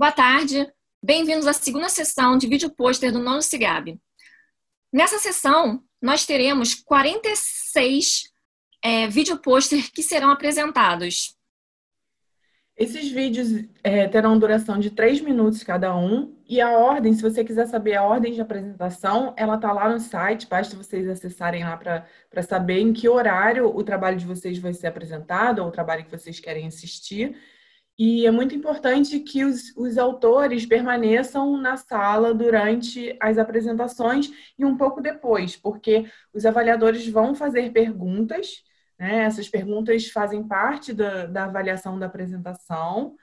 Boa tarde, bem-vindos à segunda sessão de vídeo pôster do nono CIGAB. Nessa sessão, nós teremos 46 é, vídeo pôster que serão apresentados. Esses vídeos é, terão duração de 3 minutos cada um, e a ordem, se você quiser saber a ordem de apresentação, ela está lá no site, basta vocês acessarem lá para saber em que horário o trabalho de vocês vai ser apresentado, ou o trabalho que vocês querem assistir. E é muito importante que os, os autores permaneçam na sala durante as apresentações e um pouco depois, porque os avaliadores vão fazer perguntas, né? essas perguntas fazem parte da, da avaliação da apresentação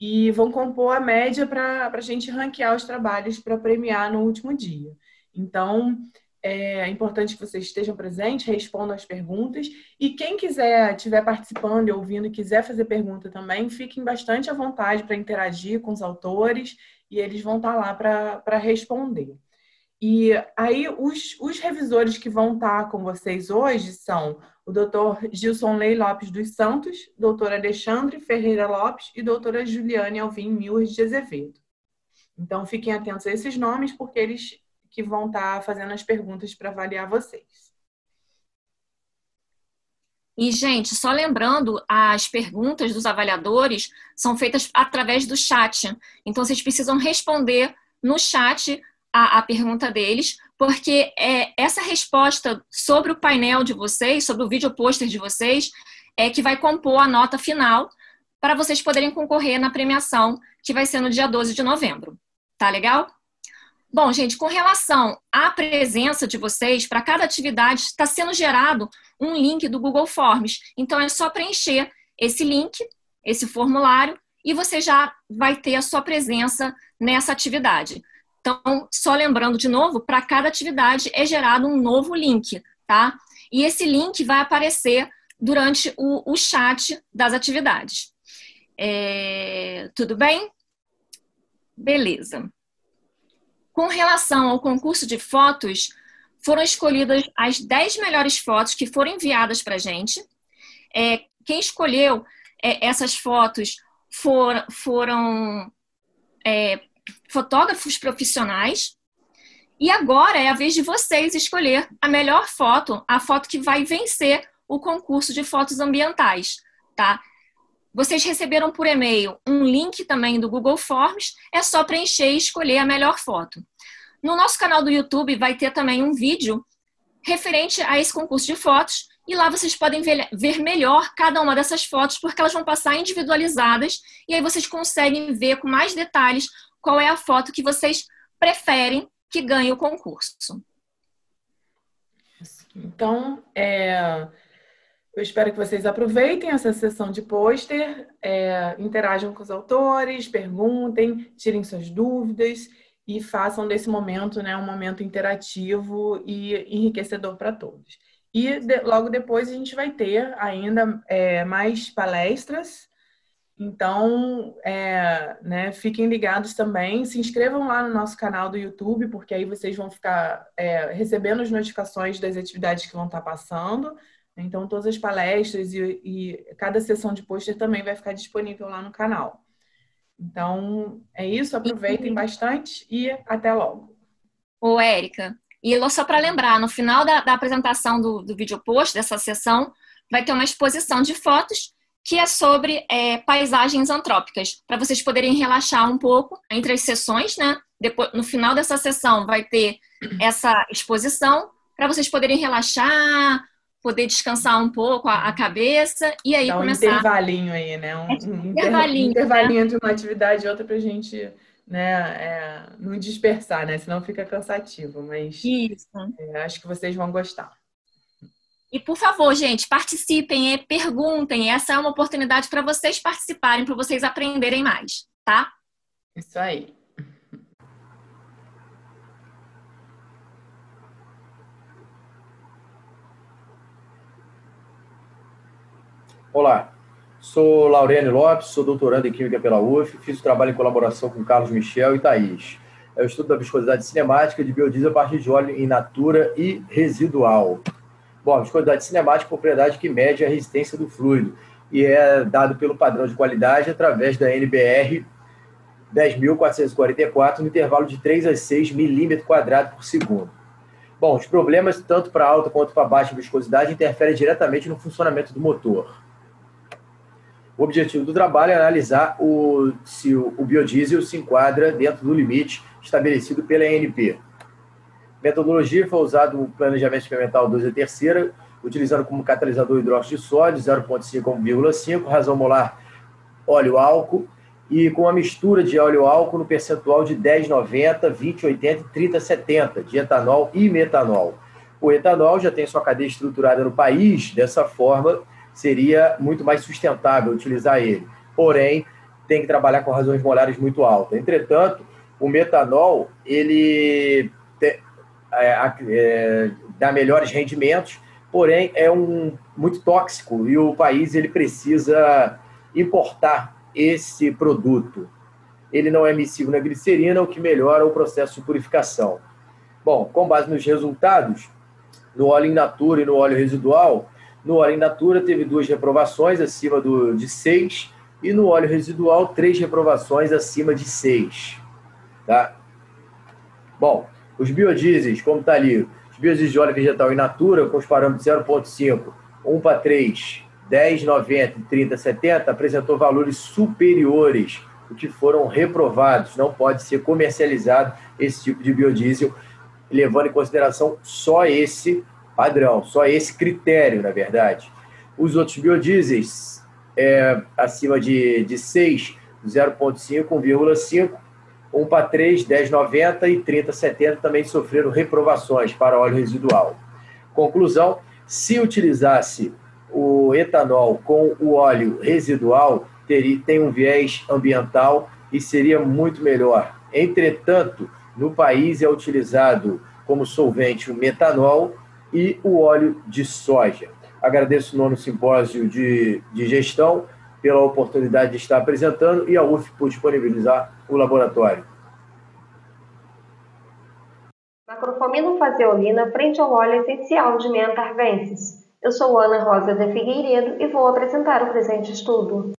e vão compor a média para a gente ranquear os trabalhos para premiar no último dia. Então, é importante que vocês estejam presentes, respondam as perguntas. E quem quiser, estiver participando e ouvindo e quiser fazer pergunta também, fiquem bastante à vontade para interagir com os autores e eles vão estar lá para responder. E aí, os, os revisores que vão estar com vocês hoje são o doutor Gilson Lei Lopes dos Santos, doutor Alexandre Ferreira Lopes e doutora Juliane Alvim Milres de Azevedo. Então, fiquem atentos a esses nomes, porque eles que vão estar tá fazendo as perguntas para avaliar vocês. E, gente, só lembrando, as perguntas dos avaliadores são feitas através do chat. Então, vocês precisam responder no chat a, a pergunta deles, porque é essa resposta sobre o painel de vocês, sobre o vídeo pôster de vocês, é que vai compor a nota final para vocês poderem concorrer na premiação que vai ser no dia 12 de novembro. Tá legal? Bom, gente, com relação à presença de vocês, para cada atividade está sendo gerado um link do Google Forms. Então é só preencher esse link, esse formulário, e você já vai ter a sua presença nessa atividade. Então, só lembrando de novo, para cada atividade é gerado um novo link, tá? E esse link vai aparecer durante o, o chat das atividades. É, tudo bem? Beleza. Com relação ao concurso de fotos, foram escolhidas as 10 melhores fotos que foram enviadas para a gente. É, quem escolheu é, essas fotos for, foram é, fotógrafos profissionais. E agora é a vez de vocês escolher a melhor foto, a foto que vai vencer o concurso de fotos ambientais, tá? Vocês receberam por e-mail um link também do Google Forms, é só preencher e escolher a melhor foto. No nosso canal do YouTube vai ter também um vídeo referente a esse concurso de fotos, e lá vocês podem ver, melhor cada uma dessas fotos, porque elas vão passar individualizadas, e aí vocês conseguem ver com mais detalhes qual é a foto que vocês preferem que ganhe o concurso. Então, é, eu espero que vocês aproveitem essa sessão de pôster, é, interajam com os autores, perguntem, tirem suas dúvidas e façam desse momento né, um momento interativo e enriquecedor para todos. E de, logo depois a gente vai ter ainda é, mais palestras. Então, é, né, fiquem ligados também. Se inscrevam lá no nosso canal do YouTube, porque aí vocês vão ficar é, recebendo as notificações das atividades que vão estar passando. Então, todas as palestras e, e cada sessão de pôster também vai ficar disponível lá no canal. Então, é isso. Aproveitem bastante e até logo. Ô, Érica, e só para lembrar, no final da, da apresentação do, do vídeo post, dessa sessão, vai ter uma exposição de fotos que é sobre é, paisagens antrópicas, para vocês poderem relaxar um pouco entre as sessões, né? Depois, no final dessa sessão vai ter essa exposição para vocês poderem relaxar, poder descansar um pouco a, a cabeça e aí Dá um começar. Um intervalinho aí, né? Um, um intervalinho, intervalinho né? entre uma atividade e outra para a gente né, é, não dispersar, né? Senão fica cansativo. Mas. É, acho que vocês vão gostar. E por favor, gente, participem, perguntem. Essa é uma oportunidade para vocês participarem, para vocês aprenderem mais, tá? Isso aí. Olá, sou Laurene Lopes, sou doutorando em Química pela UF, fiz o trabalho em colaboração com Carlos Michel e Thaís. É o estudo da viscosidade cinemática de biodiesel a partir de óleo em natura e residual. Bom, a viscosidade cinemática é propriedade que mede a resistência do fluido e é dado pelo padrão de qualidade através da NBR 10.444 no intervalo de 3 a 6 milímetros quadrados por segundo. Bom, os problemas, tanto para alta quanto para baixa viscosidade, interferem diretamente no funcionamento do motor. O objetivo do trabalho é analisar o, se o, o biodiesel se enquadra dentro do limite estabelecido pela ANP. Metodologia foi usada no planejamento experimental 2 e terceira, utilizando como catalisador hidróxido de sódio 0,5,5, razão molar óleo álcool e com a mistura de óleo álcool no percentual de 10, 90, 20, 80 e 30, 70 de etanol e metanol. O etanol já tem sua cadeia estruturada no país, dessa forma seria muito mais sustentável utilizar ele. Porém, tem que trabalhar com razões molares muito altas. Entretanto, o metanol ele é, é, dá melhores rendimentos, porém é um muito tóxico e o país ele precisa importar esse produto. Ele não é emissível na glicerina, o que melhora o processo de purificação. Bom, com base nos resultados, no óleo in natura e no óleo residual, no óleo in natura teve duas reprovações acima do, de 6 e no óleo residual três reprovações acima de 6. Tá? Bom, os biodiesels, como está ali, os biodiesels de óleo vegetal in natura, com os parâmetros 0,5, 1 para 3, 10, 90 e 30, 70, apresentou valores superiores, o que foram reprovados. Não pode ser comercializado esse tipo de biodiesel, levando em consideração só esse padrão, só esse critério, na verdade. Os outros biodiesels, é, acima de, de 6, 0,5, 1,5, 1 para 3, 10,90 e 30,70 também sofreram reprovações para óleo residual. Conclusão: se utilizasse o etanol com o óleo residual, teria, tem um viés ambiental e seria muito melhor. Entretanto, no país é utilizado como solvente o metanol e o óleo de soja. Agradeço o nono simpósio de, de gestão pela oportunidade de estar apresentando e a UF por disponibilizar o laboratório. Macrofomina faseolina frente ao óleo essencial de menta arvensis. Eu sou Ana Rosa de Figueiredo e vou apresentar o presente estudo.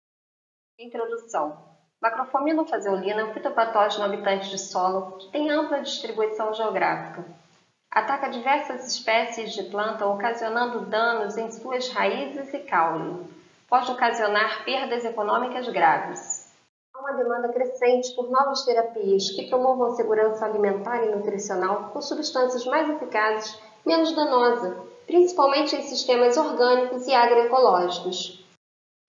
Introdução. Macrofomina faseolina é um fitopatógeno habitante de solo que tem ampla distribuição geográfica. Ataca diversas espécies de planta, ocasionando danos em suas raízes e caule. Pode ocasionar perdas econômicas graves. Há uma demanda crescente por novas terapias que promovam segurança alimentar e nutricional com substâncias mais eficazes, menos danosas, principalmente em sistemas orgânicos e agroecológicos.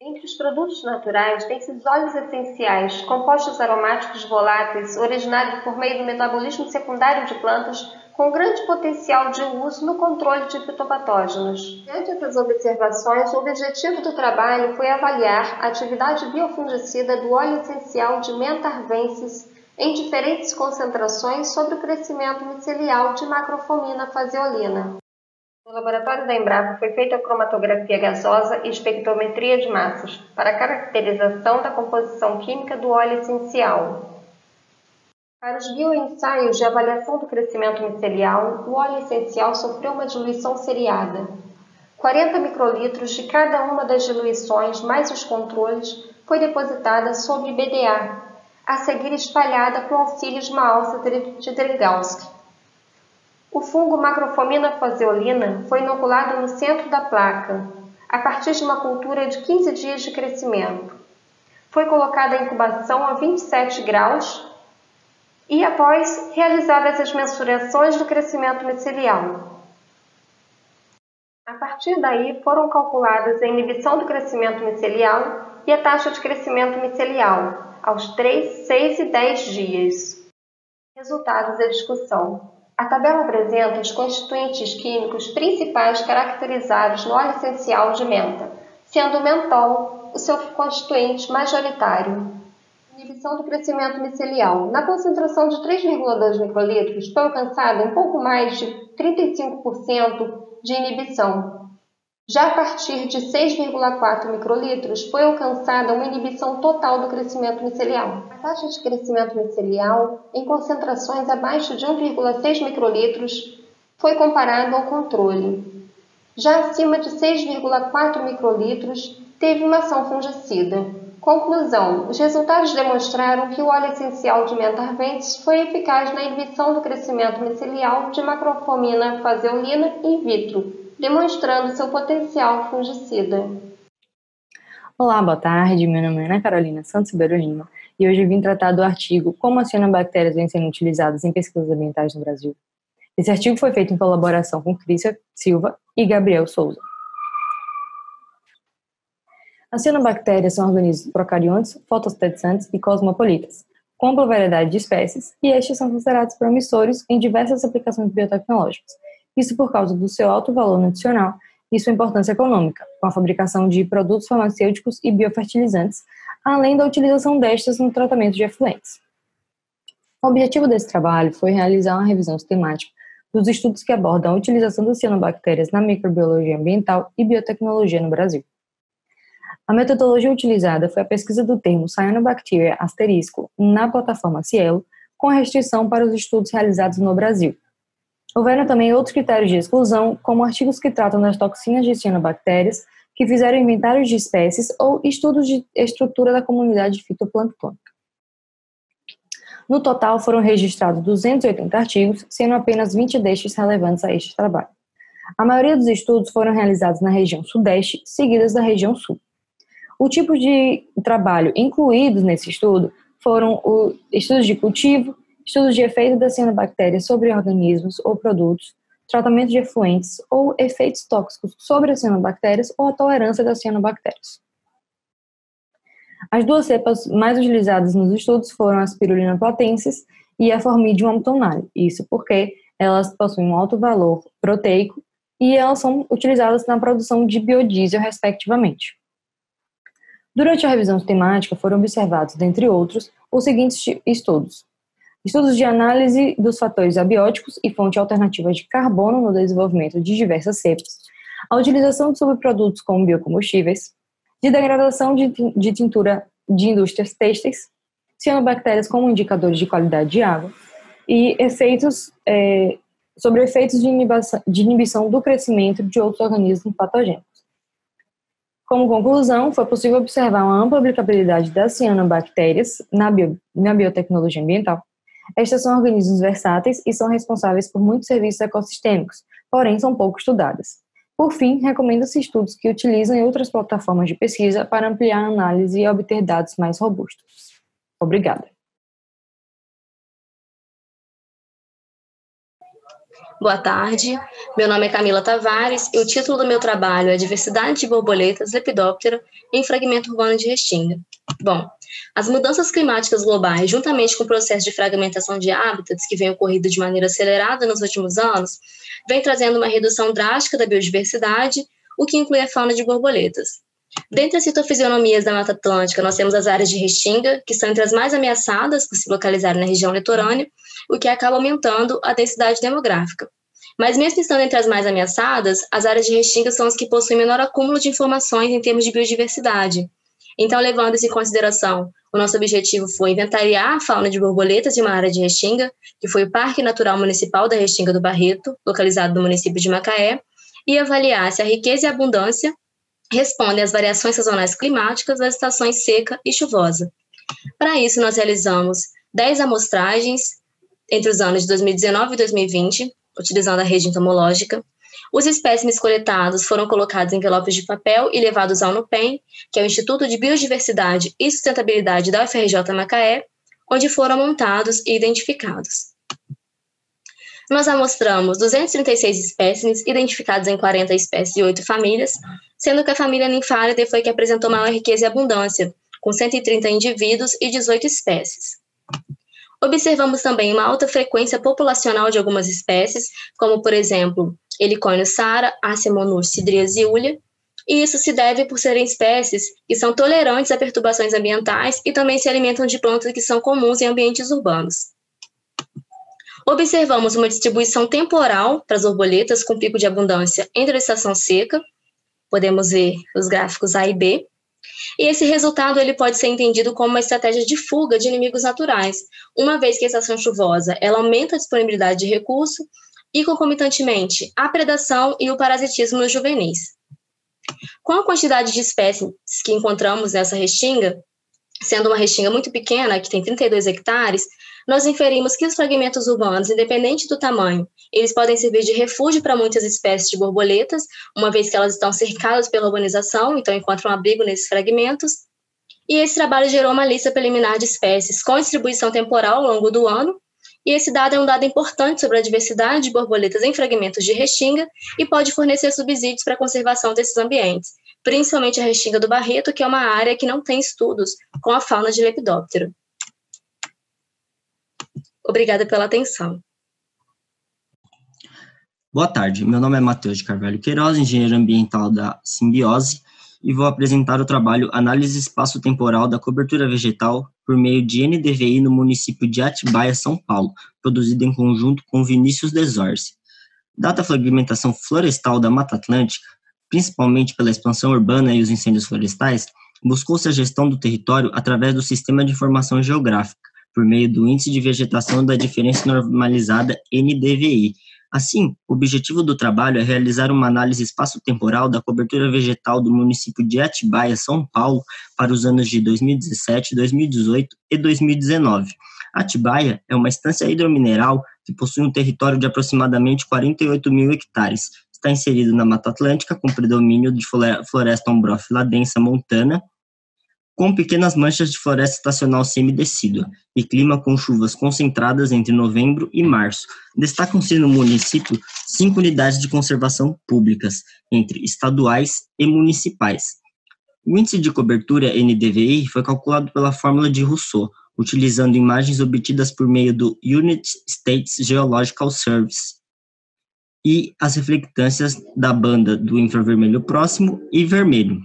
Entre os produtos naturais, tem-se os óleos essenciais, compostos aromáticos voláteis, originados por meio do metabolismo secundário de plantas, com grande potencial de uso no controle de fitopatógenos. Diante dessas observações, o objetivo do trabalho foi avaliar a atividade biofungicida do óleo essencial de menta arvensis em diferentes concentrações sobre o crescimento micelial de macrofomina faseolina. No laboratório da Embrapa foi feita a cromatografia gasosa e espectrometria de massas para caracterização da composição química do óleo essencial. Para os bioensaios de avaliação do crescimento micelial, o óleo essencial sofreu uma diluição seriada. 40 microlitros de cada uma das diluições, mais os controles, foi depositada sobre BDA, a seguir espalhada com auxílio de uma alça de Drygalski. O fungo Macrofomina faseolina foi inoculado no centro da placa, a partir de uma cultura de 15 dias de crescimento. Foi colocada em incubação a 27 graus e após realizadas as mensurações do crescimento micelial. A partir daí foram calculadas a inibição do crescimento micelial e a taxa de crescimento micelial aos 3, 6 e 10 dias. Resultados da discussão. A tabela apresenta os constituintes químicos principais caracterizados no óleo essencial de menta, sendo o mentol o seu constituinte majoritário, Inibição do crescimento micelial. Na concentração de 3,2 microlitros, foi alcançada um pouco mais de 35% de inibição. Já a partir de 6,4 microlitros, foi alcançada uma inibição total do crescimento micelial. A taxa de crescimento micelial, em concentrações abaixo de 1,6 microlitros, foi comparado ao controle. Já acima de 6,4 microlitros, teve uma ação fungicida Conclusão: os resultados demonstraram que o óleo essencial de menta arvensis foi eficaz na inibição do crescimento micelial de macrofomina faseolina in vitro, demonstrando seu potencial fungicida. Olá, boa tarde. Meu nome é Ana Carolina Santos Ribeiro Lima e hoje vim tratar do artigo Como as cianobactérias vêm sendo utilizadas em pesquisas ambientais no Brasil. Esse artigo foi feito em colaboração com Crícia Silva e Gabriel Souza. As cianobactérias são organismos procariontes, fotossintetizantes e cosmopolitas, com ampla variedade de espécies, e estes são considerados promissores em diversas aplicações biotecnológicas. Isso por causa do seu alto valor nutricional e sua importância econômica, com a fabricação de produtos farmacêuticos e biofertilizantes, além da utilização destas no tratamento de efluentes. O objetivo desse trabalho foi realizar uma revisão sistemática dos estudos que abordam a utilização das cianobactérias na microbiologia ambiental e biotecnologia no Brasil. A metodologia utilizada foi a pesquisa do termo Cyanobacteria asterisco na plataforma Cielo, com restrição para os estudos realizados no Brasil. Houveram também outros critérios de exclusão, como artigos que tratam das toxinas de cianobactérias, que fizeram inventários de espécies ou estudos de estrutura da comunidade fitoplânctônica. No total, foram registrados 280 artigos, sendo apenas 20 destes relevantes a este trabalho. A maioria dos estudos foram realizados na região Sudeste, seguidas da região Sul. O tipo de trabalho incluídos nesse estudo foram o estudos de cultivo, estudos de efeito das cianobactérias sobre organismos ou produtos, tratamento de efluentes ou efeitos tóxicos sobre as cianobactérias ou a tolerância das cianobactérias. As duas cepas mais utilizadas nos estudos foram a spirulina platensis e a Formidium amtonale, isso porque elas possuem um alto valor proteico e elas são utilizadas na produção de biodiesel, respectivamente. Durante a revisão sistemática foram observados, dentre outros, os seguintes estudos. Estudos de análise dos fatores abióticos e fonte alternativa de carbono no desenvolvimento de diversas cepas, a utilização de subprodutos como biocombustíveis, de degradação de, de tintura de indústrias têxteis, cianobactérias como indicadores de qualidade de água e efeitos é, sobre efeitos de inibição, de inibição do crescimento de outros organismos patogênicos. Como conclusão, foi possível observar uma ampla aplicabilidade das cianobactérias na, bio, na biotecnologia ambiental. Estas são organismos versáteis e são responsáveis por muitos serviços ecossistêmicos, porém são pouco estudadas. Por fim, recomenda-se estudos que utilizem outras plataformas de pesquisa para ampliar a análise e obter dados mais robustos. Obrigada. Boa tarde, meu nome é Camila Tavares e o título do meu trabalho é Diversidade de borboletas lepidóptera em fragmento urbano de Restinga. Bom, as mudanças climáticas globais, juntamente com o processo de fragmentação de hábitats que vem ocorrido de maneira acelerada nos últimos anos, vem trazendo uma redução drástica da biodiversidade, o que inclui a fauna de borboletas. Dentre as citofisionomias da Mata Atlântica, nós temos as áreas de restinga, que são entre as mais ameaçadas por se localizarem na região litorânea, o que acaba aumentando a densidade demográfica. Mas mesmo estando entre as mais ameaçadas, as áreas de restinga são as que possuem menor acúmulo de informações em termos de biodiversidade. Então, levando isso em consideração, o nosso objetivo foi inventariar a fauna de borboletas de uma área de Restinga, que foi o Parque Natural Municipal da Restinga do Barreto, localizado no município de Macaé, e avaliar se a riqueza e abundância respondem às variações sazonais climáticas das estações seca e chuvosa. Para isso, nós realizamos 10 amostragens entre os anos de 2019 e 2020, utilizando a rede entomológica. Os espécimes coletados foram colocados em envelopes de papel e levados ao NUPEM, que é o Instituto de Biodiversidade e Sustentabilidade da UFRJ Macaé, onde foram montados e identificados. Nós amostramos 236 espécimes, identificados em 40 espécies e 8 famílias, sendo que a família ninfáride foi que apresentou maior riqueza e abundância, com 130 indivíduos e 18 espécies. Observamos também uma alta frequência populacional de algumas espécies, como, por exemplo, Helicônio sara, Arcemonus cidriasiulia, e isso se deve por serem espécies que são tolerantes a perturbações ambientais e também se alimentam de plantas que são comuns em ambientes urbanos. Observamos uma distribuição temporal para as borboletas com pico de abundância entre a estação seca, podemos ver os gráficos A e B, e esse resultado ele pode ser entendido como uma estratégia de fuga de inimigos naturais, uma vez que a estação chuvosa ela aumenta a disponibilidade de recurso e, concomitantemente, a predação e o parasitismo nos juvenis. Com a quantidade de espécies que encontramos nessa restinga, sendo uma restinga muito pequena, que tem 32 hectares, nós inferimos que os fragmentos urbanos, independente do tamanho, eles podem servir de refúgio para muitas espécies de borboletas, uma vez que elas estão cercadas pela urbanização, então encontram abrigo nesses fragmentos. E esse trabalho gerou uma lista preliminar de espécies com distribuição temporal ao longo do ano, e esse dado é um dado importante sobre a diversidade de borboletas em fragmentos de restinga e pode fornecer subsídios para a conservação desses ambientes, principalmente a restinga do Barreto, que é uma área que não tem estudos com a fauna de lepidóptero. Obrigada pela atenção. Boa tarde, meu nome é Matheus de Carvalho Queiroz, engenheiro ambiental da Simbiose, e vou apresentar o trabalho Análise Espaço-Temporal da Cobertura Vegetal por meio de NDVI no município de Atibaia, São Paulo, produzido em conjunto com Vinícius Desorce. Dada a fragmentação florestal da Mata Atlântica, principalmente pela expansão urbana e os incêndios florestais, buscou-se a gestão do território através do Sistema de Informação Geográfica, por meio do Índice de Vegetação da Diferença Normalizada NDVI. Assim, o objetivo do trabalho é realizar uma análise espaço-temporal da cobertura vegetal do município de Atibaia, São Paulo, para os anos de 2017, 2018 e 2019. Atibaia é uma estância hidromineral que possui um território de aproximadamente 48 mil hectares. Está inserido na Mata Atlântica, com predomínio de floresta ombrófila densa montana, com pequenas manchas de floresta estacional semidecídua e clima com chuvas concentradas entre novembro e março. Destacam-se no município cinco unidades de conservação públicas, entre estaduais e municipais. O índice de cobertura NDVI foi calculado pela fórmula de Rousseau, utilizando imagens obtidas por meio do United States Geological Service e as reflectâncias da banda do infravermelho próximo e vermelho.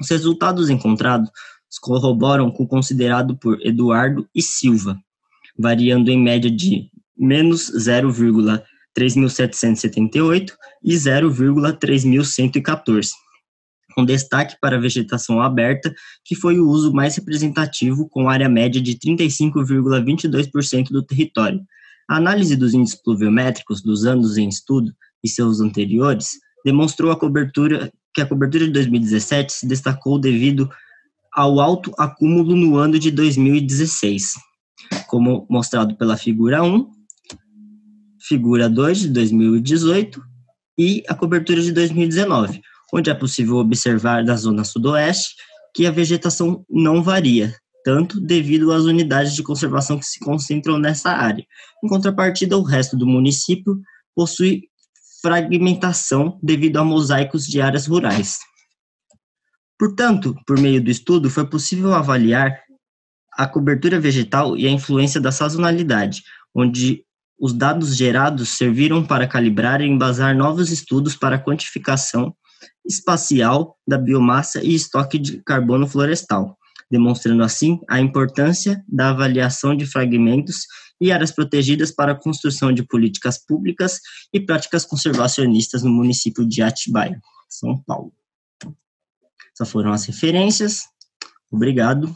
Os resultados encontrados corroboram com o considerado por Eduardo e Silva, variando em média de menos 0,3.778 e 0,3.114, com destaque para a vegetação aberta, que foi o uso mais representativo, com área média de 35,22% do território. A análise dos índices pluviométricos dos anos em estudo e seus anteriores demonstrou a cobertura que a cobertura de 2017 se destacou devido ao alto acúmulo no ano de 2016, como mostrado pela figura 1, figura 2 de 2018 e a cobertura de 2019, onde é possível observar da zona sudoeste que a vegetação não varia, tanto devido às unidades de conservação que se concentram nessa área. Em contrapartida, o resto do município possui fragmentação devido a mosaicos de áreas rurais. Portanto, por meio do estudo, foi possível avaliar a cobertura vegetal e a influência da sazonalidade, onde os dados gerados serviram para calibrar e embasar novos estudos para a quantificação espacial da biomassa e estoque de carbono florestal, demonstrando assim a importância da avaliação de fragmentos e áreas protegidas para a construção de políticas públicas e práticas conservacionistas no município de Atibaia, São Paulo. Essas foram as referências. Obrigado.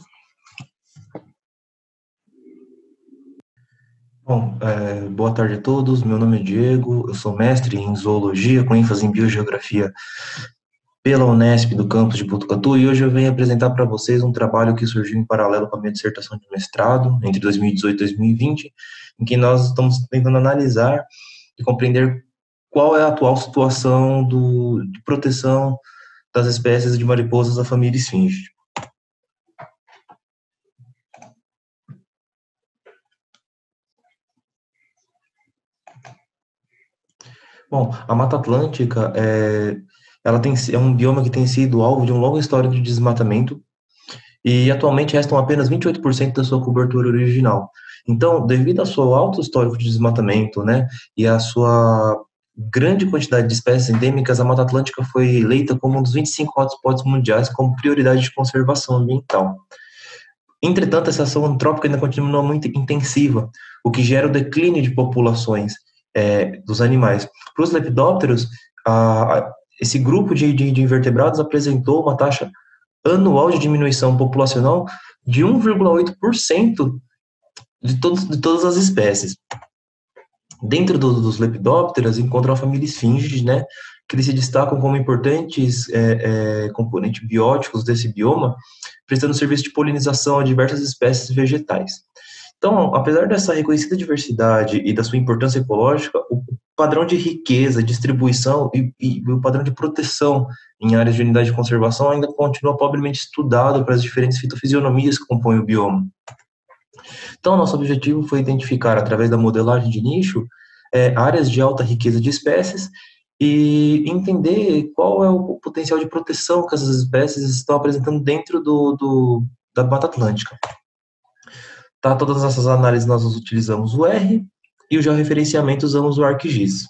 Bom, é, boa tarde a todos. Meu nome é Diego, eu sou mestre em zoologia com ênfase em biogeografia pela Unesp do campus de Botucatu e hoje eu venho apresentar para vocês um trabalho que surgiu em paralelo com a minha dissertação de mestrado entre 2018 e 2020, em que nós estamos tentando analisar e compreender qual é a atual situação do, de proteção das espécies de mariposas da família Esfinge. Bom, a Mata Atlântica é, ela tem, é um bioma que tem sido alvo de um longo histórico de desmatamento e atualmente restam apenas 28% da sua cobertura original. Então, devido ao seu alto histórico de desmatamento, né, e a sua grande quantidade de espécies endêmicas, a Mata Atlântica foi eleita como um dos 25 hotspots mundiais como prioridade de conservação ambiental. Entretanto, essa ação antrópica ainda continua muito intensiva, o que gera o declínio de populações é, dos animais. Para os lepidópteros, a, esse grupo de, de, de invertebrados apresentou uma taxa anual de diminuição populacional de 1,8% de, todos, de todas as espécies. Dentro do, dos lepidópteros, encontra a família Esfinge, né, que eles se destacam como importantes é, é, componentes bióticos desse bioma, prestando serviço de polinização a diversas espécies vegetais. Então, apesar dessa reconhecida diversidade e da sua importância ecológica, o padrão de riqueza, distribuição e, e, o padrão de proteção em áreas de unidade de conservação ainda continua pobremente estudado para as diferentes fitofisionomias que compõem o bioma. Então, nosso objetivo foi identificar, através da modelagem de nicho, é, áreas de alta riqueza de espécies e entender qual é o potencial de proteção que essas espécies estão apresentando dentro do, do da Mata Atlântica. Tá, todas essas análises nós utilizamos o R e o georreferenciamento usamos o ArcGIS.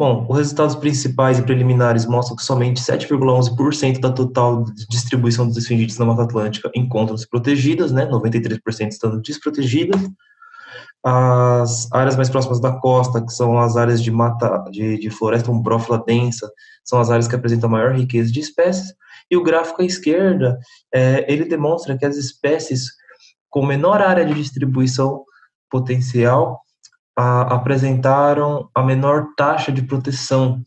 Bom, os resultados principais e preliminares mostram que somente 7,11% da total distribuição dos esfingites na Mata Atlântica encontram-se protegidas, né, 93% estando desprotegidas. As áreas mais próximas da costa, que são as áreas de mata, de, de floresta umbrófila densa, são as áreas que apresentam maior riqueza de espécies. E o gráfico à esquerda, é, ele demonstra que as espécies com menor área de distribuição potencial a, apresentaram a menor taxa de proteção.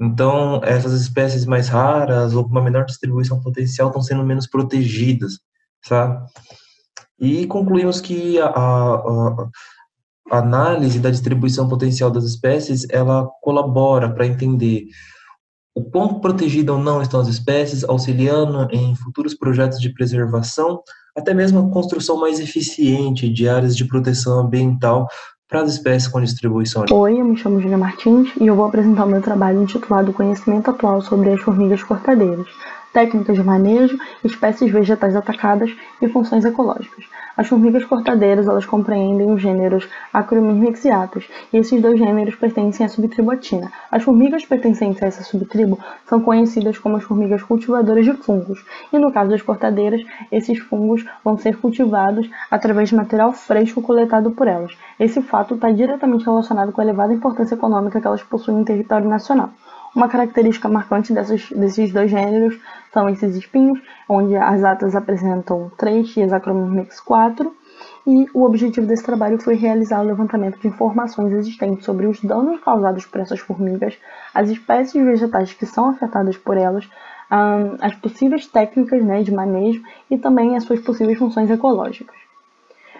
Então, essas espécies mais raras ou com uma menor distribuição potencial estão sendo menos protegidas, sabe? E concluímos que a, a, a análise da distribuição potencial das espécies, ela colabora para entender o quão protegidas ou não estão as espécies, auxiliando em futuros projetos de preservação, até mesmo a construção mais eficiente de áreas de proteção ambiental para as espécies com distribuição. Oi, eu me chamo Julia Martins e eu vou apresentar o meu trabalho intitulado Conhecimento Atual sobre as Formigas Cortadeiras, Técnicas de Manejo, Espécies Vegetais Atacadas e Funções Ecológicas. As formigas cortadeiras, elas compreendem os gêneros Acromyrmex e Atos, e esses dois gêneros pertencem à subtribo Atina. As formigas pertencentes a essa subtribo são conhecidas como as formigas cultivadoras de fungos, e no caso das cortadeiras, esses fungos vão ser cultivados através de material fresco coletado por elas. Esse fato está diretamente relacionado com a elevada importância econômica que elas possuem em território nacional. Uma característica marcante dessas, desses dois gêneros são esses espinhos, onde as atas apresentam 3 e as acromyrmex 4, e o objetivo desse trabalho foi realizar o levantamento de informações existentes sobre os danos causados por essas formigas, as espécies vegetais que são afetadas por elas, as possíveis técnicas né, de manejo e também as suas possíveis funções ecológicas.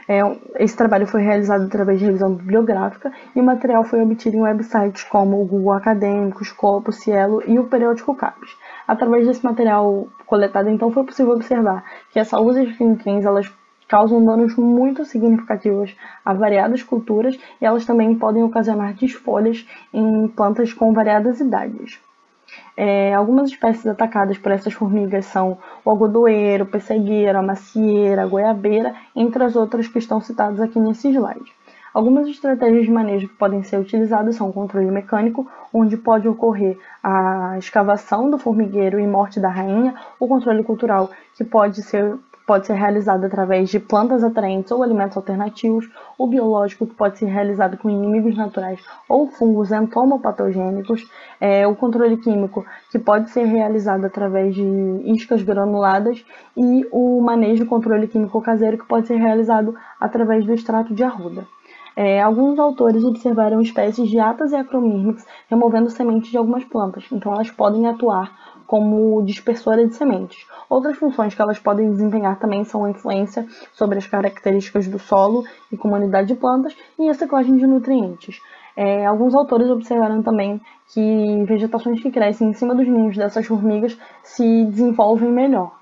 É, esse trabalho foi realizado através de revisão bibliográfica e o material foi obtido em websites como o Google Acadêmico, Scopus, Cielo e o periódico CAPES. Através desse material coletado, então, foi possível observar que as saúdes de finquins, elas causam danos muito significativos a variadas culturas e elas também podem ocasionar desfolhas em plantas com variadas idades. É, algumas espécies atacadas por essas formigas são o algodoeiro, o pessegueiro, a macieira, a goiabeira, entre as outras que estão citadas aqui nesse slide. Algumas estratégias de manejo que podem ser utilizadas são o controle mecânico, onde pode ocorrer a escavação do formigueiro e morte da rainha, o controle cultural, que pode ser pode ser realizado através de plantas atraentes ou alimentos alternativos, o biológico, que pode ser realizado com inimigos naturais ou fungos entomopatogênicos, é, o controle químico, que pode ser realizado através de iscas granuladas, e o manejo controle químico caseiro, que pode ser realizado através do extrato de arruda. É, alguns autores observaram espécies de atas e acromírmix removendo sementes de algumas plantas, então elas podem atuar como dispersora de sementes. Outras funções que elas podem desempenhar também são a influência sobre as características do solo e comunidade de plantas e a ciclagem de nutrientes. É, alguns autores observaram também que vegetações que crescem em cima dos ninhos dessas formigas se desenvolvem melhor.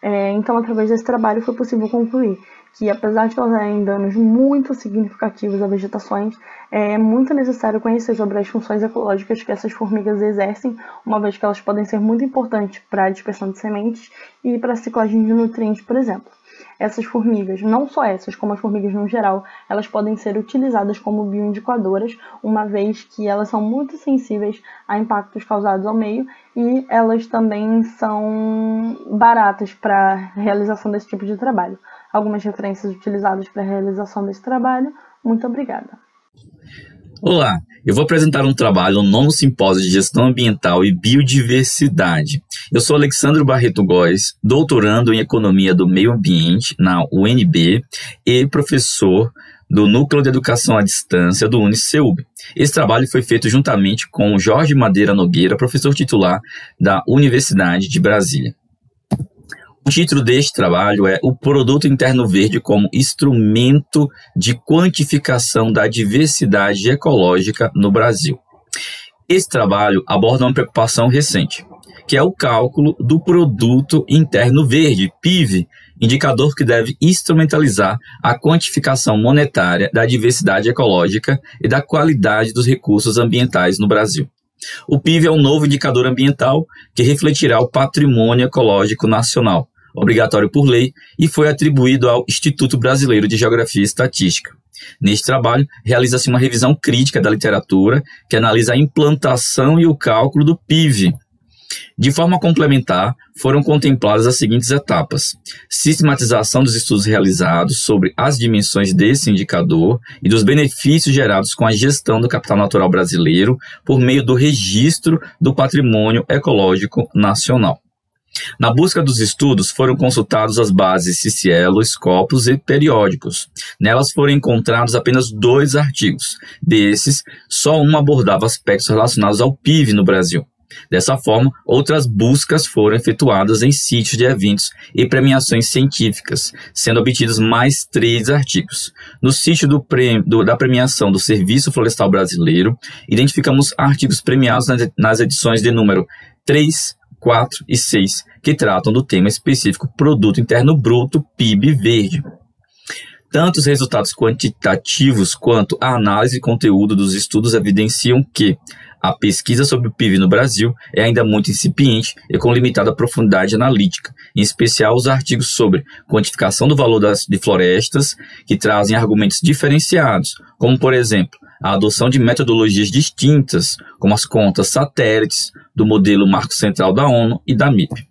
É, então, através desse trabalho, foi possível concluir que, apesar de causarem danos muito significativos a vegetações, é muito necessário conhecer sobre as funções ecológicas que essas formigas exercem, uma vez que elas podem ser muito importantes para a dispersão de sementes e para a ciclagem de nutrientes, por exemplo. Essas formigas, não só essas, como as formigas no geral, elas podem ser utilizadas como bioindicadoras, uma vez que elas são muito sensíveis a impactos causados ao meio e elas também são baratas para a realização desse tipo de trabalho algumas referências utilizadas para a realização desse trabalho. Muito obrigada. Olá, eu vou apresentar um trabalho no nono simpósio de gestão ambiental e biodiversidade. Eu sou Alexandre Barreto Góes, doutorando em economia do meio ambiente na UNB e professor do Núcleo de Educação à Distância do UniceuB. Esse trabalho foi feito juntamente com Jorge Madeira Nogueira, professor titular da Universidade de Brasília. O título deste trabalho é O Produto Interno Verde como Instrumento de Quantificação da Diversidade Ecológica no Brasil. Esse trabalho aborda uma preocupação recente, que é o cálculo do Produto Interno Verde, PIV, indicador que deve instrumentalizar a quantificação monetária da diversidade ecológica e da qualidade dos recursos ambientais no Brasil. O PIV é um novo indicador ambiental que refletirá o patrimônio ecológico nacional, obrigatório por lei, e foi atribuído ao Instituto Brasileiro de Geografia e Estatística. Neste trabalho, realiza-se uma revisão crítica da literatura que analisa a implantação e o cálculo do PIV. De forma complementar, foram contempladas as seguintes etapas: sistematização dos estudos realizados sobre as dimensões desse indicador e dos benefícios gerados com a gestão do capital natural brasileiro por meio do registro do patrimônio ecológico nacional. Na busca dos estudos, foram consultados as bases Cicielo, Scopus e periódicos. Nelas foram encontrados apenas dois artigos. Desses, só um abordava aspectos relacionados ao PIB no Brasil. Dessa forma, outras buscas foram efetuadas em sítios de eventos e premiações científicas, sendo obtidos mais três artigos. No sítio do do, da premiação do Serviço Florestal Brasileiro, identificamos artigos premiados nas, edições de número 3, 4 e 6, que tratam do tema específico Produto Interno Bruto PIB Verde. Tanto os resultados quantitativos quanto a análise e conteúdo dos estudos evidenciam que a pesquisa sobre o PIB no Brasil é ainda muito incipiente e com limitada profundidade analítica, em especial os artigos sobre quantificação do valor das, de florestas, que trazem argumentos diferenciados, como, por exemplo, a adoção de metodologias distintas, como as contas satélites, do modelo Marco Central da ONU e da MIP.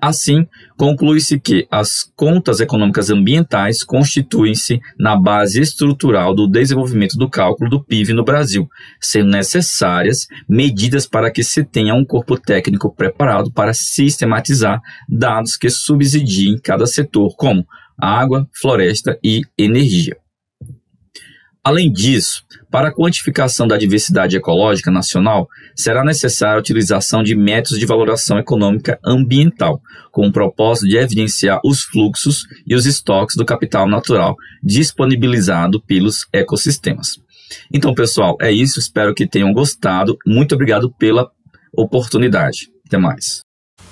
Assim, conclui-se que as contas econômicas ambientais constituem-se na base estrutural do desenvolvimento do cálculo do PIB no Brasil, sendo necessárias medidas para que se tenha um corpo técnico preparado para sistematizar dados que subsidiem cada setor, como água, floresta e energia. Além disso, para a quantificação da diversidade ecológica nacional, será necessária a utilização de métodos de valoração econômica ambiental, com o propósito de evidenciar os fluxos e os estoques do capital natural disponibilizado pelos ecossistemas. Então, pessoal, é isso. Espero que tenham gostado. Muito obrigado pela oportunidade. Até mais.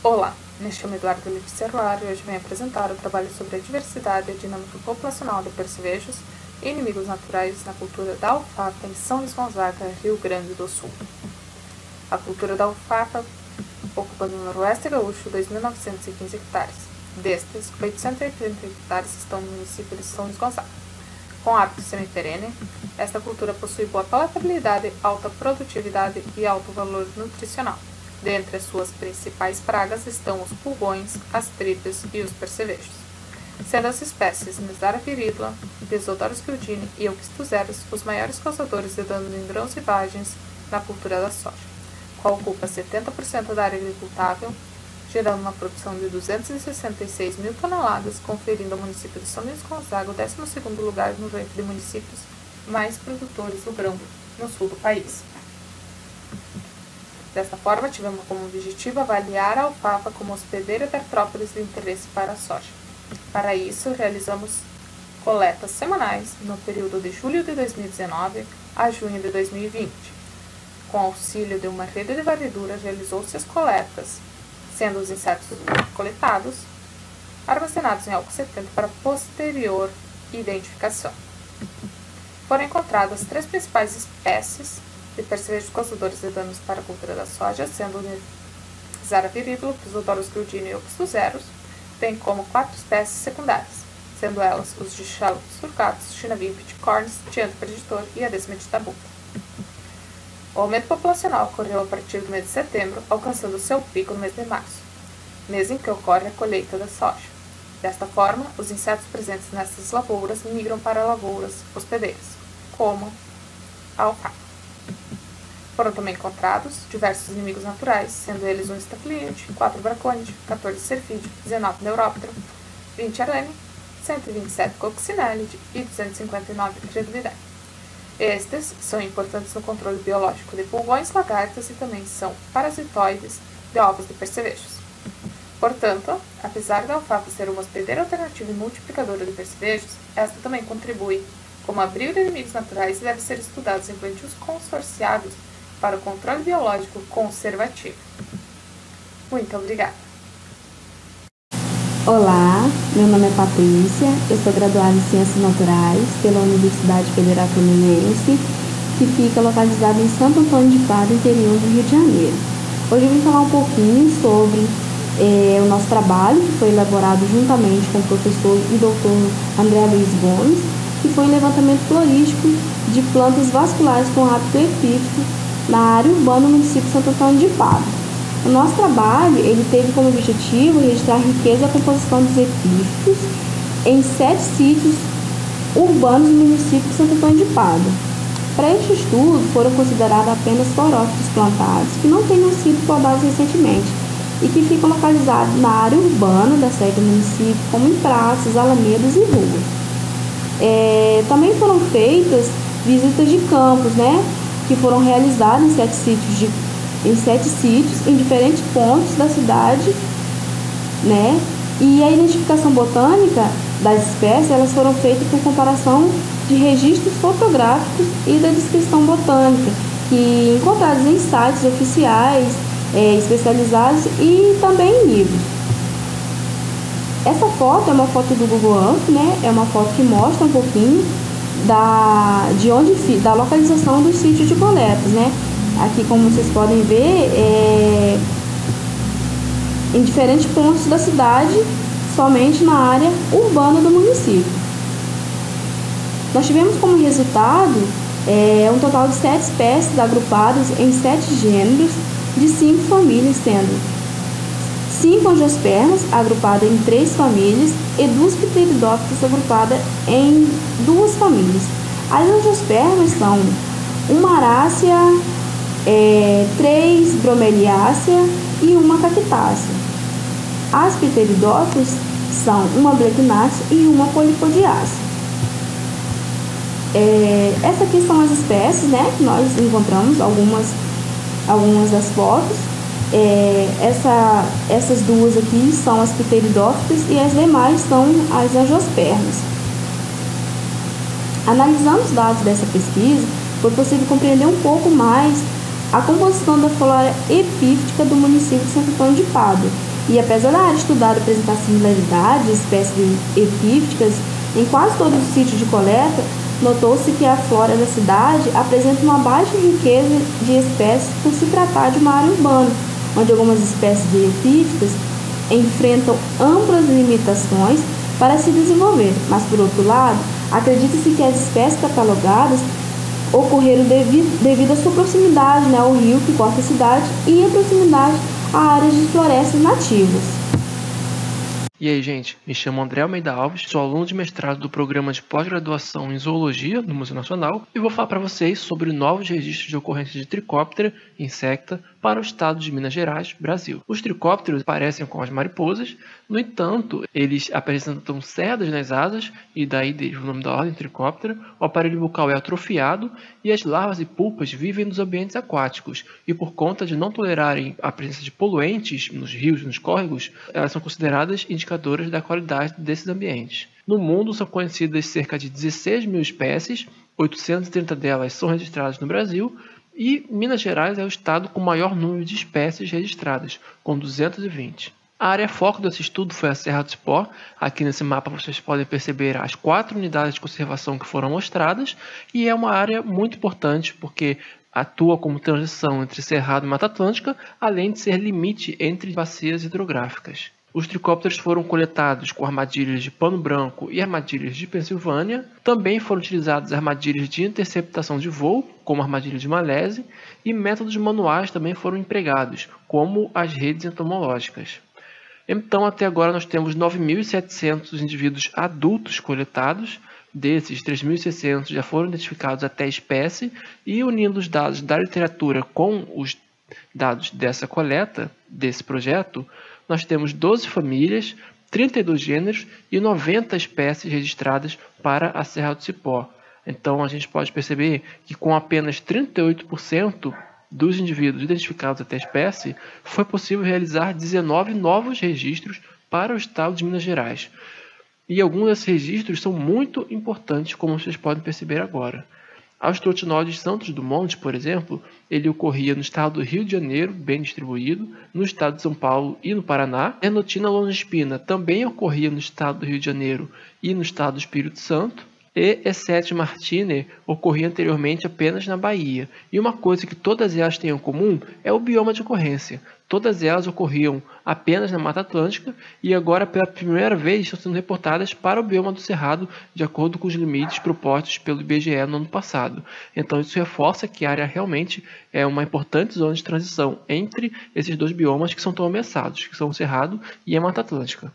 Olá, me chamo Eduardo Livre e hoje venho apresentar o trabalho sobre a diversidade e a dinâmica populacional de percevejos inimigos naturais na cultura da alfafa em São Luís Gonzaga, Rio Grande do Sul. A cultura da alfafa ocupa no noroeste gaúcho 2.915 hectares. Destes, 880 hectares estão no município de São Luís Gonzaga. Com hábito semiperene, esta cultura possui boa palatabilidade, alta produtividade e alto valor nutricional. Dentre as suas principais pragas estão os pulgões, as tripes e os percevejos sendo as espécies Mesara viridula, Desodorus guildini e Euxistuzeros os maiores causadores de dano em grãos e vagens na cultura da soja, qual ocupa 70% da área agricultável, gerando uma produção de 266 mil toneladas, conferindo ao município de São Luís Gonzaga o 12º lugar no ranking de municípios mais produtores do grão no sul do país. Desta forma, tivemos como objetivo avaliar a alfafa como hospedeira de artrópodes de interesse para a soja. Para isso, realizamos coletas semanais no período de julho de 2019 a junho de 2020. Com auxílio de uma rede de varredura, realizou-se as coletas, sendo os insetos coletados armazenados em álcool 70 para posterior identificação. Foram encontradas três principais espécies de percevejos causadores de danos para a cultura da soja, sendo Zara viridula, Pseudorus grudini e Oxtozeros, tem como quatro espécies secundárias, sendo elas os de Chalos surcatus, Chinavipit, Corns, Tianto preditor e Ades meditabuca. O aumento populacional ocorreu a partir do mês de setembro, alcançando seu pico no mês de março, mês em que ocorre a colheita da soja. Desta forma, os insetos presentes nessas lavouras migram para lavouras hospedeiras, como a alfafa. Foram também encontrados diversos inimigos naturais, sendo eles um estafilide, 4 bracônide, 14 cerfídeo, 19 neuróptero, 20 arame, 127 coccinellide e 259 credulidade. Estes são importantes no controle biológico de pulgões, lagartas e também são parasitoides de ovos de percevejos. Portanto, apesar da alfafa ser uma hospedeira alternativa e multiplicadora de percevejos, esta também contribui como abrigo de inimigos naturais e deve ser estudada em plantios consorciados para o controle biológico conservativo. Muito obrigada! Olá, meu nome é Patrícia, eu sou graduada em Ciências Naturais pela Universidade Federal Fluminense, que fica localizada em Santo Antônio de Pádua, interior do Rio de Janeiro. Hoje eu vim falar um pouquinho sobre é, o nosso trabalho, que foi elaborado juntamente com o professor e doutor André Luiz Gomes, que foi um levantamento florístico de plantas vasculares com hábito epífito na área urbana do município de Santo Antônio de Pádua. O nosso trabalho ele teve como objetivo registrar a riqueza e a composição dos epífitos em sete sítios urbanos do município de Santo Antônio de Pádua. Para este estudo, foram considerados apenas florófitos plantados que não tenham sido podados recentemente e que ficam localizados na área urbana da sede do município, como em praças, alamedas e ruas. É, também foram feitas visitas de campos, né, que foram realizadas em sete sítios de em sete sítios em diferentes pontos da cidade, né? E a identificação botânica das espécies elas foram feitas por comparação de registros fotográficos e da descrição botânica, que encontrados em sites oficiais, é, especializados e também em livros. Essa foto é uma foto do Google Earth, né? É uma foto que mostra um pouquinho da, de onde, da localização dos sítios de coletas, né? Aqui, como vocês podem ver, é, em diferentes pontos da cidade, somente na área urbana do município. Nós tivemos como resultado é, um total de sete espécies agrupadas em sete gêneros de cinco famílias, sendo cinco angiospermas agrupadas em três famílias e duas pteridófitas agrupadas em duas famílias. As angiospermas são uma arácea é, três bromeliácea e uma cactácea. As pteridófilos são uma blegnácea e uma polipodiácea. É, essa aqui são as espécies né, que nós encontramos, algumas, algumas das fotos. É, essa, essas duas aqui são as pteridófitas e as demais são as angiospermas. Analisando os dados dessa pesquisa, foi possível compreender um pouco mais a composição da flora epífita do município de Santo Antônio de Pádua. E apesar da área estudada apresentar similaridade de espécies epífitas em quase todos os sítios de coleta, notou-se que a flora da cidade apresenta uma baixa riqueza de espécies por se tratar de uma área urbana, onde algumas espécies de epífitas enfrentam amplas limitações para se desenvolver, mas por outro lado, acredita-se que as espécies catalogadas ocorreram devido, devido à sua proximidade né, ao rio que corta a cidade e a proximidade a áreas de florestas nativas. E aí, gente, me chamo André Almeida Alves, sou aluno de mestrado do programa de pós-graduação em Zoologia do Museu Nacional e vou falar para vocês sobre novos registros de ocorrência de tricóptera, insecta, para o estado de Minas Gerais, Brasil. Os tricópteros parecem com as mariposas, no entanto, eles apresentam cerdas nas asas, e daí o nome da ordem tricóptera, o aparelho bucal é atrofiado e as larvas e pulpas vivem nos ambientes aquáticos, e por conta de não tolerarem a presença de poluentes nos rios e nos córregos, elas são consideradas indicadoras da qualidade desses ambientes. No mundo são conhecidas cerca de 16 mil espécies, 830 delas são registradas no Brasil, e Minas Gerais é o estado com maior número de espécies registradas, com 220. A área foco desse estudo foi a Serra do Cipó. Aqui nesse mapa vocês podem perceber as quatro unidades de conservação que foram mostradas e é uma área muito importante porque atua como transição entre Cerrado e Mata Atlântica, além de ser limite entre bacias hidrográficas. Os tricópteros foram coletados com armadilhas de pano branco e armadilhas de Pensilvânia. Também foram utilizadas armadilhas de interceptação de voo, como armadilha de Malese, e métodos manuais também foram empregados, como as redes entomológicas. Então, até agora, nós temos 9.700 indivíduos adultos coletados. Desses, 3.600 já foram identificados até espécie, e unindo os dados da literatura com os dados dessa coleta, desse projeto, nós temos 12 famílias, 32 gêneros e 90 espécies registradas para a Serra do Cipó. Então a gente pode perceber que com apenas 38% dos indivíduos identificados até a espécie, foi possível realizar 19 novos registros para o estado de Minas Gerais. E alguns desses registros são muito importantes, como vocês podem perceber agora. Aos trotinóides Santos Dumont, por exemplo, ele ocorria no estado do Rio de Janeiro, bem distribuído, no estado de São Paulo e no Paraná. A Enotina longispina também ocorria no estado do Rio de Janeiro e no estado do Espírito Santo e E7 Martini ocorria anteriormente apenas na Bahia. E uma coisa que todas elas têm em comum é o bioma de ocorrência. Todas elas ocorriam apenas na Mata Atlântica e agora pela primeira vez estão sendo reportadas para o bioma do Cerrado, de acordo com os limites propostos pelo IBGE no ano passado. Então isso reforça que a área realmente é uma importante zona de transição entre esses dois biomas que são tão ameaçados, que são o Cerrado e a Mata Atlântica.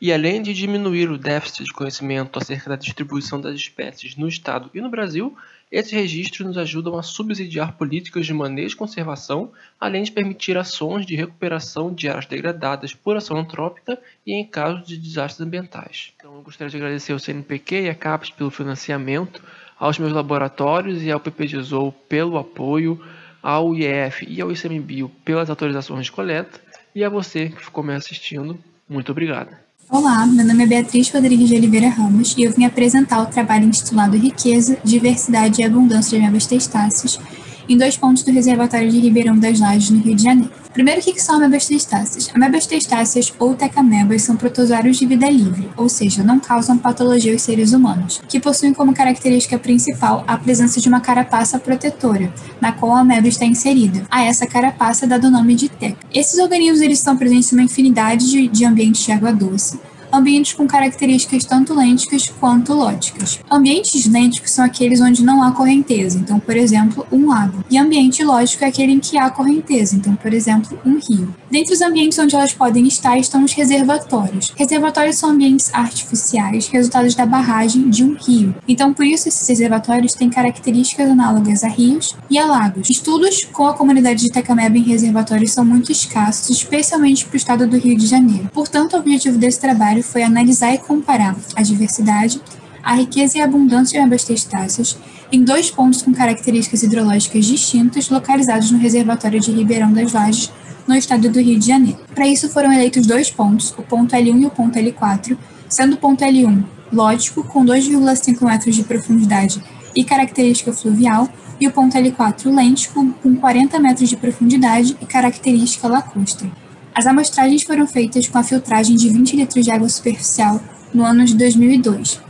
E além de diminuir o déficit de conhecimento acerca da distribuição das espécies no Estado e no Brasil, esses registros nos ajudam a subsidiar políticas de manejo e conservação, além de permitir ações de recuperação de áreas degradadas por ação antrópica e em casos de desastres ambientais. Então, eu gostaria de agradecer ao CNPq e à CAPES pelo financiamento, aos meus laboratórios e ao PPGZOU pelo apoio, ao IEF e ao ICMBio pelas autorizações de coleta, e a você que ficou me assistindo, muito obrigado. Olá, meu nome é Beatriz Rodrigues de Oliveira Ramos e eu vim apresentar o trabalho intitulado Riqueza, Diversidade e Abundância de Amebas testáceas em dois pontos do reservatório de Ribeirão das Lajes, no Rio de Janeiro. Primeiro, o que são amebas testáceas? Amebas testáceas ou tecamebas são protozoários de vida livre, ou seja, não causam patologia aos seres humanos, que possuem como característica principal a presença de uma carapaça protetora, na qual a ameba está inserida. A essa carapaça é dado o nome de teca. Esses organismos eles estão presentes em uma infinidade de, de ambientes de água doce, ambientes com características tanto lênticas quanto lóticas. Ambientes lênticos são aqueles onde não há correnteza, então, por exemplo, um lago. E ambiente lógico é aquele em que há correnteza, então, por exemplo, um rio. Dentre os ambientes onde elas podem estar estão os reservatórios. Reservatórios são ambientes artificiais, resultados da barragem de um rio. Então, por isso, esses reservatórios têm características análogas a rios e a lagos. Estudos com a comunidade de Tecameba em reservatórios são muito escassos, especialmente para o estado do Rio de Janeiro. Portanto, o objetivo desse trabalho foi analisar e comparar a diversidade, a riqueza e a abundância de ambas testáceas em dois pontos com características hidrológicas distintas localizados no reservatório de Ribeirão das Lajes, no estado do Rio de Janeiro. Para isso foram eleitos dois pontos, o ponto L1 e o ponto L4, sendo o ponto L1 lógico, com 2,5 metros de profundidade e característica fluvial, e o ponto L4 lêntico, com 40 metros de profundidade e característica lacustre. As amostragens foram feitas com a filtragem de 20 litros de água superficial no ano de 2002.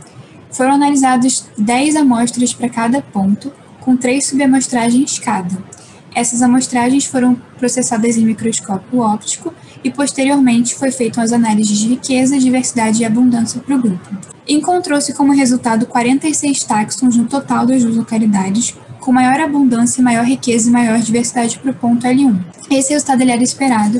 Foram analisadas 10 amostras para cada ponto, com três subamostragens cada. Essas amostragens foram processadas em microscópio óptico e posteriormente foi feita as análises de riqueza, diversidade e abundância para o grupo. Encontrou-se como resultado 46 táxons no total das duas localidades, com maior abundância, maior riqueza e maior diversidade para o ponto L1. Esse resultado era esperado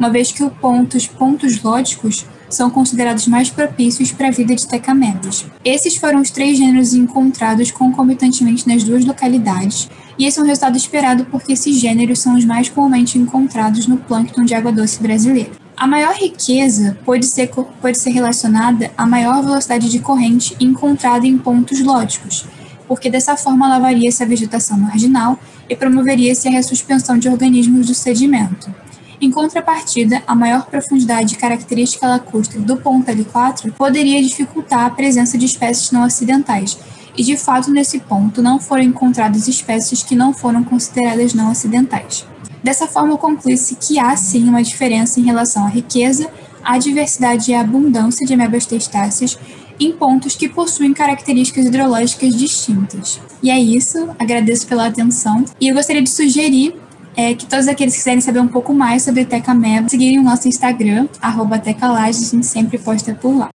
uma vez que os pontos, pontos lógicos são considerados mais propícios para a vida de tecamebas. Esses foram os três gêneros encontrados concomitantemente nas duas localidades, e esse é um resultado esperado porque esses gêneros são os mais comumente encontrados no plâncton de água doce brasileiro. A maior riqueza pode ser, pode ser relacionada à maior velocidade de corrente encontrada em pontos lógicos, porque dessa forma lavaria-se a vegetação marginal e promoveria-se a ressuspensão de organismos do sedimento. Em contrapartida, a maior profundidade característica lacustre do ponto L4 poderia dificultar a presença de espécies não acidentais, e de fato nesse ponto não foram encontradas espécies que não foram consideradas não acidentais. Dessa forma, conclui-se que há sim uma diferença em relação à riqueza, à diversidade e à abundância de amebas testáceas em pontos que possuem características hidrológicas distintas. E é isso, agradeço pela atenção e eu gostaria de sugerir é que todos aqueles que quiserem saber um pouco mais sobre Tecameba, seguirem o nosso Instagram, arroba Tecalages, a gente sempre posta por lá.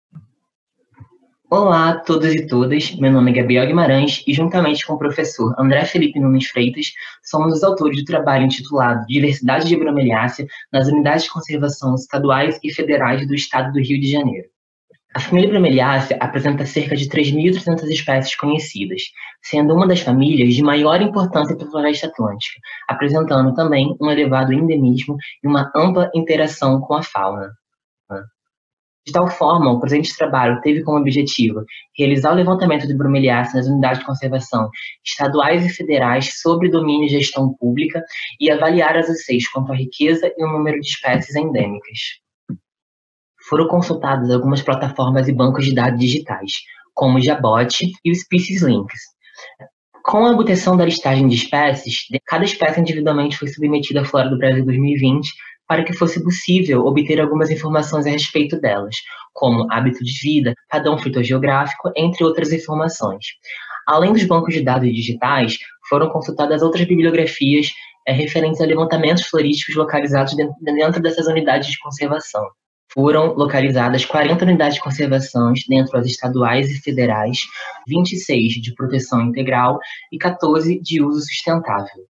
Olá a todos e todas, meu nome é Gabriel Guimarães e juntamente com o professor André Felipe Nunes Freitas, somos os autores do trabalho intitulado Diversidade de Bromeliácea nas Unidades de Conservação Estaduais e Federais do Estado do Rio de Janeiro. A família Bromeliaceae apresenta cerca de 3.300 espécies conhecidas, sendo uma das famílias de maior importância para a floresta atlântica, apresentando também um elevado endemismo e uma ampla interação com a fauna. De tal forma, o presente trabalho teve como objetivo realizar o levantamento de bromeliáceas nas unidades de conservação estaduais e federais sobre domínio e gestão pública e avaliar as ACEIs quanto à riqueza e o número de espécies endêmicas. Foram consultadas algumas plataformas e bancos de dados digitais, como o Jabot e o Species Links. Com a obtenção da listagem de espécies, cada espécie individualmente foi submetida à Flora do Brasil 2020 para que fosse possível obter algumas informações a respeito delas, como hábito de vida, padrão fitogeográfico, entre outras informações. Além dos bancos de dados digitais, foram consultadas outras bibliografias é, referentes a levantamentos florísticos localizados dentro, dentro dessas unidades de conservação. Foram localizadas 40 unidades de conservação dentro das estaduais e federais, 26 de proteção integral e 14 de uso sustentável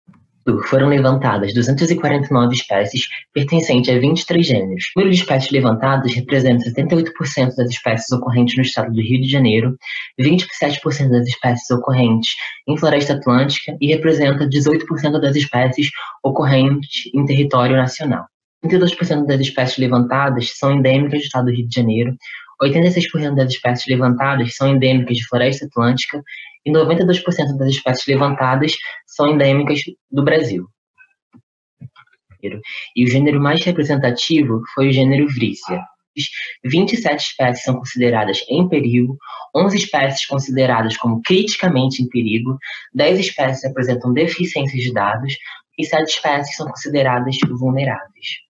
foram levantadas 249 espécies pertencentes a 23 gêneros. O número de espécies levantadas representa 78% das espécies ocorrentes no estado do Rio de Janeiro, 27% das espécies ocorrentes em floresta atlântica e representa 18% das espécies ocorrentes em território nacional. 32% das espécies levantadas são endêmicas do estado do Rio de Janeiro, 86% das espécies levantadas são endêmicas de floresta atlântica e 92% das espécies levantadas são endêmicas do Brasil. E o gênero mais representativo foi o gênero Vrícia. 27 espécies são consideradas em perigo, 11 espécies consideradas como criticamente em perigo, 10 espécies apresentam deficiências de dados e 7 espécies são consideradas vulneráveis.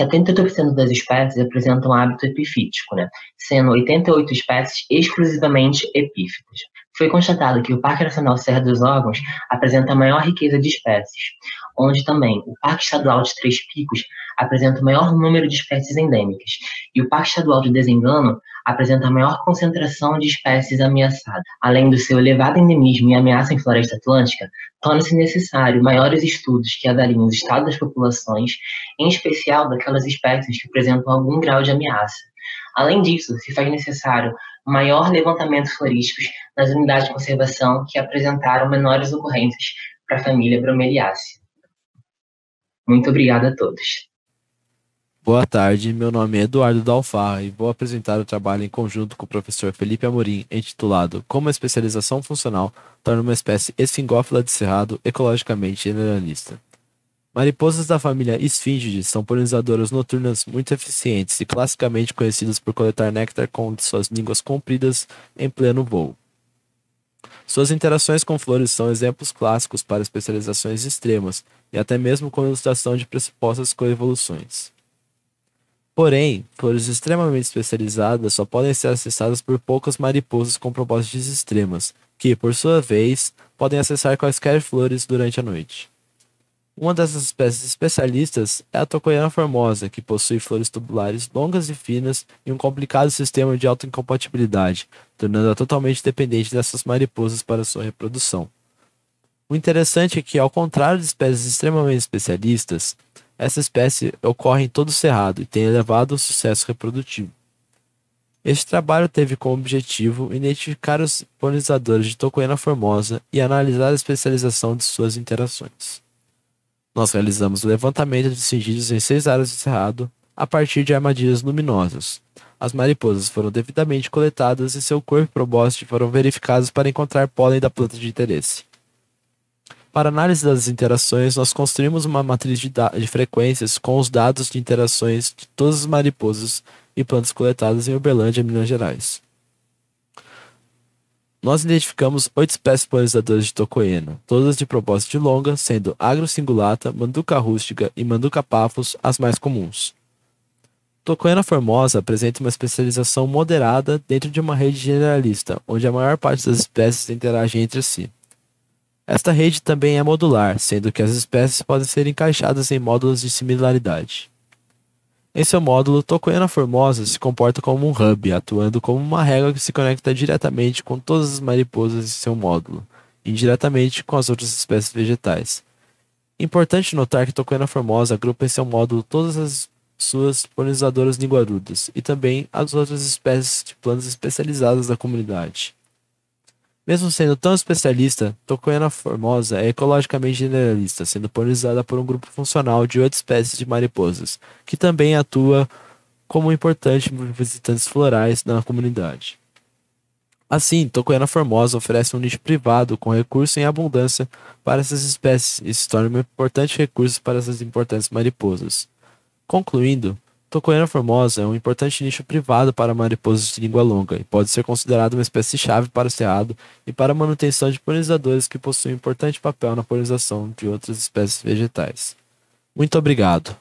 78% das espécies apresentam hábito epifítico, né? sendo 88 espécies exclusivamente epífitas foi constatado que o Parque Nacional Serra dos Órgãos apresenta a maior riqueza de espécies, onde também o Parque Estadual de Três Picos apresenta o maior número de espécies endêmicas, e o Parque Estadual de Desengano apresenta a maior concentração de espécies ameaçadas. Além do seu elevado endemismo e ameaça em floresta atlântica, torna-se necessário maiores estudos que avaliem os estados das populações, em especial daquelas espécies que apresentam algum grau de ameaça. Além disso, se faz necessário maior levantamento florísticos nas unidades de conservação que apresentaram menores ocorrências para a família bromeliácea. Muito obrigado a todos. Boa tarde, meu nome é Eduardo Dalfarra e vou apresentar o trabalho em conjunto com o professor Felipe Amorim, intitulado Como a especialização funcional torna uma espécie esfingófila de cerrado ecologicamente generalista. Mariposas da família Sphingidae são polinizadoras noturnas muito eficientes e classicamente conhecidas por coletar néctar com suas línguas compridas em pleno voo. Suas interações com flores são exemplos clássicos para especializações extremas e até mesmo com ilustração de pressupostas coevoluções. Porém, flores extremamente especializadas só podem ser acessadas por poucas mariposas com propósitos extremas, que, por sua vez, podem acessar quaisquer flores durante a noite. Uma dessas espécies especialistas é a Tocoiana formosa, que possui flores tubulares longas e finas e um complicado sistema de autoincompatibilidade, tornando-a totalmente dependente dessas mariposas para sua reprodução. O interessante é que, ao contrário de espécies extremamente especialistas, essa espécie ocorre em todo o cerrado e tem elevado sucesso reprodutivo. Este trabalho teve como objetivo identificar os polinizadores de Tocoiana formosa e analisar a especialização de suas interações. Nós realizamos o levantamento de singídeos em seis áreas de cerrado a partir de armadilhas luminosas. As mariposas foram devidamente coletadas e seu corpo e probóscide foram verificados para encontrar pólen da planta de interesse. Para análise das interações, nós construímos uma matriz de, de, frequências com os dados de interações de todas as mariposas e plantas coletadas em Uberlândia, Minas Gerais. Nós identificamos oito espécies polinizadoras de tocoena, todas de propósito longa, sendo agrocingulata, manduca rústica e manduca paphos as mais comuns. Tocoena formosa apresenta uma especialização moderada dentro de uma rede generalista, onde a maior parte das espécies interagem entre si. Esta rede também é modular, sendo que as espécies podem ser encaixadas em módulos de similaridade. Em seu módulo, Tocoena Formosa se comporta como um hub, atuando como uma régua que se conecta diretamente com todas as mariposas em seu módulo, e indiretamente com as outras espécies vegetais. Importante notar que Tocoena Formosa agrupa em seu módulo todas as suas polinizadoras linguarudas e também as outras espécies de plantas especializadas da comunidade. Mesmo sendo tão especialista, Tocoena formosa é ecologicamente generalista, sendo polinizada por um grupo funcional de oito espécies de mariposas, que também atua como importante visitantes florais na comunidade. Assim, Tocoena Formosa oferece um nicho privado com recurso em abundância para essas espécies e se torna um importante recurso para essas importantes mariposas. Concluindo, Tocoena formosa é um importante nicho privado para mariposas de língua longa e pode ser considerado uma espécie-chave para o cerrado e para a manutenção de polinizadores que possuem um importante papel na polinização de outras espécies vegetais. Muito obrigado.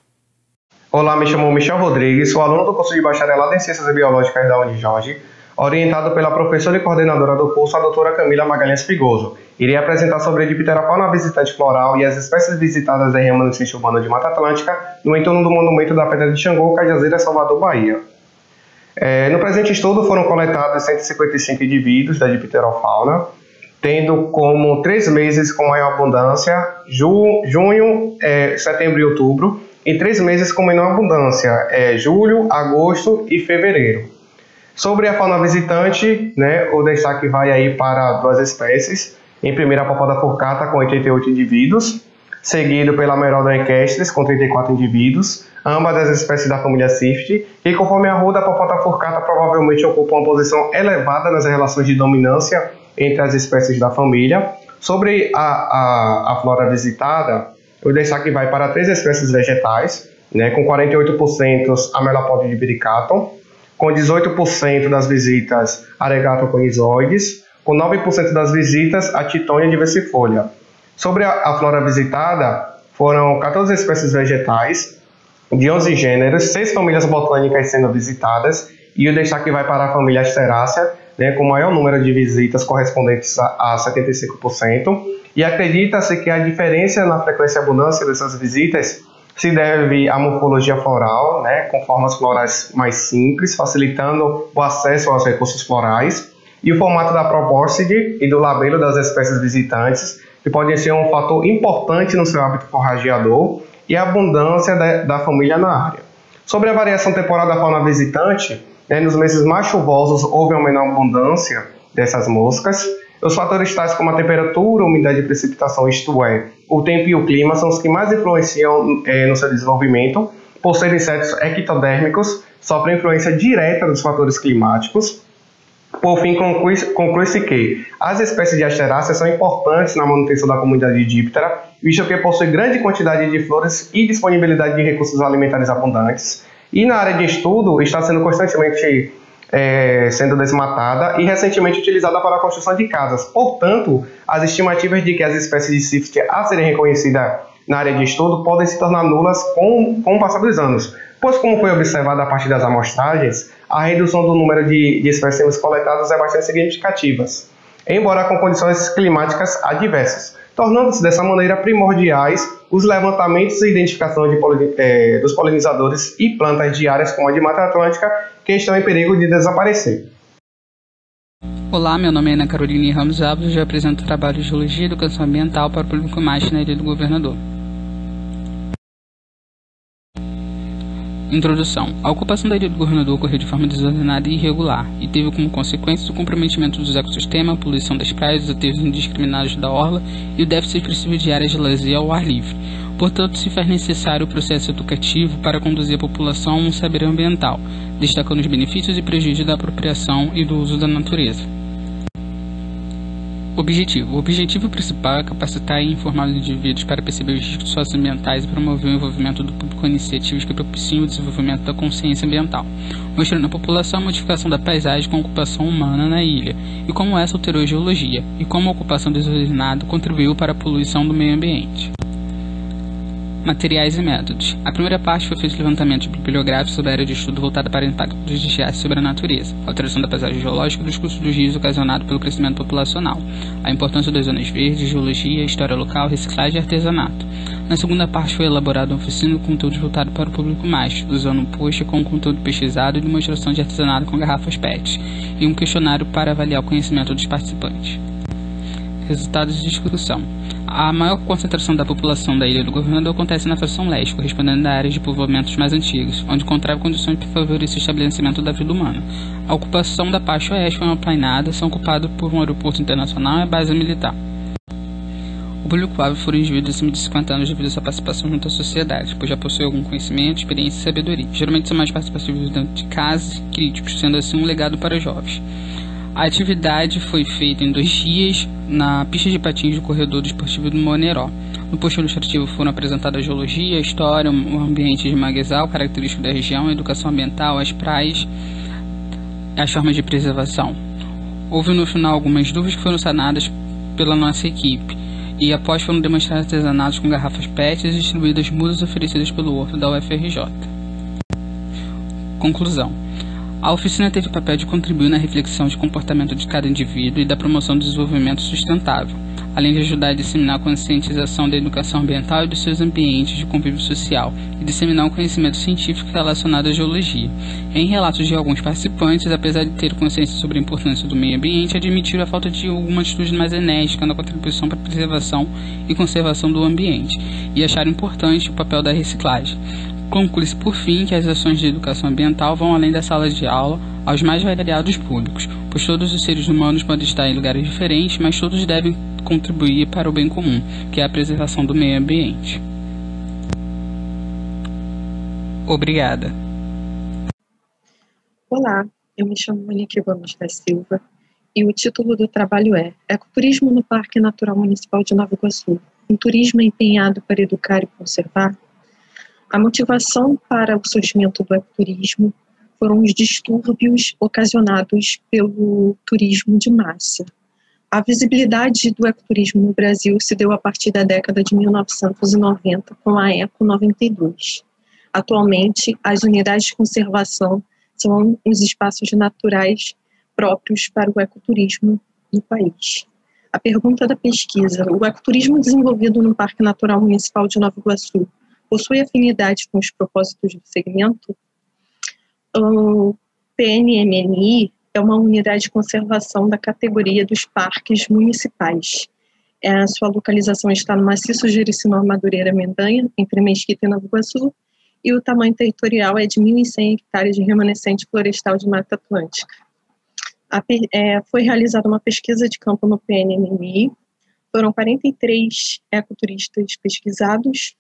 Olá, me chamo Michel Rodrigues, sou aluno do curso de bacharelado em Ciências Biológicas da Unijorge orientado pela professora e coordenadora do curso, a doutora Camila Magalhães Pigoso. Irei apresentar sobre a dipterofauna visitante floral e as espécies visitadas em remanescente urbano de Mata Atlântica, no entorno do monumento da Pedra de Xangô, Cajazeira, Salvador, Bahia. É, no presente estudo foram coletados 155 indivíduos da dipterofauna, tendo como três meses com maior abundância ju, junho, é, setembro e outubro, e três meses com menor abundância, é, julho, agosto e fevereiro. Sobre a fauna visitante, né, o destaque vai aí para duas espécies. Em primeira, a papada furcata, com 88 indivíduos, seguido pela Meroda equestres, com 34 indivíduos, ambas as espécies da família Sift, e conforme a ruda, a papada furcata provavelmente ocupa uma posição elevada nas relações de dominância entre as espécies da família. Sobre a, a, a flora visitada, o destaque vai para três espécies vegetais, né, com 48% a Melopode de Biricaton, com 18% das visitas aregatoconizoides, com 9% das visitas a titônia diversifolia. Sobre a, flora visitada, foram 14 espécies vegetais, de 11 gêneros, 6 famílias botânicas sendo visitadas, e o destaque vai para a família Asterácea, né, com maior número de visitas correspondentes a, a 75%, e acredita-se que a diferença na frequência e abundância dessas visitas se deve à morfologia floral, né, com formas florais mais simples, facilitando o acesso aos recursos florais, e o formato da probóscide e do labelo das espécies visitantes, que podem ser um fator importante no seu hábito forrageador, e a abundância da, da família na área. Sobre a variação temporal da fauna visitante, né, nos meses mais chuvosos houve uma menor abundância dessas moscas, os fatores tais como a temperatura, umidade e precipitação, isto é, o tempo e o clima, são os que mais influenciam é, no seu desenvolvimento, por serem insetos ectodérmicos, sofrem influência direta dos fatores climáticos. Por fim, conclui-se que as espécies de asteráceas são importantes na manutenção da comunidade díptera, visto que possui grande quantidade de flores e disponibilidade de recursos alimentares abundantes. E na área de estudo está sendo constantemente é, sendo desmatada e recentemente utilizada para a construção de casas. Portanto, as estimativas de que as espécies de Swift a serem reconhecidas na área de estudo podem se tornar nulas com, com o passar dos anos, pois, como foi observado a partir das amostragens, a redução do número de, de coletados é bastante significativa, embora com condições climáticas adversas tornando-se dessa maneira primordiais os levantamentos e identificação de, é, dos polinizadores e plantas de áreas como a de Mata Atlântica que estão em perigo de desaparecer. Olá, meu nome é Ana Caroline Ramos Alves e eu apresento o trabalho de Geologia e Educação Ambiental para o Público Mais do Governador. Introdução. A ocupação da ilha do governador ocorreu de forma desordenada e irregular, e teve como consequência o comprometimento dos ecossistemas, a poluição das praias, os aterros indiscriminados da orla e o déficit expressivo de áreas de lazer ao ar livre. Portanto, se faz necessário o processo educativo para conduzir a população a um saber ambiental, destacando os benefícios e prejuízos da apropriação e do uso da natureza. Objetivo. O objetivo principal é capacitar e informar os indivíduos para perceber os riscos socioambientais e promover o envolvimento do público com iniciativas que propiciem o desenvolvimento da consciência ambiental, mostrando à população a modificação da paisagem com a ocupação humana na ilha, e como essa alterou a geologia, e como a ocupação desordenada contribuiu para a poluição do meio ambiente. Materiais e métodos. A primeira parte foi feito levantamento bibliográfico sobre a área de estudo voltada para o impacto dos geais sobre a natureza, alteração da paisagem geológica dos cursos dos rios ocasionado pelo crescimento populacional, a importância das zonas verdes, geologia, história local, reciclagem e artesanato. Na segunda parte foi elaborada uma oficina com conteúdo voltado para o público mais, usando um post com conteúdo pesquisado e demonstração de artesanato com garrafas PET, e um questionário para avaliar o conhecimento dos participantes. Resultados de discussão. A maior concentração da população da Ilha do Governador acontece na fração leste, correspondendo a áreas de povoamentos mais antigos, onde encontrava condições que favorecem o estabelecimento da vida humana. A ocupação da parte oeste foi uma plainada, são ocupados por um aeroporto internacional e base militar. público-alvo foram indivíduos acima de 50 anos devido à sua participação junto à sociedade, pois já possuem algum conhecimento, experiência e sabedoria. Geralmente são mais participativos dentro de casa e críticos, sendo assim um legado para os jovens. A atividade foi feita em dois dias na pista de patins do corredor do esportivo do Moneró. No posto ilustrativo foram apresentadas a geologia, a história, o ambiente de Maguesal, característico da região, a educação ambiental, as praias, as formas de preservação. Houve no final algumas dúvidas que foram sanadas pela nossa equipe e após foram demonstrados artesanatos com garrafas PET e distribuídas musas oferecidas pelo Horto da UFRJ. Conclusão. A oficina teve o papel de contribuir na reflexão de comportamento de cada indivíduo e da promoção do desenvolvimento sustentável, além de ajudar a disseminar a conscientização da educação ambiental e dos seus ambientes de convívio social e disseminar o conhecimento científico relacionado à geologia. Em relatos de alguns participantes, apesar de ter consciência sobre a importância do meio ambiente, admitiram a falta de alguma atitude mais enérgica na contribuição para a preservação e conservação do ambiente e acharam importante o papel da reciclagem. Conclui-se, por fim, que as ações de educação ambiental vão além das salas de aula aos mais variados públicos, pois todos os seres humanos podem estar em lugares diferentes, mas todos devem contribuir para o bem comum, que é a preservação do meio ambiente. Obrigada. Olá, eu me chamo Monique Gomes da Silva e o título do trabalho é Ecoturismo no Parque Natural Municipal de Nova Iguaçu. Um turismo empenhado para educar e conservar a motivação para o surgimento do ecoturismo foram os distúrbios ocasionados pelo turismo de massa. A visibilidade do ecoturismo no Brasil se deu a partir da década de 1990 com a Eco 92. Atualmente, as unidades de conservação são os espaços naturais próprios para o ecoturismo no país. A pergunta da pesquisa: o ecoturismo desenvolvido no Parque Natural Municipal de Nova Iguaçu possui afinidade com os propósitos do segmento, o PNMNI é uma unidade de conservação da categoria dos parques municipais. É, a sua localização está no maciço Jericinó Madureira Mendanha, entre Mesquita e Nova Iguaçu, e o tamanho territorial é de 1.100 hectares de remanescente florestal de Mata Atlântica. A, é, foi realizada uma pesquisa de campo no PNMI, foram 43 ecoturistas pesquisados,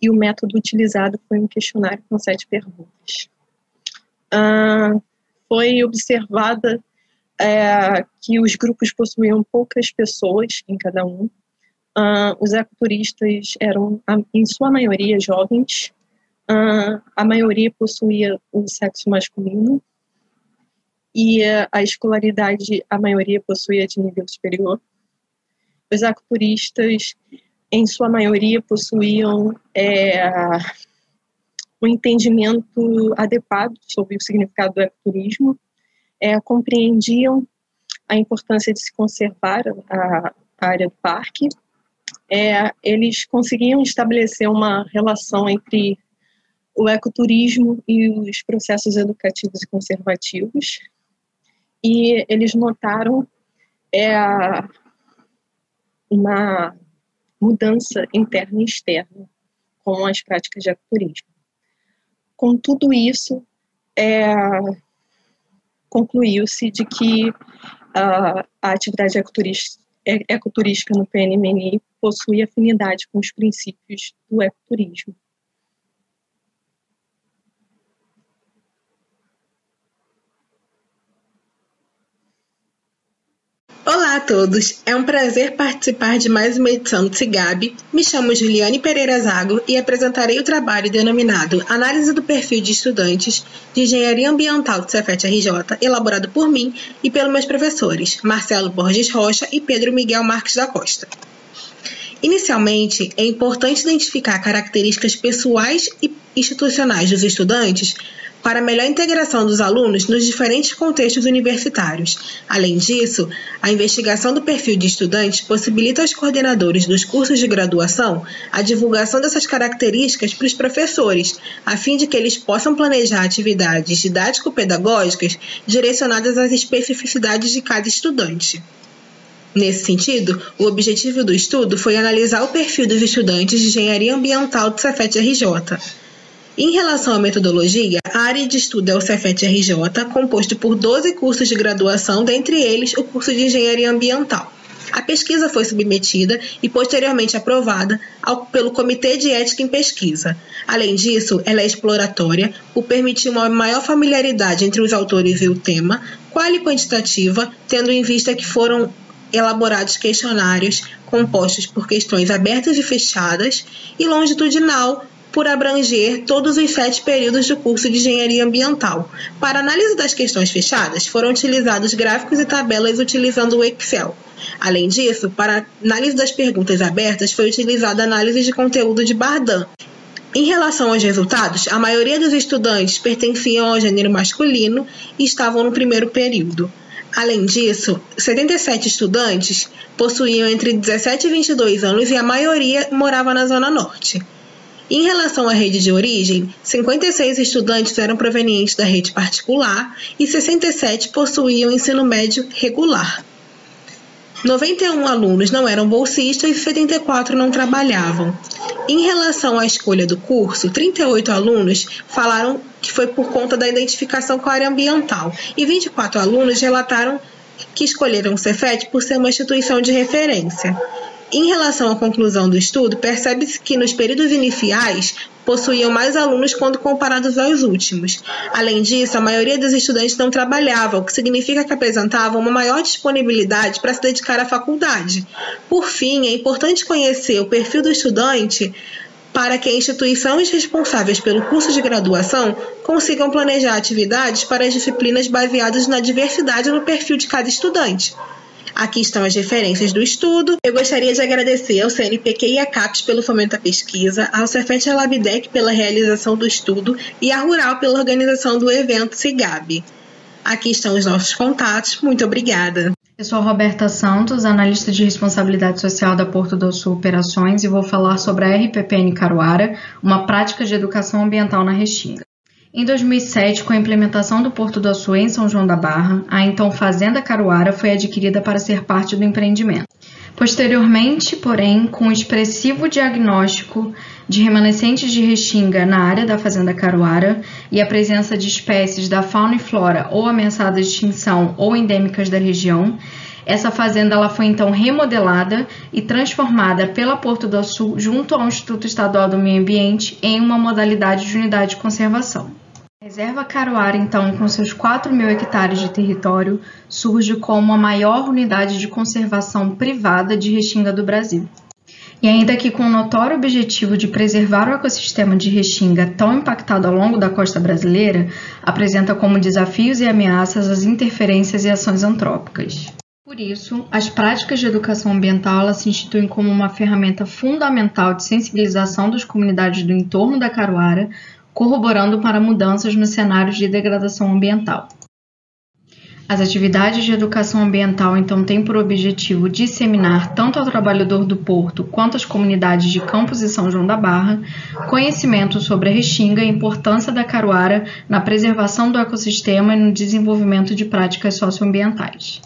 e o método utilizado foi um questionário com sete perguntas. Ah, foi observada é, que os grupos possuíam poucas pessoas em cada um. Ah, os ecoturistas eram, em sua maioria, jovens. Ah, a maioria possuía o sexo masculino. E a escolaridade, a maioria possuía de nível superior. Os ecoturistas em sua maioria, possuíam é, um entendimento adequado sobre o significado do ecoturismo, é, compreendiam a importância de se conservar a, a área do parque, é, eles conseguiam estabelecer uma relação entre o ecoturismo e os processos educativos e conservativos, e eles notaram é, uma mudança interna e externa com as práticas de ecoturismo. Com tudo isso, é, concluiu-se de que uh, a atividade ecoturística no PNMNI possui afinidade com os princípios do ecoturismo. Olá a todos, é um prazer participar de mais uma edição do CIGAB. Me chamo Juliane Pereira Zago e apresentarei o trabalho denominado Análise do Perfil de Estudantes de Engenharia Ambiental do Cefet RJ, elaborado por mim e pelos meus professores Marcelo Borges Rocha e Pedro Miguel Marques da Costa. Inicialmente, é importante identificar características pessoais e institucionais dos estudantes para melhor integração dos alunos nos diferentes contextos universitários. Além disso, a investigação do perfil de estudantes possibilita aos coordenadores dos cursos de graduação a divulgação dessas características para os professores, a fim de que eles possam planejar atividades didático-pedagógicas direcionadas às especificidades de cada estudante. Nesse sentido, o objetivo do estudo foi analisar o perfil dos estudantes de engenharia ambiental do Cefet RJ em relação à metodologia, a área de estudo é o Cefet-RJ, composto por 12 cursos de graduação, dentre eles o curso de Engenharia Ambiental. A pesquisa foi submetida e posteriormente aprovada ao, pelo Comitê de Ética em Pesquisa. Além disso, ela é exploratória, por permitir uma maior familiaridade entre os autores e o tema, qual e quantitativa, tendo em vista que foram elaborados questionários compostos por questões abertas e fechadas, e longitudinal, por abranger todos os sete períodos do curso de Engenharia Ambiental. Para análise das questões fechadas, foram utilizados gráficos e tabelas utilizando o Excel. Além disso, para análise das perguntas abertas, foi utilizada análise de conteúdo de Bardan. Em relação aos resultados, a maioria dos estudantes pertenciam ao gênero masculino e estavam no primeiro período. Além disso, 77 estudantes possuíam entre 17 e 22 anos e a maioria morava na Zona Norte. Em relação à rede de origem, 56 estudantes eram provenientes da rede particular e 67 possuíam ensino médio regular. 91 alunos não eram bolsistas e 74 não trabalhavam. Em relação à escolha do curso, 38 alunos falaram que foi por conta da identificação com a área ambiental e 24 alunos relataram que escolheram o Cefet por ser uma instituição de referência. Em relação à conclusão do estudo, percebe-se que nos períodos iniciais possuíam mais alunos quando comparados aos últimos. Além disso, a maioria dos estudantes não trabalhava, o que significa que apresentavam uma maior disponibilidade para se dedicar à faculdade. Por fim, é importante conhecer o perfil do estudante para que instituições responsáveis pelo curso de graduação consigam planejar atividades para as disciplinas baseadas na diversidade no perfil de cada estudante. Aqui estão as referências do estudo. Eu gostaria de agradecer ao CNPq e à CAPES pelo fomento à pesquisa, ao Cefet Labdec pela realização do estudo e à Rural pela organização do evento CIGAB. Aqui estão os nossos contatos. Muito obrigada. Eu sou Roberta Santos, analista de responsabilidade social da Porto do Sul Operações e vou falar sobre a RPPN Caruara, uma prática de educação ambiental na Restinga. Em 2007, com a implementação do Porto do Açu em São João da Barra, a então Fazenda Caruara foi adquirida para ser parte do empreendimento. Posteriormente, porém, com o expressivo diagnóstico de remanescentes de restinga na área da Fazenda Caruara e a presença de espécies da fauna e flora ou ameaçadas de extinção ou endêmicas da região, essa fazenda ela foi então remodelada e transformada pela Porto do Sul junto ao Instituto Estadual do Meio Ambiente em uma modalidade de unidade de conservação. A Reserva Caruara, então, com seus 4 mil hectares de território, surge como a maior unidade de conservação privada de restinga do Brasil. E ainda que com o notório objetivo de preservar o ecossistema de restinga tão impactado ao longo da costa brasileira, apresenta como desafios e ameaças as interferências e ações antrópicas. Por isso, as práticas de educação ambiental se instituem como uma ferramenta fundamental de sensibilização das comunidades do entorno da Caruara, corroborando para mudanças no cenário de degradação ambiental. As atividades de educação ambiental então têm por objetivo disseminar tanto ao trabalhador do porto quanto às comunidades de Campos e São João da Barra conhecimento sobre a restinga e a importância da caruara na preservação do ecossistema e no desenvolvimento de práticas socioambientais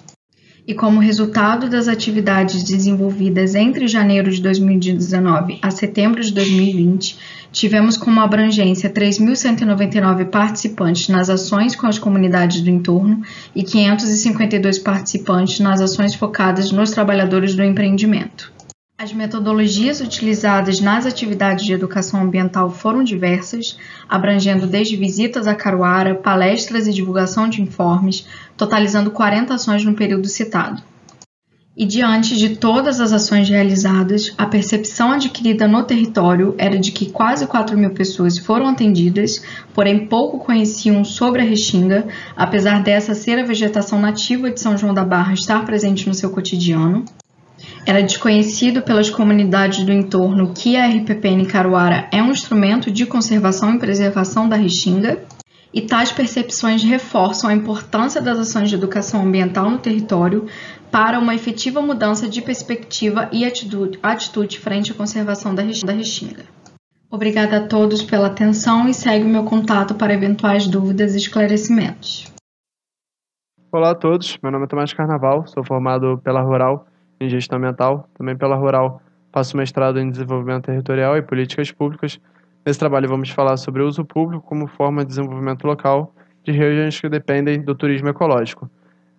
e como resultado das atividades desenvolvidas entre janeiro de 2019 a setembro de 2020, tivemos como abrangência 3.199 participantes nas ações com as comunidades do entorno e 552 participantes nas ações focadas nos trabalhadores do empreendimento. As metodologias utilizadas nas atividades de educação ambiental foram diversas, abrangendo desde visitas a Caruara, palestras e divulgação de informes, totalizando 40 ações no período citado. E diante de todas as ações realizadas, a percepção adquirida no território era de que quase 4 mil pessoas foram atendidas, porém pouco conheciam sobre a Restinga, apesar dessa ser a vegetação nativa de São João da Barra estar presente no seu cotidiano. Era desconhecido pelas comunidades do entorno que a RPPN Caruara é um instrumento de conservação e preservação da Restinga, e tais percepções reforçam a importância das ações de educação ambiental no território para uma efetiva mudança de perspectiva e atitude, atitude frente à conservação da Restinga. Obrigada a todos pela atenção e segue o meu contato para eventuais dúvidas e esclarecimentos. Olá a todos, meu nome é Tomás Carnaval, sou formado pela Rural em Gestão Ambiental, também pela Rural faço mestrado em Desenvolvimento Territorial e Políticas Públicas. Nesse trabalho vamos falar sobre o uso público como forma de desenvolvimento local de regiões que dependem do turismo ecológico.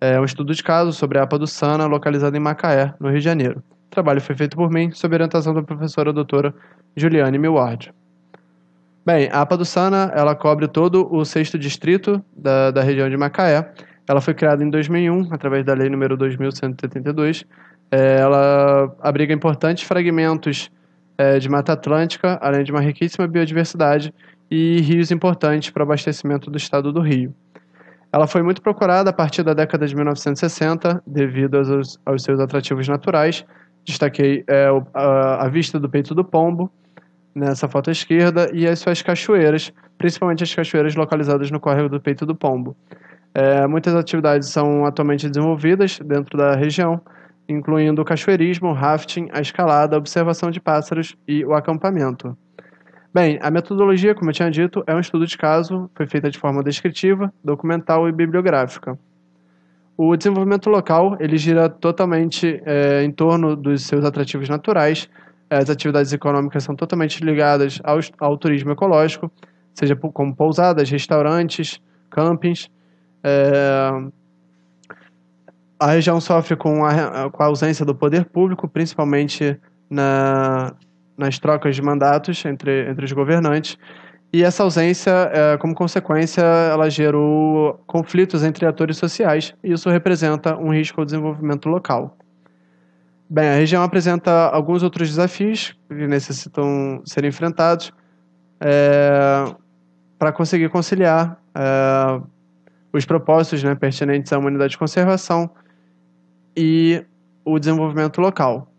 É um estudo de caso sobre a APA do Sana, localizada em Macaé, no Rio de Janeiro. O trabalho foi feito por mim, sob orientação da professora doutora Juliane Milward. Bem, a APA do Sana, ela cobre todo o sexto distrito da, da região de Macaé. Ela foi criada em 2001, através da Lei número 2172. É, ela abriga importantes fragmentos é, de Mata Atlântica, além de uma riquíssima biodiversidade e rios importantes para o abastecimento do estado do Rio. Ela foi muito procurada a partir da década de 1960, devido aos, aos seus atrativos naturais. Destaquei é, a, a vista do peito do pombo, nessa foto à esquerda, e as suas cachoeiras, principalmente as cachoeiras localizadas no córrego do Peito do Pombo. É, muitas atividades são atualmente desenvolvidas dentro da região, incluindo o cachoeirismo, rafting, a escalada, a observação de pássaros e o acampamento. Bem, a metodologia, como eu tinha dito, é um estudo de caso, foi feita de forma descritiva, documental e bibliográfica. O desenvolvimento local ele gira totalmente é, em torno dos seus atrativos naturais, as atividades econômicas são totalmente ligadas ao, ao turismo ecológico, seja como pousadas, restaurantes, campings. É, a região sofre com a, com a, ausência do poder público, principalmente na, nas trocas de mandatos entre, entre os governantes. E essa ausência, é, como consequência, ela gerou conflitos entre atores sociais, e isso representa um risco ao desenvolvimento local. Bem, a região apresenta alguns outros desafios que necessitam ser enfrentados é, para conseguir conciliar é, os propósitos né, pertinentes à humanidade de conservação e o desenvolvimento local.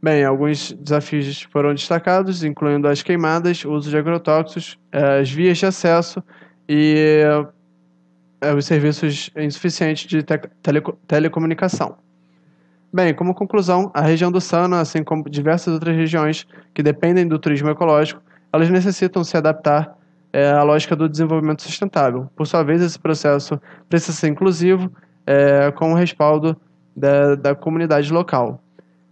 Bem, alguns desafios foram destacados, incluindo as queimadas, o uso de agrotóxicos, é, as vias de acesso e é, os serviços insuficientes de te telecomunicação. Bem, como conclusão, a região do Sana, assim como diversas outras regiões que dependem do turismo ecológico, elas necessitam se adaptar é, à lógica do desenvolvimento sustentável. Por sua vez, esse processo precisa ser inclusivo, é, com o respaldo da, da comunidade local.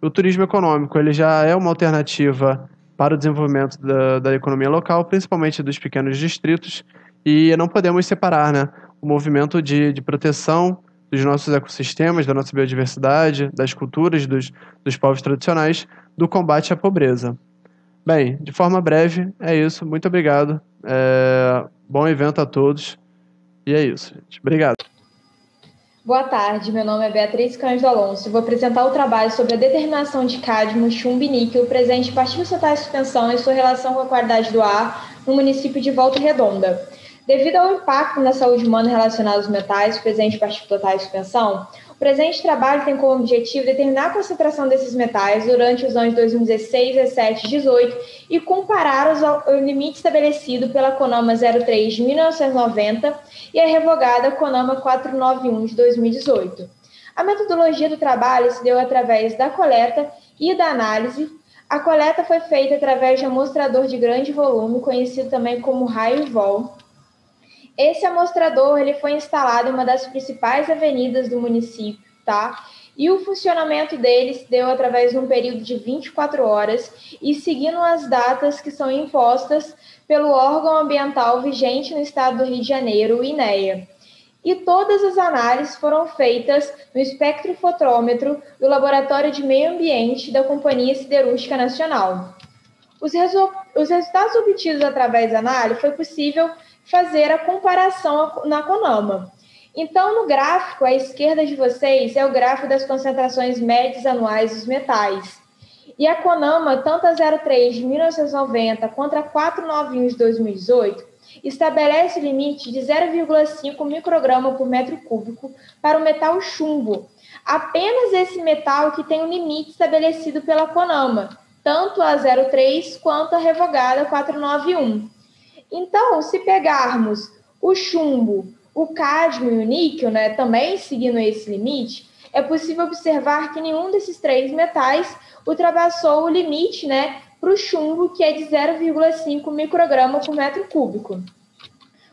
O turismo econômico ele já é uma alternativa para o desenvolvimento da, da economia local, principalmente dos pequenos distritos, e não podemos separar né, o movimento de, de proteção dos nossos ecossistemas, da nossa biodiversidade, das culturas dos, dos povos tradicionais, do combate à pobreza. Bem, de forma breve, é isso. Muito obrigado. É... Bom evento a todos. E é isso, gente. Obrigado. Boa tarde, meu nome é Beatriz Cândido Alonso vou apresentar o trabalho sobre a determinação de cádmio, chumbo e níquel presente em partículas totais de suspensão e sua relação com a qualidade do ar no município de Volta Redonda. Devido ao impacto na saúde humana relacionado aos metais presentes em partículas totais de suspensão, o presente trabalho tem como objetivo determinar a concentração desses metais durante os anos 2016, 17 e 18 e comparar o limite estabelecido pela CONAMA 03 de 1990 e a revogada CONAMA 491 de 2018. A metodologia do trabalho se deu através da coleta e da análise. A coleta foi feita através de amostrador de grande volume, conhecido também como raio-vol, esse amostrador ele foi instalado em uma das principais avenidas do município, tá? E o funcionamento dele se deu através de um período de 24 horas e seguindo as datas que são impostas pelo órgão ambiental vigente no estado do Rio de Janeiro, o INEA. E todas as análises foram feitas no espectrofotrômetro do Laboratório de Meio Ambiente da Companhia Siderúrgica Nacional. Os, resu os resultados obtidos através da análise foi possível fazer a comparação na CONAMA. Então, no gráfico à esquerda de vocês é o gráfico das concentrações médias anuais dos metais. E a CONAMA, tanto a 03 de 1990 quanto a 491 de 2018, estabelece limite de 0,5 micrograma por metro cúbico para o metal chumbo. Apenas esse metal que tem o um limite estabelecido pela CONAMA, tanto a 03 quanto a revogada 491. Então, se pegarmos o chumbo, o cádmio e o níquel, né, também seguindo esse limite, é possível observar que nenhum desses três metais ultrapassou o limite né, para o chumbo, que é de 0,5 micrograma por metro cúbico.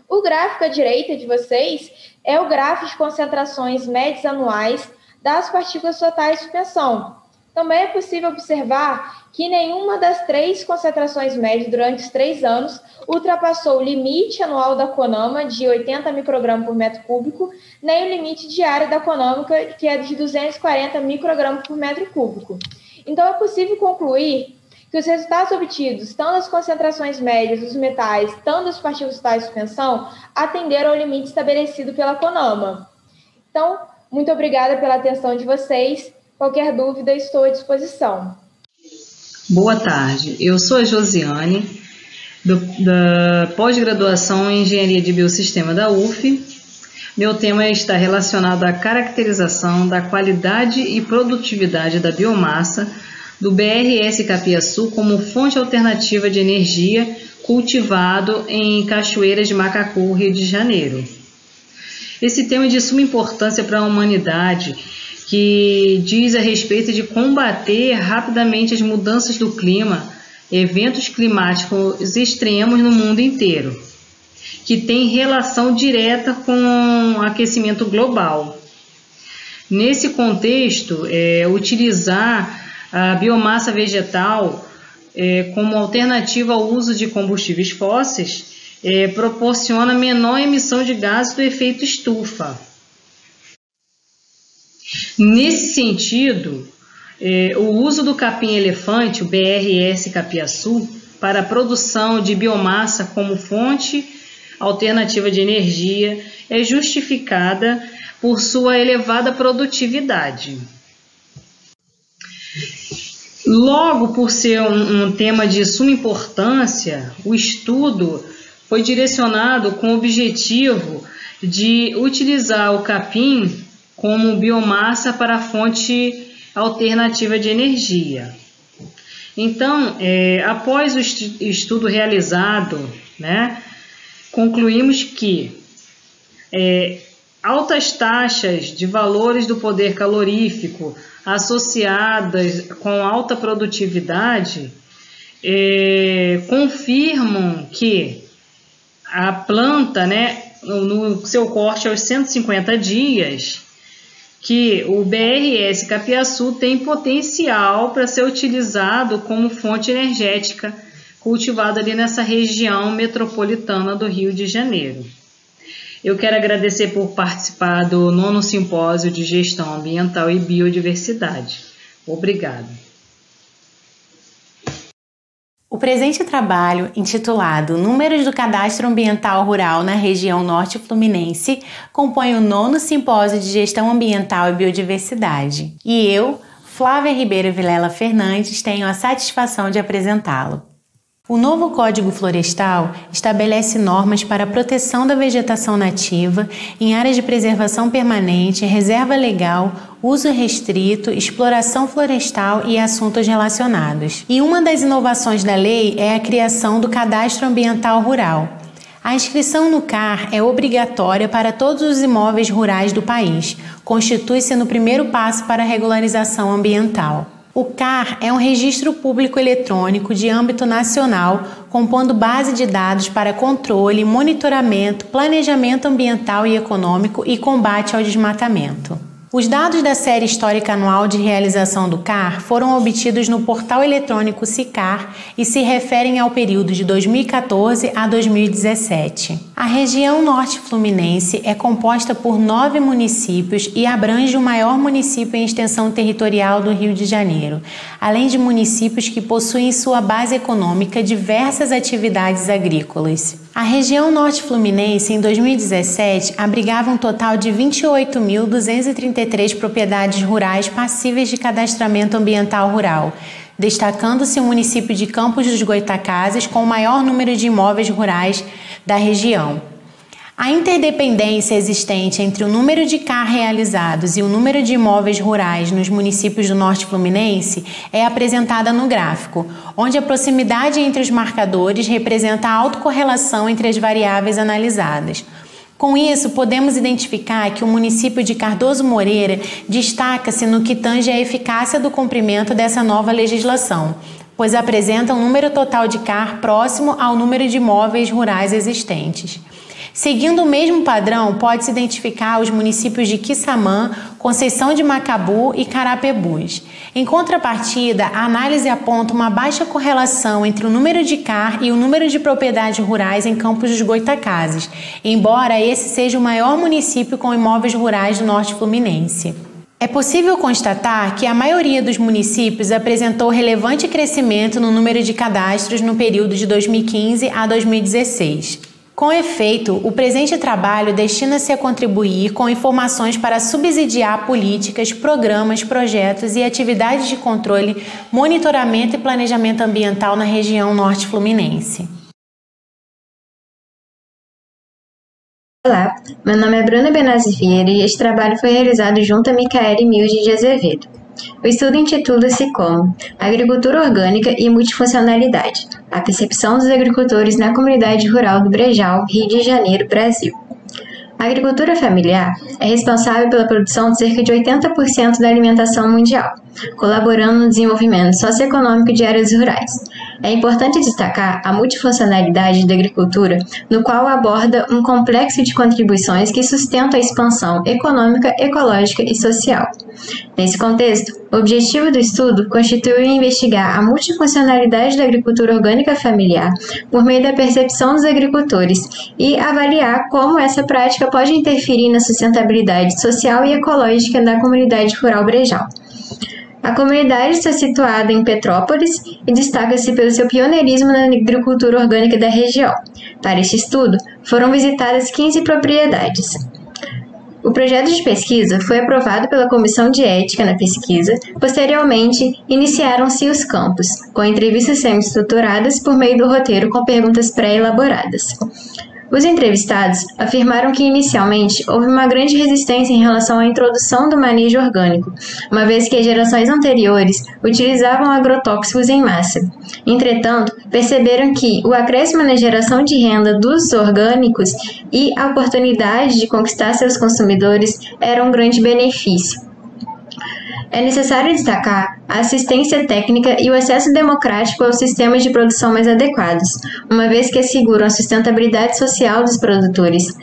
O gráfico à direita de vocês é o gráfico de concentrações médias anuais das partículas totais de suspensão. Também é possível observar que nenhuma das três concentrações médias durante os três anos ultrapassou o limite anual da CONAMA de 80 microgramas por metro cúbico, nem o limite diário da CONAMA, que é de 240 microgramas por metro cúbico. Então, é possível concluir que os resultados obtidos, tanto as concentrações médias dos metais, tanto as partículas de suspensão, atenderam ao limite estabelecido pela CONAMA. Então, muito obrigada pela atenção de vocês. Qualquer dúvida, estou à disposição. Boa tarde, eu sou a Josiane, do, da pós-graduação em Engenharia de Biosistema da UF. Meu tema está relacionado à caracterização da qualidade e produtividade da biomassa do BRS Capiaçu como fonte alternativa de energia cultivado em Cachoeiras de Macacu, Rio de Janeiro. Esse tema é de suma importância para a humanidade, que diz a respeito de combater rapidamente as mudanças do clima, eventos climáticos extremos no mundo inteiro, que tem relação direta com aquecimento global. Nesse contexto, é, utilizar a biomassa vegetal é, como alternativa ao uso de combustíveis fósseis é, proporciona menor emissão de gases do efeito estufa. Nesse sentido, é, o uso do capim-elefante, o BRS capiaçu, para a produção de biomassa como fonte alternativa de energia é justificada por sua elevada produtividade. Logo, por ser um, um tema de suma importância, o estudo foi direcionado com o objetivo de utilizar o capim como biomassa para fonte alternativa de energia. Então, é, após o estudo realizado, né, concluímos que é, altas taxas de valores do poder calorífico associadas com alta produtividade é, confirmam que a planta, né, no seu corte aos 150 dias, que o BRS Capiaçu tem potencial para ser utilizado como fonte energética cultivada ali nessa região metropolitana do Rio de Janeiro. Eu quero agradecer por participar do nono simpósio de gestão ambiental e biodiversidade. Obrigada. O presente trabalho, intitulado Números do Cadastro Ambiental Rural na Região Norte Fluminense, compõe o nono simpósio de gestão ambiental e biodiversidade. E eu, Flávia Ribeiro Vilela Fernandes, tenho a satisfação de apresentá-lo. O novo Código Florestal estabelece normas para a proteção da vegetação nativa em áreas de preservação permanente, reserva legal, uso restrito, exploração florestal e assuntos relacionados. E uma das inovações da lei é a criação do Cadastro Ambiental Rural. A inscrição no CAR é obrigatória para todos os imóveis rurais do país, constitui-se no primeiro passo para a regularização ambiental. O CAR é um registro público eletrônico de âmbito nacional, compondo base de dados para controle, monitoramento, planejamento ambiental e econômico e combate ao desmatamento. Os dados da série histórica anual de realização do CAR foram obtidos no portal eletrônico SICAR e se referem ao período de 2014 a 2017. A região norte fluminense é composta por nove municípios e abrange o maior município em extensão territorial do Rio de Janeiro, além de municípios que possuem em sua base econômica diversas atividades agrícolas. A região norte fluminense, em 2017, abrigava um total de 28.233 propriedades rurais passíveis de cadastramento ambiental rural, destacando-se o município de Campos dos Goitacazes com o maior número de imóveis rurais da região. A interdependência existente entre o número de CAR realizados e o número de imóveis rurais nos municípios do Norte Fluminense é apresentada no gráfico, onde a proximidade entre os marcadores representa a autocorrelação entre as variáveis analisadas. Com isso, podemos identificar que o município de Cardoso Moreira destaca-se no que tange a eficácia do cumprimento dessa nova legislação, pois apresenta um número total de CAR próximo ao número de imóveis rurais existentes. Seguindo o mesmo padrão, pode-se identificar os municípios de Quissamã, Conceição de Macabu e Carapebus. Em contrapartida, a análise aponta uma baixa correlação entre o número de CAR e o número de propriedades rurais em Campos dos Goitacazes, embora esse seja o maior município com imóveis rurais do norte fluminense. É possível constatar que a maioria dos municípios apresentou relevante crescimento no número de cadastros no período de 2015 a 2016. Com efeito, o presente trabalho destina-se a contribuir com informações para subsidiar políticas, programas, projetos e atividades de controle, monitoramento e planejamento ambiental na região norte fluminense. Olá, meu nome é Bruna Benazzi Vieira e este trabalho foi realizado junto a Micaele Milde de Azevedo. O estudo intitula-se como Agricultura Orgânica e Multifuncionalidade a percepção dos agricultores na comunidade rural do Brejal, Rio de Janeiro, Brasil. A agricultura familiar é responsável pela produção de cerca de 80% da alimentação mundial, colaborando no desenvolvimento socioeconômico de áreas rurais. É importante destacar a multifuncionalidade da agricultura, no qual aborda um complexo de contribuições que sustentam a expansão econômica, ecológica e social. Nesse contexto, o objetivo do estudo constitui investigar a multifuncionalidade da agricultura orgânica familiar por meio da percepção dos agricultores e avaliar como essa prática pode interferir na sustentabilidade social e ecológica da comunidade rural brejal. A comunidade está situada em Petrópolis e destaca-se pelo seu pioneirismo na agricultura orgânica da região. Para este estudo, foram visitadas 15 propriedades. O projeto de pesquisa foi aprovado pela Comissão de Ética na Pesquisa. Posteriormente, iniciaram-se os campos, com entrevistas semi-estruturadas por meio do roteiro com perguntas pré-elaboradas. Os entrevistados afirmaram que inicialmente houve uma grande resistência em relação à introdução do manejo orgânico, uma vez que as gerações anteriores utilizavam agrotóxicos em massa. Entretanto, perceberam que o acréscimo na geração de renda dos orgânicos e a oportunidade de conquistar seus consumidores era um grande benefício. É necessário destacar a assistência técnica e o acesso democrático aos sistemas de produção mais adequados, uma vez que asseguram a sustentabilidade social dos produtores.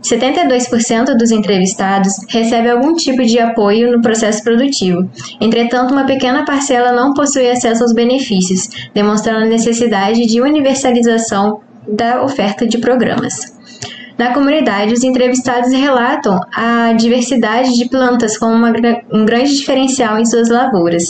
72% dos entrevistados recebe algum tipo de apoio no processo produtivo. Entretanto, uma pequena parcela não possui acesso aos benefícios, demonstrando a necessidade de universalização da oferta de programas. Na comunidade, os entrevistados relatam a diversidade de plantas como uma, um grande diferencial em suas lavouras.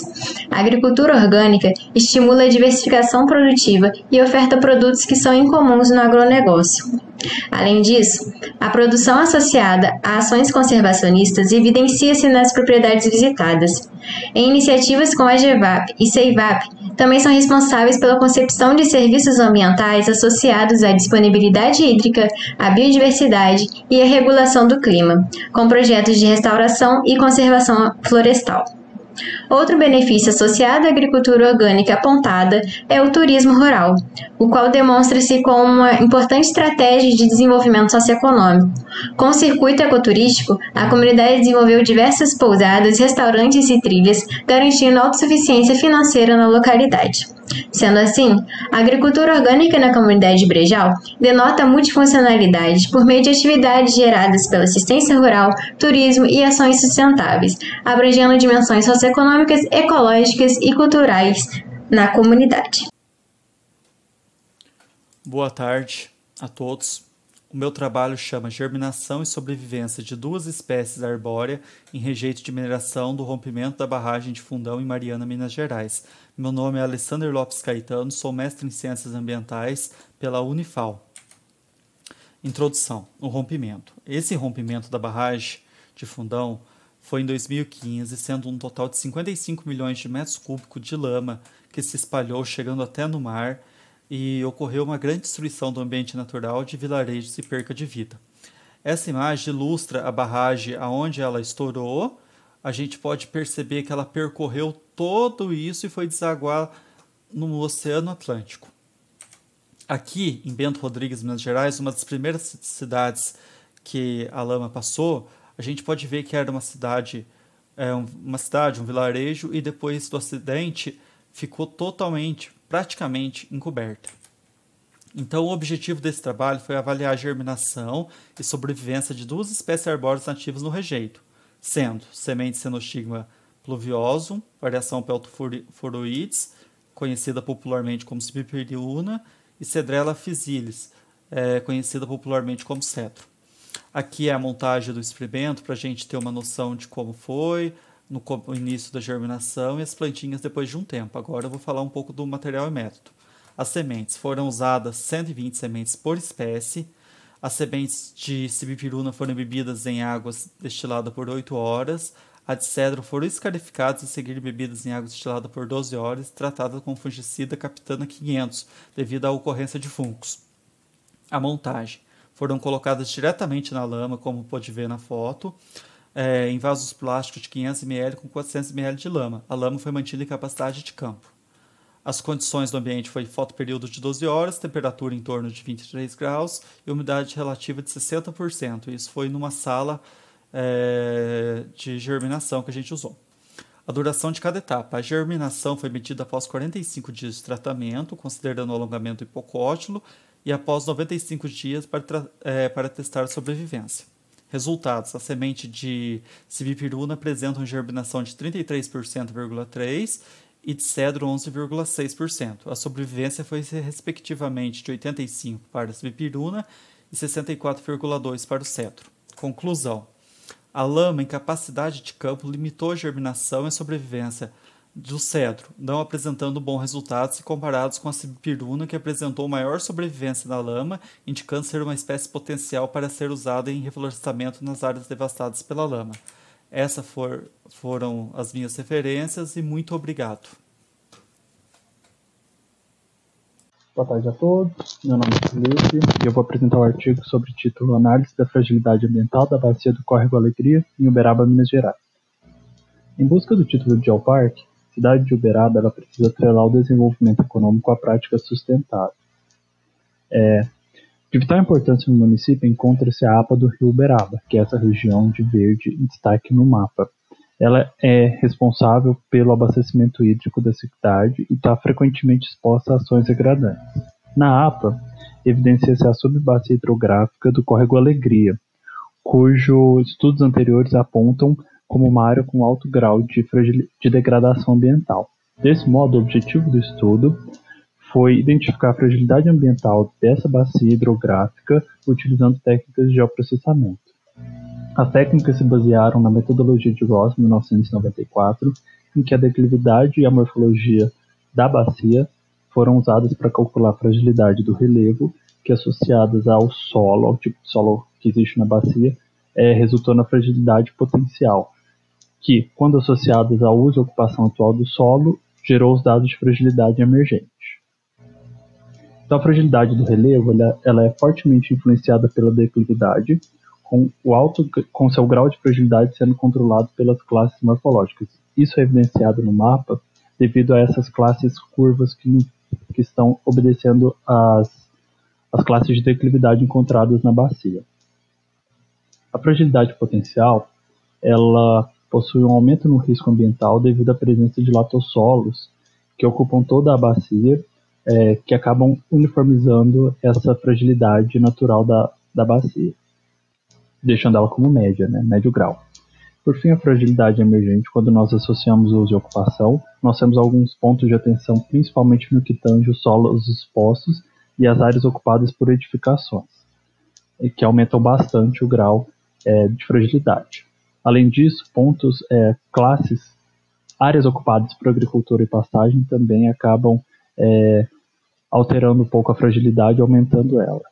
A agricultura orgânica estimula a diversificação produtiva e oferta produtos que são incomuns no agronegócio. Além disso, a produção associada a ações conservacionistas evidencia-se nas propriedades visitadas. Em iniciativas com a GEVAP e CEIVAP, também são responsáveis pela concepção de serviços ambientais associados à disponibilidade hídrica, à biodiversidade e à regulação do clima, com projetos de restauração e conservação florestal. Outro benefício associado à agricultura orgânica apontada é o turismo rural, o qual demonstra-se como uma importante estratégia de desenvolvimento socioeconômico. Com o circuito ecoturístico, a comunidade desenvolveu diversas pousadas, restaurantes e trilhas, garantindo autossuficiência financeira na localidade. Sendo assim, a agricultura orgânica na comunidade brejal denota multifuncionalidade por meio de atividades geradas pela assistência rural, turismo e ações sustentáveis, abrangendo dimensões socioeconômicas, ecológicas e culturais na comunidade. Boa tarde a todos. O meu trabalho chama Germinação e Sobrevivência de duas espécies arbóreas em rejeito de mineração do rompimento da barragem de Fundão em Mariana, Minas Gerais. Meu nome é Alessandro Lopes Caetano, sou mestre em Ciências Ambientais pela Unifal. Introdução: o rompimento. Esse rompimento da barragem de Fundão foi em 2015, sendo um total de 55 milhões de metros cúbicos de lama que se espalhou, chegando até no mar e ocorreu uma grande destruição do ambiente natural de vilarejos e perca de vida. Essa imagem ilustra a barragem aonde ela estourou. A gente pode perceber que ela percorreu todo isso e foi desaguar no Oceano Atlântico. Aqui, em Bento Rodrigues, Minas Gerais, uma das primeiras cidades que a lama passou, a gente pode ver que era uma cidade, é, uma cidade, um vilarejo, e depois do acidente ficou totalmente praticamente encoberta. Então, o objetivo desse trabalho foi avaliar a germinação e sobrevivência de duas espécies arbóreas nativas no rejeito, sendo semente Cenostigma pluviosum, variação peltoforoides, conhecida popularmente como Cibipiriuna, e Cedrela physilis, é, conhecida popularmente como cedro. Aqui é a montagem do experimento para a gente ter uma noção de como foi, no início da germinação e as plantinhas depois de um tempo. Agora eu vou falar um pouco do material e método. As sementes foram usadas 120 sementes por espécie. As sementes de cibipiruna foram bebidas em águas destiladas por 8 horas. A de cedro foram escarificadas e seguir bebidas em água destilada por 12 horas, tratadas com fungicida Capitana 500, devido à ocorrência de fungos. A montagem foram colocadas diretamente na lama, como pode ver na foto é, em vasos plásticos de 500 ml com 400 ml de lama. A lama foi mantida em capacidade de campo. As condições do ambiente foi fotoperíodo de 12 horas, temperatura em torno de 23 graus e umidade relativa de 60%. Isso foi numa sala é, de germinação que a gente usou. A duração de cada etapa. A germinação foi medida após 45 dias de tratamento, considerando o alongamento hipocótilo, e após 95 dias para, é, para testar a sobrevivência. Resultados: a semente de cibipiruna apresenta uma germinação de 33,3% e de cedro 11,6%. A sobrevivência foi respectivamente de 85 para a cibipiruna e 64,2 para o cedro. Conclusão: a lama em capacidade de campo limitou a germinação e a sobrevivência do cedro, não apresentando bom resultado se comparados com a cibipiruna, que apresentou maior sobrevivência na lama, indicando ser uma espécie potencial para ser usada em reflorestamento nas áreas devastadas pela lama. Essas for, foram as minhas referências e muito obrigado. Boa tarde a todos, meu nome é Felipe e eu vou apresentar o um artigo sobre o título Análise da Fragilidade Ambiental da Bacia do Córrego Alegria, em Uberaba, Minas Gerais. Em busca do título de Geoparque, cidade de Uberaba ela precisa atrelar o desenvolvimento econômico à prática sustentável. É, de vital importância no município encontra-se a APA do Rio Uberaba, que é essa região de verde em destaque no mapa. Ela é responsável pelo abastecimento hídrico da cidade e está frequentemente exposta a ações degradantes. Na APA, evidencia-se a subbacia hidrográfica do córrego Alegria, cujos estudos anteriores apontam como uma área com alto grau de, de degradação ambiental. Desse modo, o objetivo do estudo foi identificar a fragilidade ambiental dessa bacia hidrográfica utilizando técnicas de geoprocessamento. As técnicas se basearam na metodologia de Ross, 1994, em que a declividade e a morfologia da bacia foram usadas para calcular a fragilidade do relevo, que associadas ao solo, ao tipo de solo que existe na bacia, é, resultou na fragilidade potencial, que, quando associadas ao uso e ocupação atual do solo, gerou os dados de fragilidade emergente. Então, a fragilidade do relevo ela, é fortemente influenciada pela declividade, com, o alto, com seu grau de fragilidade sendo controlado pelas classes morfológicas. Isso é evidenciado no mapa devido a essas classes curvas que, que estão obedecendo às, às classes de declividade encontradas na bacia. A fragilidade potencial ela possui um aumento no risco ambiental devido à presença de latossolos que ocupam toda a bacia, é, que acabam uniformizando essa fragilidade natural da, da bacia, deixando ela como média, né, médio grau. Por fim, a fragilidade emergente, quando nós associamos uso e ocupação, nós temos alguns pontos de atenção, principalmente no que tange os solos expostos e as áreas ocupadas por edificações, que aumentam bastante o grau é, de fragilidade. Além disso, pontos, é, classes, áreas ocupadas por agricultura e pastagem também acabam é, alterando um pouco a fragilidade, aumentando ela.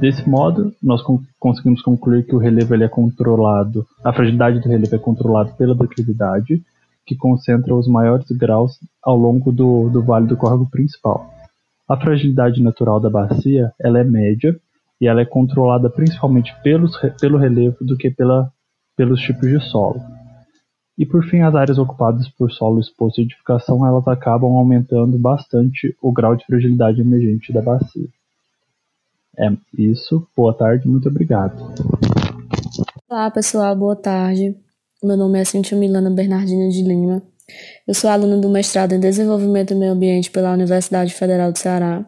Desse modo, nós conseguimos concluir que o relevo ele é controlado, a fragilidade do relevo é controlada pela declividade, que concentra os maiores graus ao longo do, do vale do córrego principal. A fragilidade natural da bacia ela é média e ela é controlada principalmente pelos, pelo relevo do que pela, pelos tipos de solo. E por fim, as áreas ocupadas por solo exposto à edificação, elas acabam aumentando bastante o grau de fragilidade emergente da bacia. É isso. Boa tarde, muito obrigado. Olá, pessoal, boa tarde. Meu nome é Cintia Milana Bernardina de Lima. Eu sou aluna do mestrado em Desenvolvimento e Meio Ambiente pela Universidade Federal do Ceará.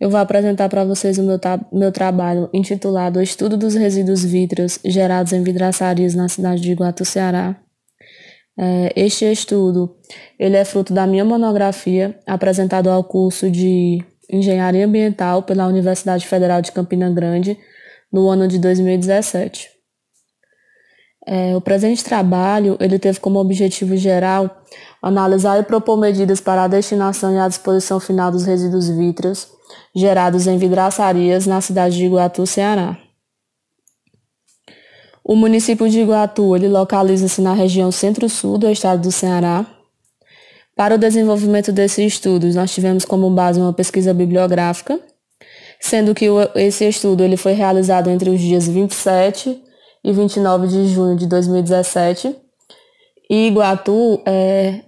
Eu vou apresentar para vocês o meu, meu trabalho intitulado Estudo dos Resíduos Vítreos Gerados em Vidraçarias na cidade de Iguatu, Ceará. É, este estudo ele é fruto da minha monografia, apresentado ao curso de Engenharia Ambiental pela Universidade Federal de Campina Grande, no ano de 2017. É, o presente trabalho ele teve como objetivo geral analisar e propor medidas para a destinação e a disposição final dos resíduos vítreos gerados em vidraçarias na cidade de Iguatu, Ceará. O município de Iguatu localiza-se na região centro-sul do estado do Ceará. Para o desenvolvimento desses estudos, nós tivemos como base uma pesquisa bibliográfica, sendo que esse estudo ele foi realizado entre os dias 27 e 29 de junho de 2017. E Iguatu é,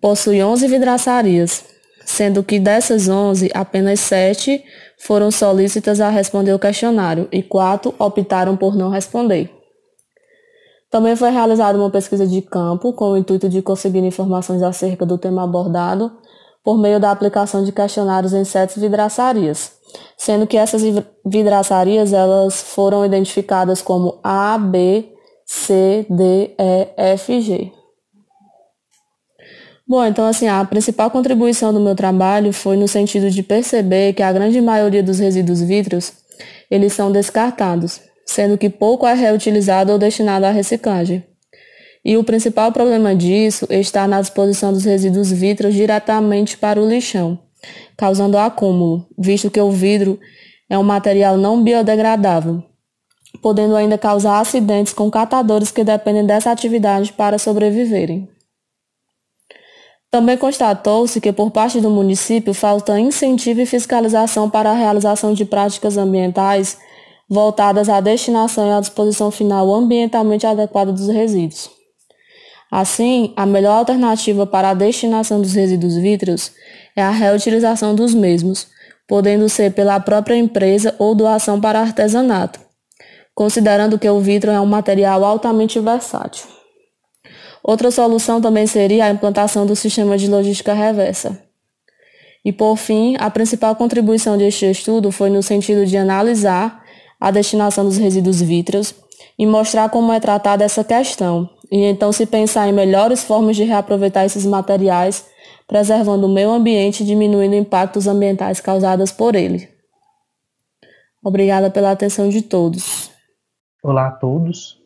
possui 11 vidraçarias, sendo que dessas 11, apenas 7 foram solícitas a responder o questionário e 4 optaram por não responder. Também foi realizada uma pesquisa de campo com o intuito de conseguir informações acerca do tema abordado por meio da aplicação de questionários em sete vidraçarias, sendo que essas vidraçarias elas foram identificadas como A, B, C, D, E, F G. Bom, então assim, a principal contribuição do meu trabalho foi no sentido de perceber que a grande maioria dos resíduos vítreos, eles são descartados, sendo que pouco é reutilizado ou destinado à reciclagem. E o principal problema disso está na disposição dos resíduos vítreos diretamente para o lixão, causando acúmulo, visto que o vidro é um material não biodegradável, podendo ainda causar acidentes com catadores que dependem dessa atividade para sobreviverem. Também constatou-se que, por parte do município, falta incentivo e fiscalização para a realização de práticas ambientais voltadas à destinação e à disposição final ambientalmente adequada dos resíduos. Assim, a melhor alternativa para a destinação dos resíduos vítreos é a reutilização dos mesmos, podendo ser pela própria empresa ou doação para artesanato, considerando que o vidro é um material altamente versátil. Outra solução também seria a implantação do sistema de logística reversa. E, por fim, a principal contribuição deste estudo foi no sentido de analisar a destinação dos resíduos vítreos e mostrar como é tratada essa questão, e então se pensar em melhores formas de reaproveitar esses materiais, preservando o meio ambiente e diminuindo impactos ambientais causados por ele. Obrigada pela atenção de todos. Olá a todos.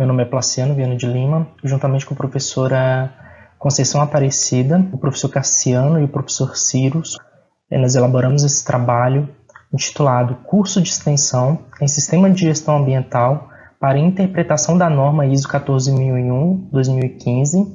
Meu nome é Placiano Viana de Lima, juntamente com a professora Conceição Aparecida, o professor Cassiano e o professor Cirus, nós elaboramos esse trabalho intitulado Curso de Extensão em Sistema de Gestão Ambiental para Interpretação da Norma ISO 14001-2015,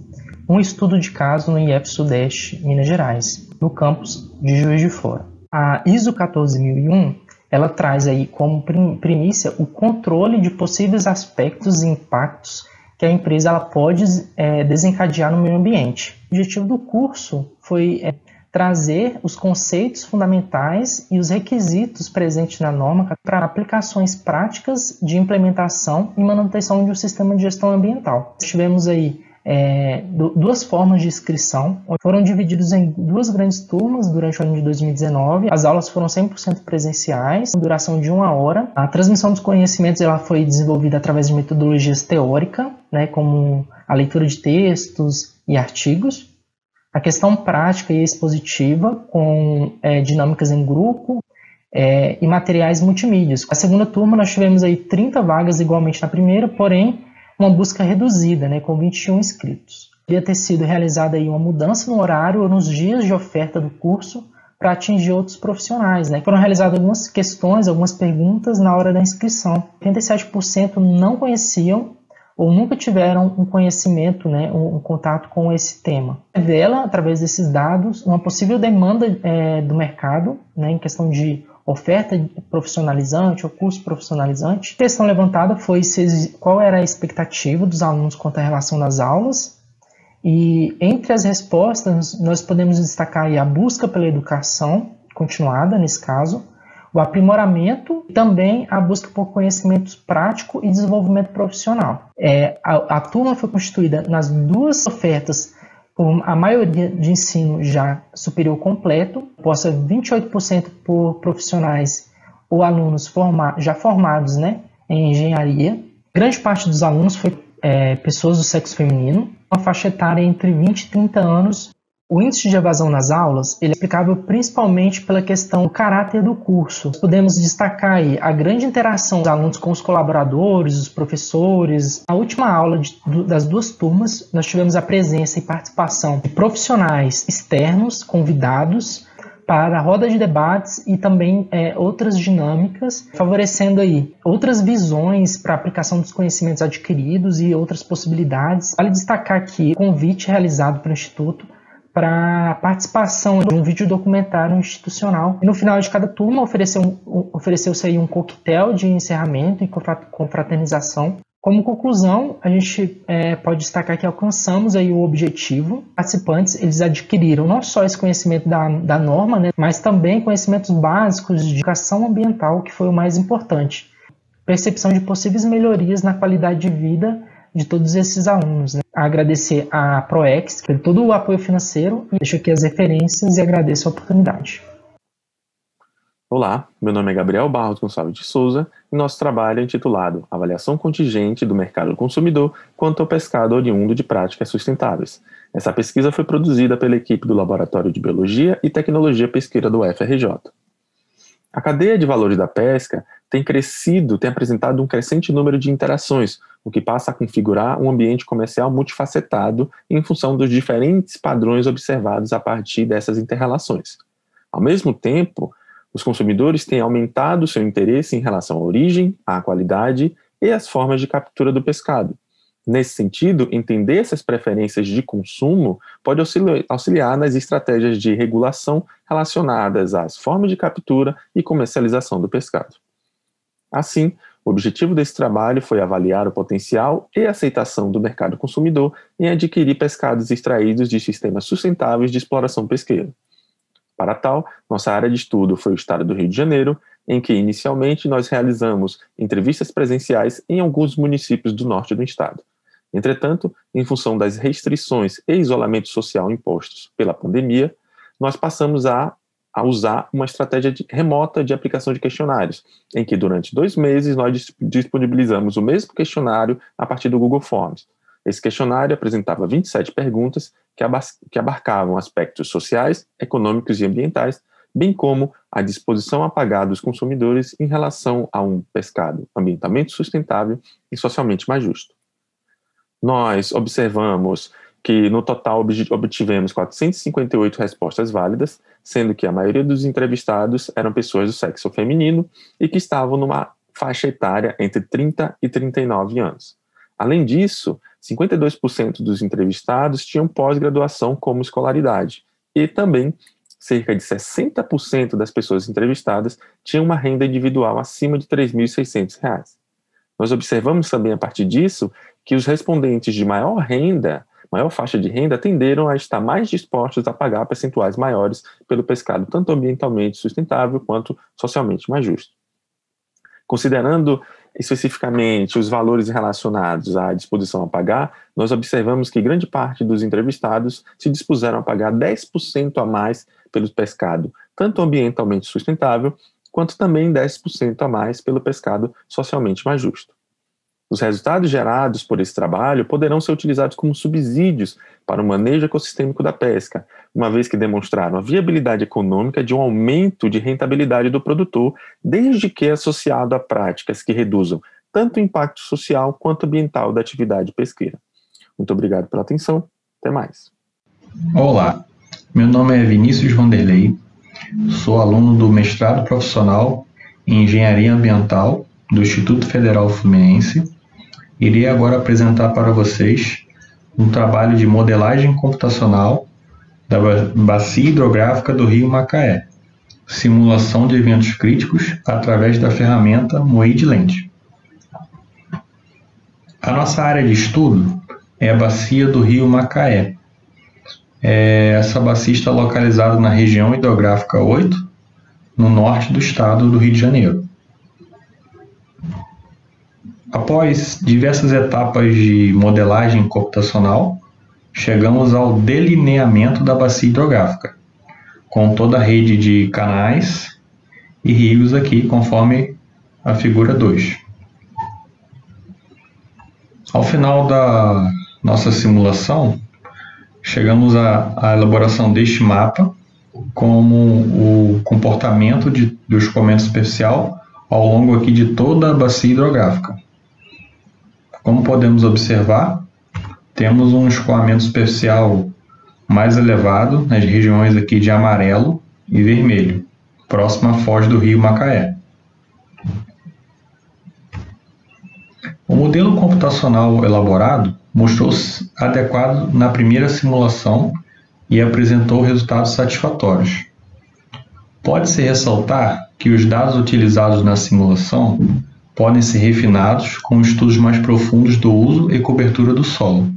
um estudo de caso no IF Sudeste, Minas Gerais, no campus de Juiz de Fora. A ISO 14001 ela traz aí como primícia o controle de possíveis aspectos e impactos que a empresa ela pode é, desencadear no meio ambiente. O objetivo do curso foi é, trazer os conceitos fundamentais e os requisitos presentes na norma para aplicações práticas de implementação e manutenção de um sistema de gestão ambiental. Tivemos aí é, duas formas de inscrição. Foram divididos em duas grandes turmas durante o ano de 2019. As aulas foram 100% presenciais, com duração de uma hora. A transmissão dos conhecimentos ela foi desenvolvida através de metodologias teóricas, né, como a leitura de textos e artigos. A questão prática e expositiva, com é, dinâmicas em grupo, é, e materiais multimídias. A segunda turma nós tivemos aí 30 vagas igualmente na primeira, porém uma busca reduzida, né, com 21 inscritos. Devia ter sido realizada aí uma mudança no horário ou nos dias de oferta do curso para atingir outros profissionais. Né? Foram realizadas algumas questões, algumas perguntas na hora da inscrição. 87% não conheciam ou nunca tiveram um conhecimento, né, um, um, contato com esse tema. Revela, através desses dados, uma possível demanda é, do mercado né, em questão de oferta profissionalizante ou curso profissionalizante. A questão levantada foi se, qual era a expectativa dos alunos quanto à relação das aulas. E entre as respostas, nós podemos destacar a busca pela educação continuada, nesse caso, o aprimoramento e também a busca por conhecimentos prático e desenvolvimento profissional. É, a, a turma foi constituída nas duas ofertas a maioria de ensino já superior completo, possa 28% por profissionais ou alunos forma, já formados né, em engenharia. Grande parte dos alunos foi é, pessoas do sexo feminino, uma faixa etária entre 20 e 30 anos. O índice de evasão nas aulas ele é explicável principalmente pela questão do caráter do curso. Podemos destacar a grande interação dos alunos com os colaboradores, os professores. Na última aula de, das duas turmas, nós tivemos a presença e participação de profissionais externos, convidados, para a roda de debates e também é, outras dinâmicas, favorecendo aí outras visões para a aplicação dos conhecimentos adquiridos e outras possibilidades. Vale destacar aqui o convite realizado pelo Instituto para participação de um vídeo documentário institucional. E no final de cada turma ofereceu-se um, ofereceu aí um coquetel de encerramento e confraternização como conclusão, a gente é, pode destacar que alcançamos aí o objetivo. Participantes eles adquiriram não só esse conhecimento da, da norma, né, mas também conhecimentos básicos de educação ambiental, que foi o mais importante. Percepção de possíveis melhorias na qualidade de vida de todos esses alunos. Né. Agradecer à ProEx por todo o apoio financeiro. Deixo aqui as referências e agradeço a oportunidade. Olá, meu nome é Gabriel Barros Gonçalves de Souza e nosso trabalho é intitulado Avaliação Contingente do Mercado do Consumidor quanto ao pescado oriundo de práticas sustentáveis. Essa pesquisa foi produzida pela equipe do Laboratório de Biologia e Tecnologia Pesqueira do FRJ. A cadeia de valores da pesca tem crescido, tem apresentado um crescente número de interações, o que passa a configurar um ambiente comercial multifacetado em função dos diferentes padrões observados a partir dessas interrelações. Ao mesmo tempo, os consumidores têm aumentado seu interesse em relação à origem, à qualidade e às formas de captura do pescado. Nesse sentido, entender essas preferências de consumo pode auxiliar nas estratégias de regulação relacionadas às formas de captura e comercialização do pescado. Assim, o objetivo desse trabalho foi avaliar o potencial e aceitação do mercado consumidor em adquirir pescados extraídos de sistemas sustentáveis de exploração pesqueira. Para tal, nossa área de estudo foi o estado do Rio de Janeiro, em que inicialmente nós realizamos entrevistas presenciais em alguns municípios do norte do estado. Entretanto, em função das restrições e isolamento social impostos pela pandemia, nós passamos a, a usar uma estratégia de, remota de aplicação de questionários, em que durante dois meses nós disponibilizamos o mesmo questionário a partir do Google Forms. Esse questionário apresentava 27 perguntas que abarcavam aspectos sociais, econômicos e ambientais, bem como a disposição a pagar dos consumidores em relação a um pescado ambientalmente sustentável e socialmente mais justo. Nós observamos que no total obtivemos 458 respostas válidas, sendo que a maioria dos entrevistados eram pessoas do sexo feminino e que estavam numa faixa etária entre 30 e 39 anos. Além disso, 52% dos entrevistados tinham pós-graduação como escolaridade e também cerca de 60% das pessoas entrevistadas tinham uma renda individual acima de R$ 3.600. Nós observamos também a partir disso que os respondentes de maior renda, maior faixa de renda, tenderam a estar mais dispostos a pagar percentuais maiores pelo pescado, tanto ambientalmente sustentável quanto socialmente mais justo. Considerando especificamente os valores relacionados à disposição a pagar, nós observamos que grande parte dos entrevistados se dispuseram a pagar 10% a mais pelo pescado, tanto ambientalmente sustentável, quanto também 10% a mais pelo pescado socialmente mais justo. Os resultados gerados por esse trabalho poderão ser utilizados como subsídios para o manejo ecossistêmico da pesca, uma vez que demonstraram a viabilidade econômica de um aumento de rentabilidade do produtor, desde que associado a práticas que reduzam tanto o impacto social quanto ambiental da atividade pesqueira. Muito obrigado pela atenção. Até mais. Olá, meu nome é Vinícius Vanderlei, sou aluno do mestrado profissional em Engenharia Ambiental do Instituto Federal Fluminense irei agora apresentar para vocês um trabalho de modelagem computacional da bacia hidrográfica do rio Macaé, simulação de eventos críticos através da ferramenta Moid Lente. A nossa área de estudo é a bacia do rio Macaé. É, essa bacia está localizada na região hidrográfica 8, no norte do estado do Rio de Janeiro. Após diversas etapas de modelagem computacional, chegamos ao delineamento da bacia hidrográfica, com toda a rede de canais e rios aqui, conforme a figura 2. Ao final da nossa simulação, chegamos à, à elaboração deste mapa, como o comportamento de, do escoamento superficial ao longo aqui de toda a bacia hidrográfica. Como podemos observar, temos um escoamento superficial mais elevado nas regiões aqui de amarelo e vermelho, próximo à foz do rio Macaé. O modelo computacional elaborado mostrou-se adequado na primeira simulação e apresentou resultados satisfatórios. Pode-se ressaltar que os dados utilizados na simulação podem ser refinados com estudos mais profundos do uso e cobertura do solo,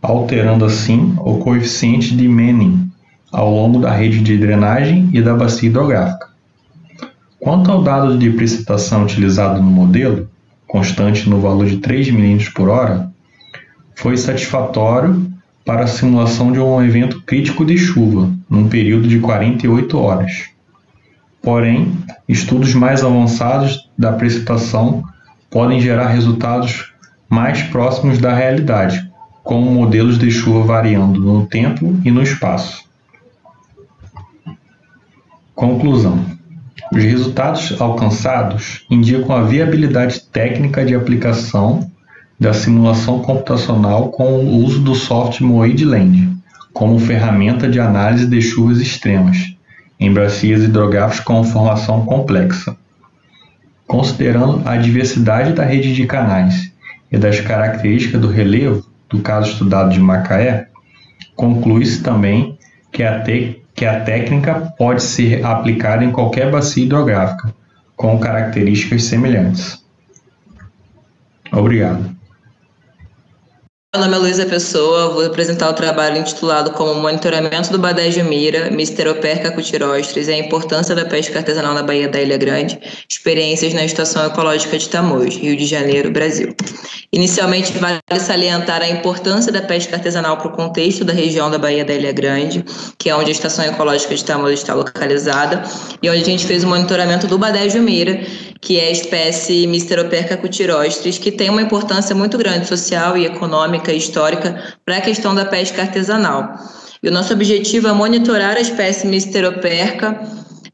alterando assim o coeficiente de Manning ao longo da rede de drenagem e da bacia hidrográfica. Quanto ao dado de precipitação utilizado no modelo, constante no valor de 3 milímetros por hora, foi satisfatório para a simulação de um evento crítico de chuva, num período de 48 horas. Porém, estudos mais avançados da precipitação podem gerar resultados mais próximos da realidade, com modelos de chuva variando no tempo e no espaço. Conclusão: Os resultados alcançados indicam a viabilidade técnica de aplicação da simulação computacional com o uso do software Moidland como ferramenta de análise de chuvas extremas em bacias hidrográficas com formação complexa. Considerando a diversidade da rede de canais e das características do relevo do caso estudado de Macaé, conclui-se também que a, te que a técnica pode ser aplicada em qualquer bacia hidrográfica, com características semelhantes. Obrigado. Meu nome é Luísa Pessoa, vou apresentar o trabalho intitulado como Monitoramento do Badé de Mira, Misteroperca cutirostres e a importância da pesca artesanal na Baía da Ilha Grande, experiências na Estação Ecológica de Tamoios, Rio de Janeiro, Brasil. Inicialmente, vale salientar a importância da pesca artesanal para o contexto da região da Baía da Ilha Grande, que é onde a Estação Ecológica de Tamoios está localizada, e onde a gente fez o monitoramento do Badé de Mira, que é a espécie Misteroperca cutirostres, que tem uma importância muito grande social e econômica e histórica para a questão da pesca artesanal. E o nosso objetivo é monitorar a espécie Misteroperca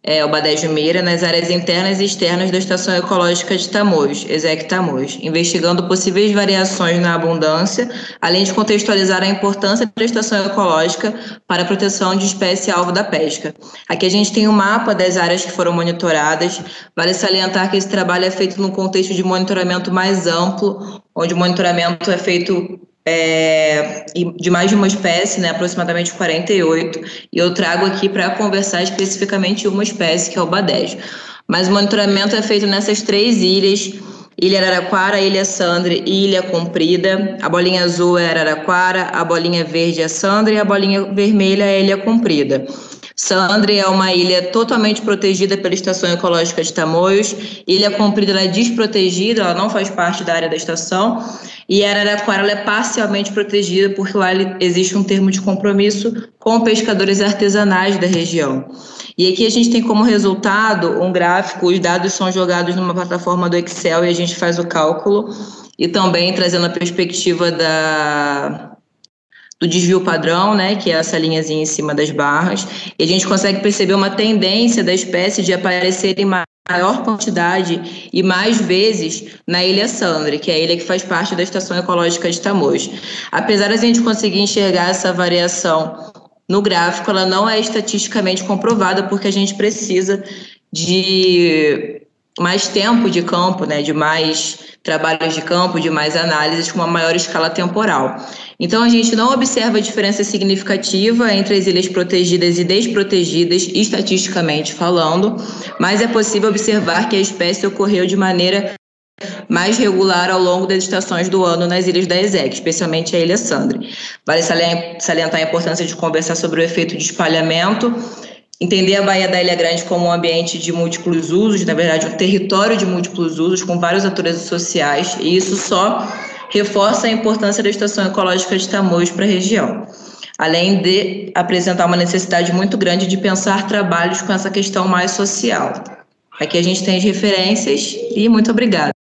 é, o Badé Jumeira, nas áreas internas e externas da Estação Ecológica de Tamoios, ESEC Tamoios, investigando possíveis variações na abundância, além de contextualizar a importância da Estação Ecológica para a proteção de espécie alvo da pesca. Aqui a gente tem um mapa das áreas que foram monitoradas, vale salientar que esse trabalho é feito num contexto de monitoramento mais amplo, onde o monitoramento é feito é, de mais de uma espécie, né, aproximadamente 48, e eu trago aqui para conversar especificamente uma espécie, que é o badejo. Mas o monitoramento é feito nessas três ilhas, Ilha Araraquara, Ilha Sandre e Ilha Comprida. A bolinha azul é Araraquara, a bolinha verde é Sandre e a bolinha vermelha é Ilha Comprida. Sandre é uma ilha totalmente protegida pela Estação Ecológica de Tamoios. Ilha Comprida é desprotegida, ela não faz parte da área da estação. E Araraquara é parcialmente protegida porque lá existe um termo de compromisso com pescadores artesanais da região. E aqui a gente tem como resultado um gráfico, os dados são jogados numa plataforma do Excel e a gente faz o cálculo. E também trazendo a perspectiva da, do desvio padrão, né, que é essa linhazinha em cima das barras, e a gente consegue perceber uma tendência da espécie de aparecer em maior quantidade e mais vezes na Ilha Sandre, que é a ilha que faz parte da Estação Ecológica de Tamoios. Apesar de a gente conseguir enxergar essa variação no gráfico, ela não é estatisticamente comprovada, porque a gente precisa de mais tempo de campo, né, de mais trabalhos de campo, de mais análises com uma maior escala temporal. Então, a gente não observa diferença significativa entre as ilhas protegidas e desprotegidas, estatisticamente falando, mas é possível observar que a espécie ocorreu de maneira mais regular ao longo das estações do ano nas ilhas da ESEC, especialmente a Ilha Sandre. Vale salientar a importância de conversar sobre o efeito de espalhamento, entender a Baía da Ilha Grande como um ambiente de múltiplos usos, na verdade, um território de múltiplos usos, com vários atores sociais, e isso só reforça a importância da estação ecológica de Tamoios para a região, além de apresentar uma necessidade muito grande de pensar trabalhos com essa questão mais social. Aqui a gente tem as referências e muito obrigada.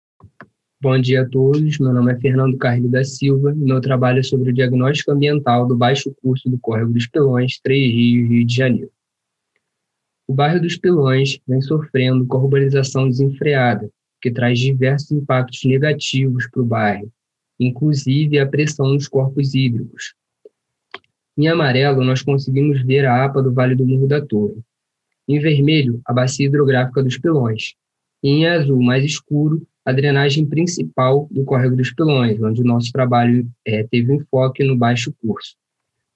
Bom dia a todos, meu nome é Fernando Carlos da Silva e meu trabalho é sobre o diagnóstico ambiental do baixo curso do Córrego dos Pilões, Três Rios, Rio de Janeiro. O bairro dos Pilões vem sofrendo com a urbanização desenfreada, que traz diversos impactos negativos para o bairro, inclusive a pressão nos corpos hídricos. Em amarelo, nós conseguimos ver a APA do Vale do Morro da Torre. Em vermelho, a bacia hidrográfica dos Pilões. E em azul mais escuro, a drenagem principal do Córrego dos Pilões, onde o nosso trabalho é, teve enfoque no baixo curso.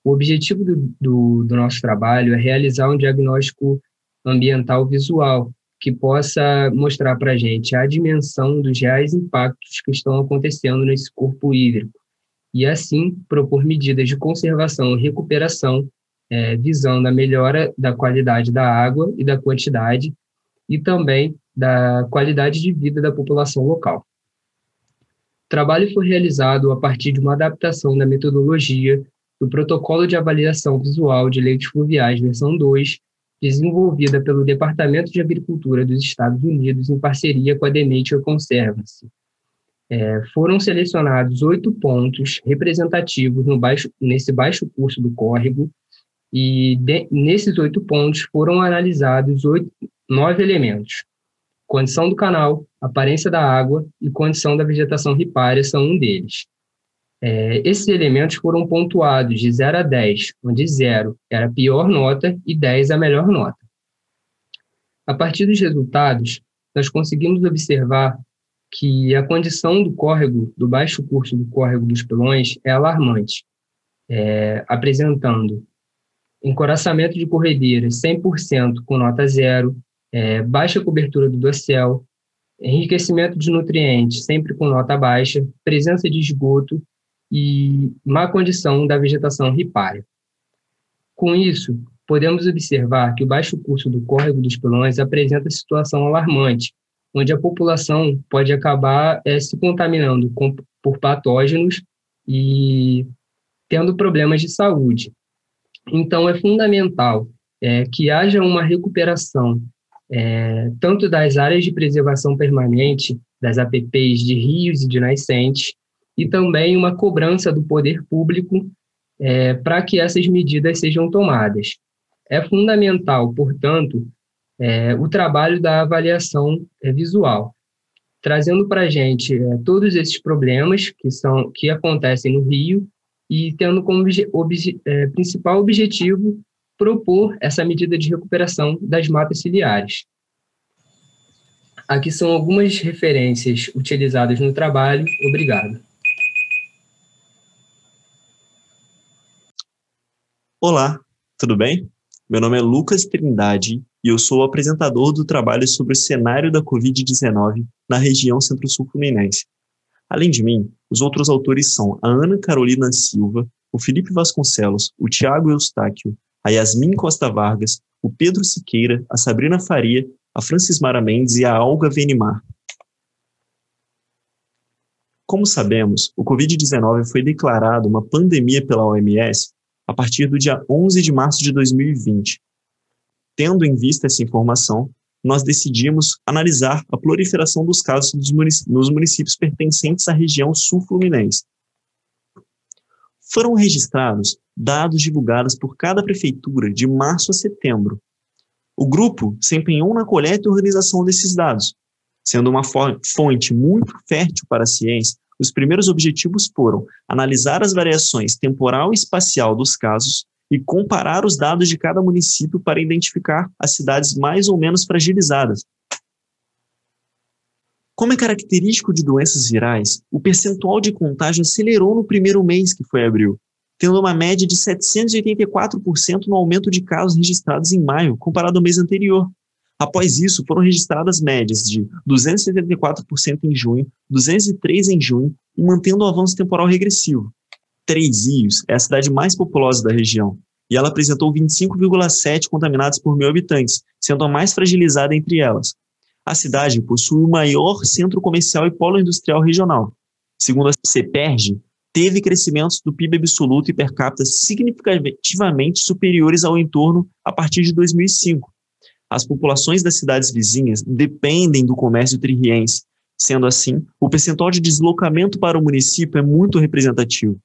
O objetivo do, do, do nosso trabalho é realizar um diagnóstico ambiental visual que possa mostrar para a gente a dimensão dos reais impactos que estão acontecendo nesse corpo hídrico e, assim, propor medidas de conservação e recuperação é, visando a melhora da qualidade da água e da quantidade e também da qualidade de vida da população local. O trabalho foi realizado a partir de uma adaptação da metodologia do Protocolo de Avaliação Visual de Leitos Fluviais, versão 2, desenvolvida pelo Departamento de Agricultura dos Estados Unidos em parceria com a The Nature Conservancy. É, foram selecionados oito pontos representativos baixo, nesse baixo curso do córrego, e de, nesses oito pontos foram analisados oito, nove elementos, Condição do canal, aparência da água e condição da vegetação ripária são um deles. É, esses elementos foram pontuados de 0 a 10, onde 0 era a pior nota e 10 a melhor nota. A partir dos resultados, nós conseguimos observar que a condição do córrego, do baixo curso do córrego dos pilões, é alarmante, é, apresentando encoraçamento de corredeiras 100% com nota 0, é, baixa cobertura do dossel, enriquecimento de nutrientes sempre com nota baixa, presença de esgoto e má condição da vegetação ripária. Com isso, podemos observar que o baixo curso do córrego dos pilões apresenta situação alarmante, onde a população pode acabar é, se contaminando com, por patógenos e tendo problemas de saúde. Então, é fundamental é, que haja uma recuperação é, tanto das áreas de preservação permanente, das APPs de rios e de nascentes, e também uma cobrança do poder público é, para que essas medidas sejam tomadas. É fundamental, portanto, é, o trabalho da avaliação é, visual, trazendo para a gente é, todos esses problemas que, são, que acontecem no Rio e tendo como obje, obje, é, principal objetivo propor essa medida de recuperação das matas ciliares. Aqui são algumas referências utilizadas no trabalho. Obrigado. Olá, tudo bem? Meu nome é Lucas Trindade e eu sou o apresentador do trabalho sobre o cenário da Covid-19 na região centro-sul fluminense. Além de mim, os outros autores são a Ana Carolina Silva, o Felipe Vasconcelos, o Tiago Eustáquio, a Yasmin Costa Vargas, o Pedro Siqueira, a Sabrina Faria, a Francis Mara Mendes e a Alga Venimar. Como sabemos, o Covid-19 foi declarado uma pandemia pela OMS a partir do dia 11 de março de 2020. Tendo em vista essa informação, nós decidimos analisar a proliferação dos casos nos municípios pertencentes à região sul-fluminense. Foram registrados dados divulgados por cada prefeitura de março a setembro. O grupo se empenhou na coleta e organização desses dados. Sendo uma fonte muito fértil para a ciência, os primeiros objetivos foram analisar as variações temporal e espacial dos casos e comparar os dados de cada município para identificar as cidades mais ou menos fragilizadas. Como é característico de doenças virais, o percentual de contágio acelerou no primeiro mês, que foi abril, tendo uma média de 784% no aumento de casos registrados em maio, comparado ao mês anterior. Após isso, foram registradas médias de 274% em junho, 203% em junho, e mantendo o avanço temporal regressivo. Três Rios é a cidade mais populosa da região, e ela apresentou 25,7 contaminados por mil habitantes, sendo a mais fragilizada entre elas. A cidade possui o maior centro comercial e polo industrial regional, segundo a CEPERG, teve crescimentos do PIB absoluto e per capita significativamente superiores ao entorno a partir de 2005. As populações das cidades vizinhas dependem do comércio tririense. Sendo assim, o percentual de deslocamento para o município é muito representativo.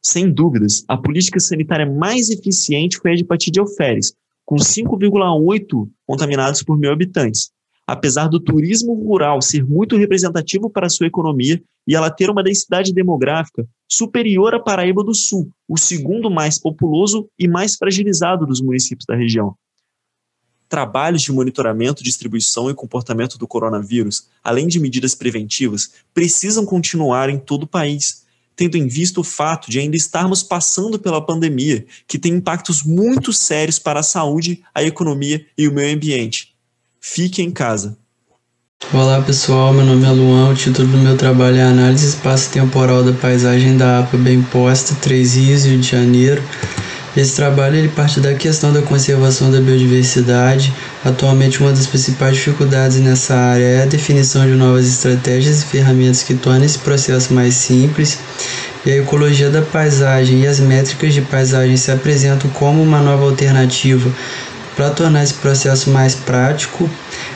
Sem dúvidas, a política sanitária mais eficiente foi a de Pati de Alferes, com 5,8 contaminados por mil habitantes, apesar do turismo rural ser muito representativo para a sua economia e ela ter uma densidade demográfica superior à Paraíba do Sul, o segundo mais populoso e mais fragilizado dos municípios da região. Trabalhos de monitoramento, distribuição e comportamento do coronavírus, além de medidas preventivas, precisam continuar em todo o país, tendo em vista o fato de ainda estarmos passando pela pandemia, que tem impactos muito sérios para a saúde, a economia e o meio ambiente Fique em casa. Olá pessoal, meu nome é Luan, o título do meu trabalho é Análise Espaço-Temporal da Paisagem da APA Bem Posta, Três Rios, Rio de Janeiro. Esse trabalho ele parte da questão da conservação da biodiversidade. Atualmente, uma das principais dificuldades nessa área é a definição de novas estratégias e ferramentas que tornem esse processo mais simples. E a ecologia da paisagem e as métricas de paisagem se apresentam como uma nova alternativa para tornar esse processo mais prático.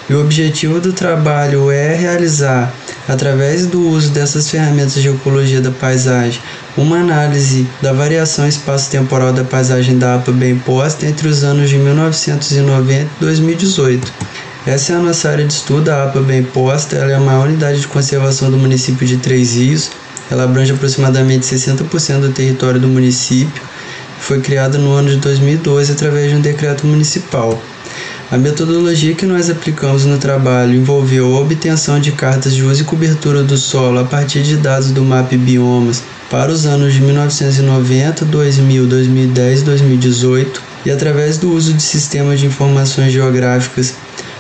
E o objetivo do trabalho é realizar, através do uso dessas ferramentas de ecologia da paisagem, uma análise da variação espaço-temporal da paisagem da APA bem posta entre os anos de 1990 e 2018. Essa é a nossa área de estudo, a APA bem posta, ela é a maior unidade de conservação do município de Três Rios, ela abrange aproximadamente 60% do território do município foi criada no ano de 2012 através de um decreto municipal. A metodologia que nós aplicamos no trabalho envolveu a obtenção de cartas de uso e cobertura do solo a partir de dados do MAP Biomas para os anos de 1990, 2000, 2010 e 2018 e através do uso de sistemas de informações geográficas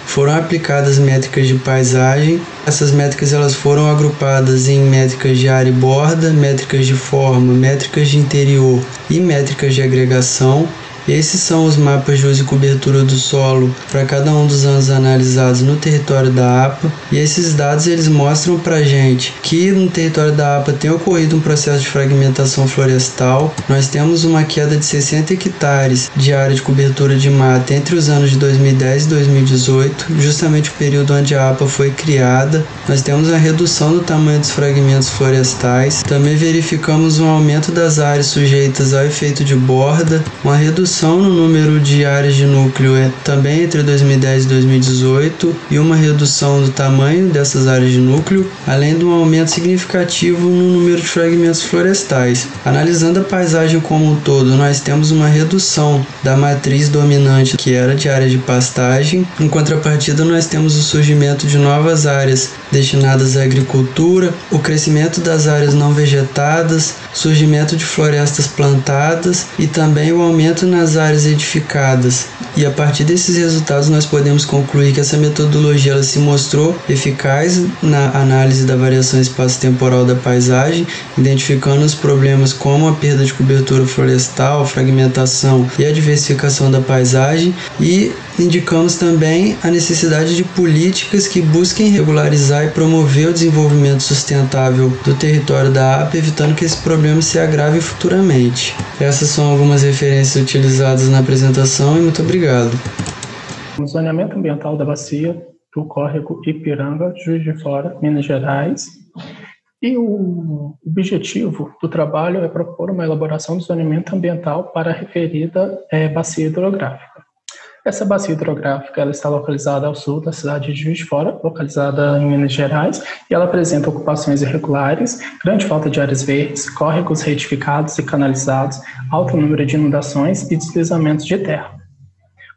foram aplicadas métricas de paisagem. Essas métricas elas foram agrupadas em métricas de área e borda, métricas de forma, métricas de interior e métricas de agregação. Esses são os mapas de uso e cobertura do solo para cada um dos anos analisados no território da APA. E esses dados eles mostram para gente que no território da APA tem ocorrido um processo de fragmentação florestal. Nós temos uma queda de 60 hectares de área de cobertura de mata entre os anos de 2010 e 2018, justamente o período onde a APA foi criada. Nós temos a redução do tamanho dos fragmentos florestais. Também verificamos um aumento das áreas sujeitas ao efeito de borda, uma redução redução no número de áreas de núcleo é também entre 2010 e 2018 e uma redução do tamanho dessas áreas de núcleo, além de um aumento significativo no número de fragmentos florestais. Analisando a paisagem como um todo, nós temos uma redução da matriz dominante que era de área de pastagem. Em contrapartida, nós temos o surgimento de novas áreas destinadas à agricultura, o crescimento das áreas não vegetadas, surgimento de florestas plantadas e também o aumento nas áreas edificadas. E a partir desses resultados nós podemos concluir que essa metodologia ela se mostrou eficaz na análise da variação espaço-temporal da paisagem, identificando os problemas como a perda de cobertura florestal, fragmentação e a diversificação da paisagem e indicamos também a necessidade de políticas que busquem regularizar e promover o desenvolvimento sustentável do território da APA, evitando que esse problema se agrave futuramente. Essas são algumas referências utilizadas na apresentação e muito obrigado. O zoneamento ambiental da bacia do córrego Ipiranga, Juiz de Fora, Minas Gerais. E o objetivo do trabalho é propor uma elaboração do zoneamento ambiental para a referida é, bacia hidrográfica. Essa bacia hidrográfica ela está localizada ao sul da cidade de Juiz de Fora, localizada em Minas Gerais, e ela apresenta ocupações irregulares, grande falta de áreas verdes, córregos retificados e canalizados, alto número de inundações e deslizamentos de terra.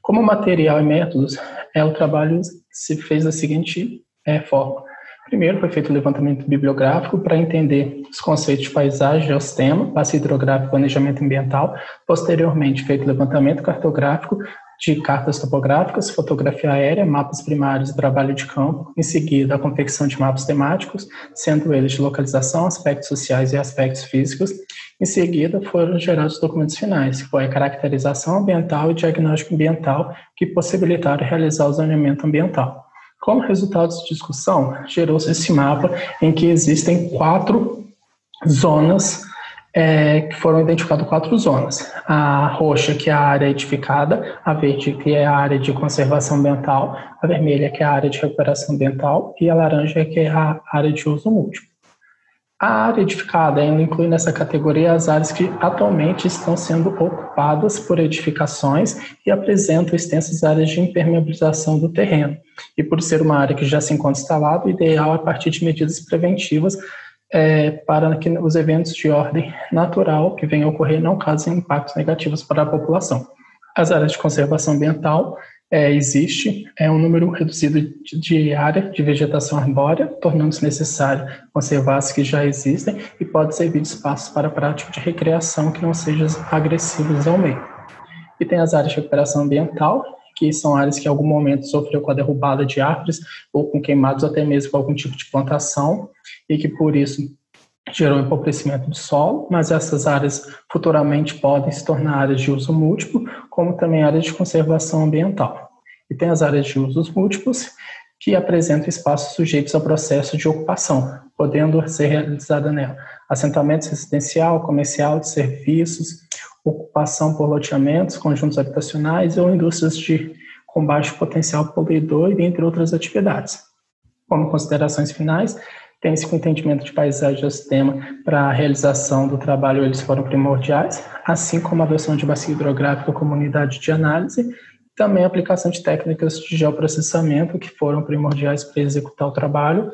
Como material e métodos, é, o trabalho se fez da seguinte é, forma. Primeiro foi feito o levantamento bibliográfico para entender os conceitos de paisagem, geossistema, bacia hidrográfica e planejamento ambiental. Posteriormente, feito o levantamento cartográfico de cartas topográficas, fotografia aérea, mapas primários e trabalho de campo, em seguida a confecção de mapas temáticos, sendo eles de localização, aspectos sociais e aspectos físicos. Em seguida foram gerados os documentos finais, que foi a caracterização ambiental e diagnóstico ambiental, que possibilitaram realizar o zoneamento ambiental. Como resultado de discussão, gerou-se esse mapa em que existem quatro zonas é, que foram identificadas quatro zonas. A roxa, que é a área edificada, a verde, que é a área de conservação ambiental, a vermelha, que é a área de recuperação ambiental, e a laranja, que é a área de uso múltiplo. A área edificada ainda inclui nessa categoria as áreas que atualmente estão sendo ocupadas por edificações e apresentam extensas áreas de impermeabilização do terreno. E por ser uma área que já se encontra instalada, o ideal é partir de medidas preventivas é, para que os eventos de ordem natural que venham a ocorrer não causem impactos negativos para a população. As áreas de conservação ambiental é, existe é um número reduzido de, de área de vegetação arbórea, tornando-se necessário conservar as que já existem e pode servir de espaço para prática de recreação que não sejam agressivos ao meio. E tem as áreas de recuperação ambiental, que são áreas que em algum momento sofreu com a derrubada de árvores ou com queimados, até mesmo com algum tipo de plantação, e que por isso gerou empobrecimento do solo, mas essas áreas futuramente podem se tornar áreas de uso múltiplo, como também áreas de conservação ambiental. E tem as áreas de usos múltiplos, que apresentam espaços sujeitos ao processo de ocupação, podendo ser realizada nela assentamentos residencial, comercial, de serviços, ocupação por loteamentos, conjuntos habitacionais ou indústrias de com baixo potencial poluidor, entre outras atividades. Como considerações finais, tem-se que o entendimento de paisagem e sistema para a realização do trabalho, eles foram primordiais, assim como a adoção de bacia hidrográfica como unidade de análise, também a aplicação de técnicas de geoprocessamento, que foram primordiais para executar o trabalho,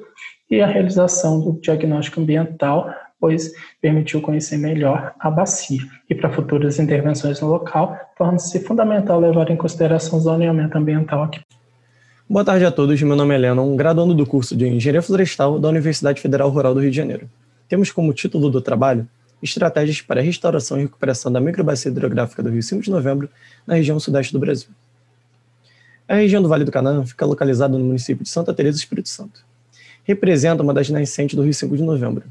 e a realização do diagnóstico ambiental, pois permitiu conhecer melhor a bacia. E para futuras intervenções no local, torna-se fundamental levar em consideração o zoneamento ambiental aqui. Boa tarde a todos, meu nome é Lennon, graduando do curso de Engenharia Florestal da Universidade Federal Rural do Rio de Janeiro. Temos como título do trabalho Estratégias para a Restauração e Recuperação da Microbacia Hidrográfica do Rio 5 de Novembro, na região sudeste do Brasil. A região do Vale do Canaã fica localizada no município de Santa Teresa Espírito Santo. Representa uma das nascentes do Rio 5 de Novembro,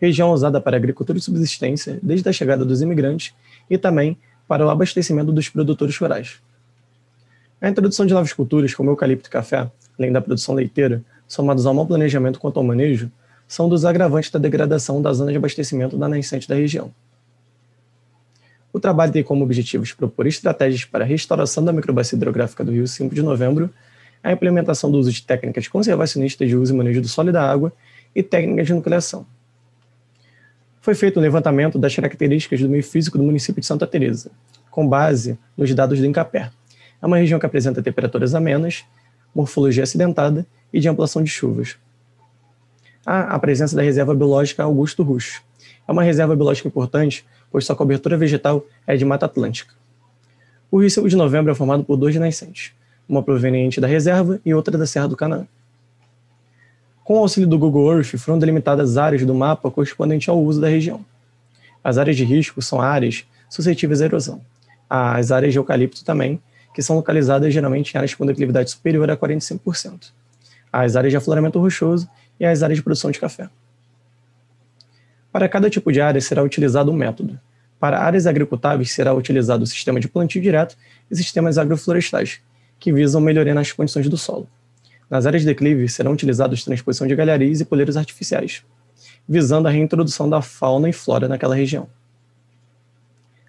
região usada para agricultura de subsistência desde a chegada dos imigrantes e também para o abastecimento dos produtores rurais. A introdução de novas culturas, como eucalipto e café, além da produção leiteira, somados ao mau planejamento quanto ao manejo, são dos agravantes da degradação da zona de abastecimento da nascente da região. O trabalho tem como objetivos propor estratégias para a restauração da microbacia hidrográfica do Rio 5 de Novembro, a implementação do uso de técnicas conservacionistas de uso e manejo do solo e da água e técnicas de nucleação. Foi feito um levantamento das características do meio físico do município de Santa Teresa, com base nos dados do INCAPER, é uma região que apresenta temperaturas amenas, morfologia acidentada e de amplação de chuvas. Há a presença da reserva biológica Augusto Rush. É uma reserva biológica importante, pois sua cobertura vegetal é de mata atlântica. O Rio 5 de Novembro é formado por duas nascentes, uma proveniente da reserva e outra da Serra do Canaã. Com o auxílio do Google Earth, foram delimitadas áreas do mapa correspondentes ao uso da região. As áreas de risco são áreas suscetíveis à erosão. As áreas de eucalipto também, que são localizadas geralmente em áreas com declividade superior a 45%, as áreas de afloramento rochoso e as áreas de produção de café. Para cada tipo de área será utilizado um método. Para áreas agricultáveis será utilizado o sistema de plantio direto e sistemas agroflorestais, que visam melhoria nas condições do solo. Nas áreas de declive serão utilizados transposição de galharias e poleiros artificiais, visando a reintrodução da fauna e flora naquela região.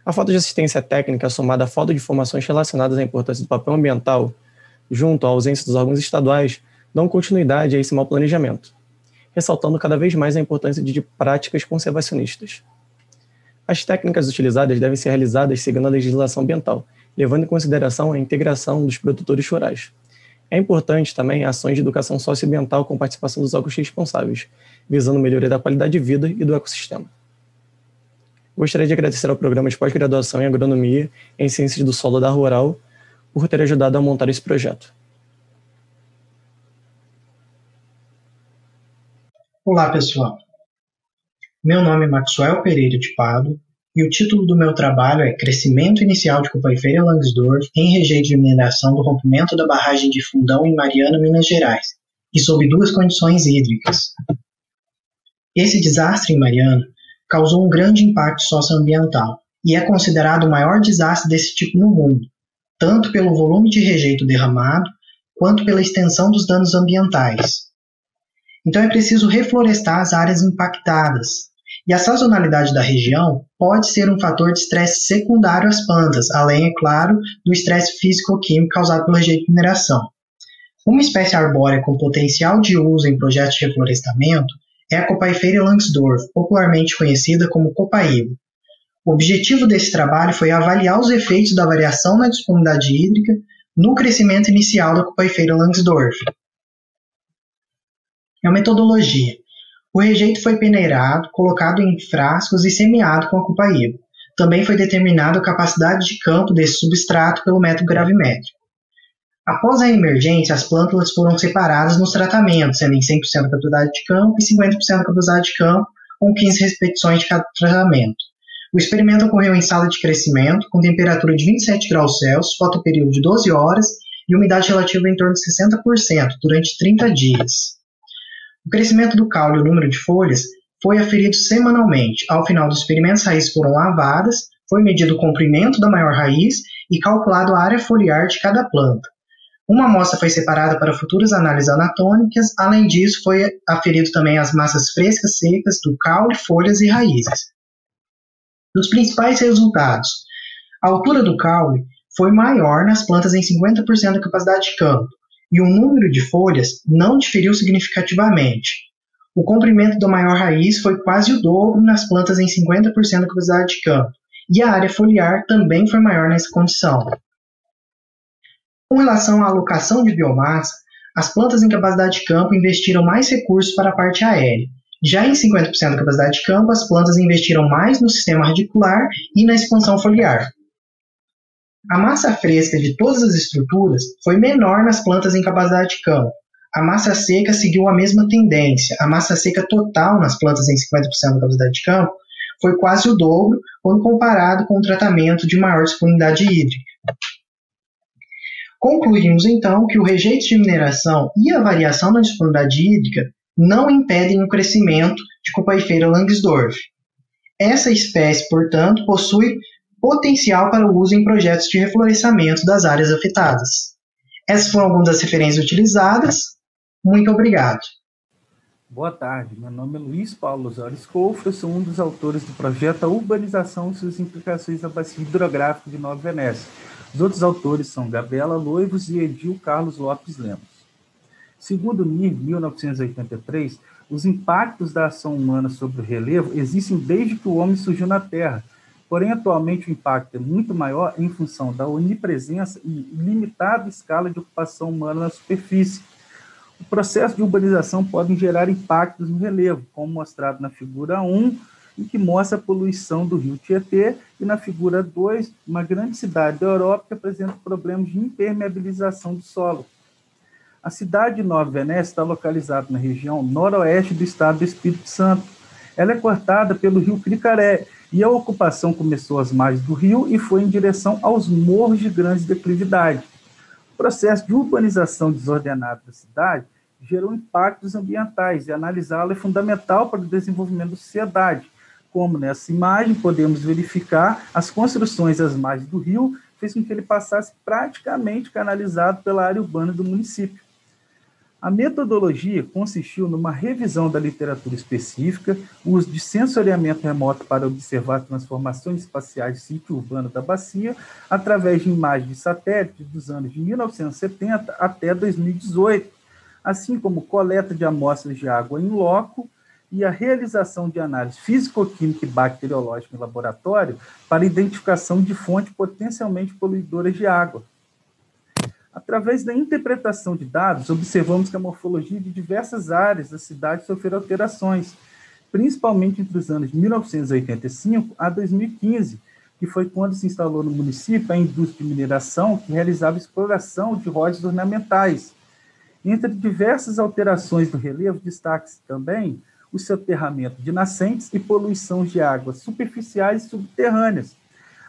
A falta de assistência técnica, somada à falta de informações relacionadas à importância do papel ambiental, junto à ausência dos órgãos estaduais, dão continuidade a esse mau planejamento, ressaltando cada vez mais a importância de práticas conservacionistas. As técnicas utilizadas devem ser realizadas seguindo a legislação ambiental, levando em consideração a integração dos produtores rurais. É importante também ações de educação socioambiental com participação dos órgãos responsáveis, visando melhoria da qualidade de vida e do ecossistema. Gostaria de agradecer ao programa de pós-graduação em agronomia em ciências do solo da Rural por ter ajudado a montar esse projeto. Olá, pessoal. Meu nome é Maxwell Pereira de Pado e o título do meu trabalho é Crescimento Inicial de Cupaifeira Langsdorff em rejeito de mineração do rompimento da barragem de Fundão em Mariana, Minas Gerais, e sob duas condições hídricas. Esse desastre em Mariana causou um grande impacto socioambiental e é considerado o maior desastre desse tipo no mundo, tanto pelo volume de rejeito derramado quanto pela extensão dos danos ambientais. Então é preciso reflorestar as áreas impactadas. E a sazonalidade da região pode ser um fator de estresse secundário às plantas, além, é claro, do estresse físico-químico causado pelo rejeito de mineração. Uma espécie arbórea com potencial de uso em projetos de reflorestamento é a Copaifeira Langsdorff, popularmente conhecida como copaíba. O objetivo desse trabalho foi avaliar os efeitos da variação na disponibilidade hídrica no crescimento inicial da Copaifeira Langsdorff. É uma metodologia. O rejeito foi peneirado, colocado em frascos e semeado com a copaíba. Também foi determinada a capacidade de campo desse substrato pelo método gravimétrico. Após a emergência, as plântulas foram separadas nos tratamentos, sendo em 100% da capacidade de campo e 50% da capacidade de campo, com 15 repetições de cada tratamento. O experimento ocorreu em sala de crescimento, com temperatura de 27 graus Celsius, fotoperíodo de 12 horas e umidade relativa em torno de 60%, durante 30 dias. O crescimento do caule e o número de folhas foi aferido semanalmente. Ao final do experimento, as raízes foram lavadas, foi medido o comprimento da maior raiz e calculado a área foliar de cada planta. Uma amostra foi separada para futuras análises anatômicas, além disso, foi aferido também as massas frescas secas do caule, folhas e raízes. Dos principais resultados, a altura do caule foi maior nas plantas em 50% da capacidade de campo, e o número de folhas não diferiu significativamente. O comprimento da maior raiz foi quase o dobro nas plantas em 50% da capacidade de campo, e a área foliar também foi maior nessa condição. Com relação à alocação de biomassa, as plantas em capacidade de campo investiram mais recursos para a parte aérea. Já em 50% da capacidade de campo, as plantas investiram mais no sistema radicular e na expansão foliar. A massa fresca de todas as estruturas foi menor nas plantas em capacidade de campo. A massa seca seguiu a mesma tendência. A massa seca total nas plantas em 50% da capacidade de campo foi quase o dobro quando comparado com o tratamento de maior disponibilidade hídrica. Concluímos então que o rejeito de mineração e a variação na disponibilidade hídrica não impedem o crescimento de Copaifeira Langsdorff. Essa espécie, portanto, possui potencial para o uso em projetos de reflorestamento das áreas afetadas. Essas foram algumas das referências utilizadas. Muito obrigado. Boa tarde, meu nome é Luiz Paulo Osório Escolfo, eu sou um dos autores do projeto A Urbanização e suas implicações na bacia hidrográfica de Nova Venécia. Os outros autores são Gabriela Loivos e Edil Carlos Lopes Lemos. Segundo o NIR, 1983, os impactos da ação humana sobre o relevo existem desde que o homem surgiu na Terra, Porém, atualmente o impacto é muito maior em função da onipresença e limitada escala de ocupação humana na superfície. O processo de urbanização pode gerar impactos no relevo, como mostrado na figura 1, em que mostra a poluição do rio Tietê, e na figura 2, uma grande cidade da Europa que apresenta problemas de impermeabilização do solo. A cidade de Nova Venécia está localizada na região noroeste do estado do Espírito Santo. Ela é cortada pelo rio Cricaré e a ocupação começou às margens do rio e foi em direção aos morros de grande declividade. O processo de urbanização desordenada da cidade gerou impactos ambientais e analisá-lo é fundamental para o desenvolvimento da sociedade. Como nessa imagem podemos verificar, as construções às margens do rio fez com que ele passasse praticamente canalizado pela área urbana do município. A metodologia consistiu numa revisão da literatura específica, uso de sensoriamento remoto para observar transformações espaciais do sítio urbano da bacia, através de imagens de satélite dos anos de 1970 até 2018, assim como coleta de amostras de água em loco e a realização de análise físico-química e bacteriológica em laboratório para identificação de fontes potencialmente poluidoras de água Através da interpretação de dados, observamos que a morfologia de diversas áreas da cidade sofreu alterações, principalmente entre os anos de 1985 a 2015, que foi quando se instalou no município a indústria de mineração que realizava exploração de rochas ornamentais. Entre diversas alterações do relevo, destaque-se também o soterramento de nascentes e poluição de águas superficiais e subterrâneas,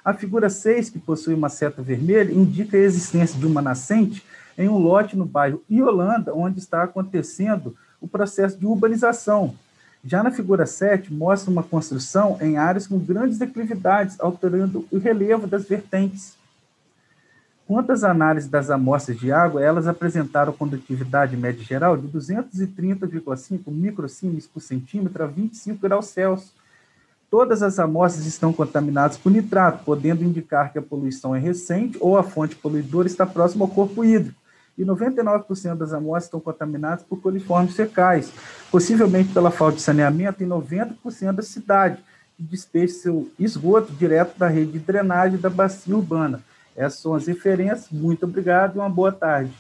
a figura 6, que possui uma seta vermelha, indica a existência de uma nascente em um lote no bairro Iolanda, onde está acontecendo o processo de urbanização. Já na figura 7, mostra uma construção em áreas com grandes declividades, alterando o relevo das vertentes. Quanto às análises das amostras de água, elas apresentaram condutividade média geral de 230,5 microsiemens por centímetro a 25 graus Celsius. Todas as amostras estão contaminadas por nitrato, podendo indicar que a poluição é recente ou a fonte poluidora está próxima ao corpo hídrico. E 99% das amostras estão contaminadas por coliformes fecais, possivelmente pela falta de saneamento em 90% da cidade, que despeja seu esgoto direto da rede de drenagem da bacia urbana. Essas são as referências. Muito obrigado e uma boa tarde.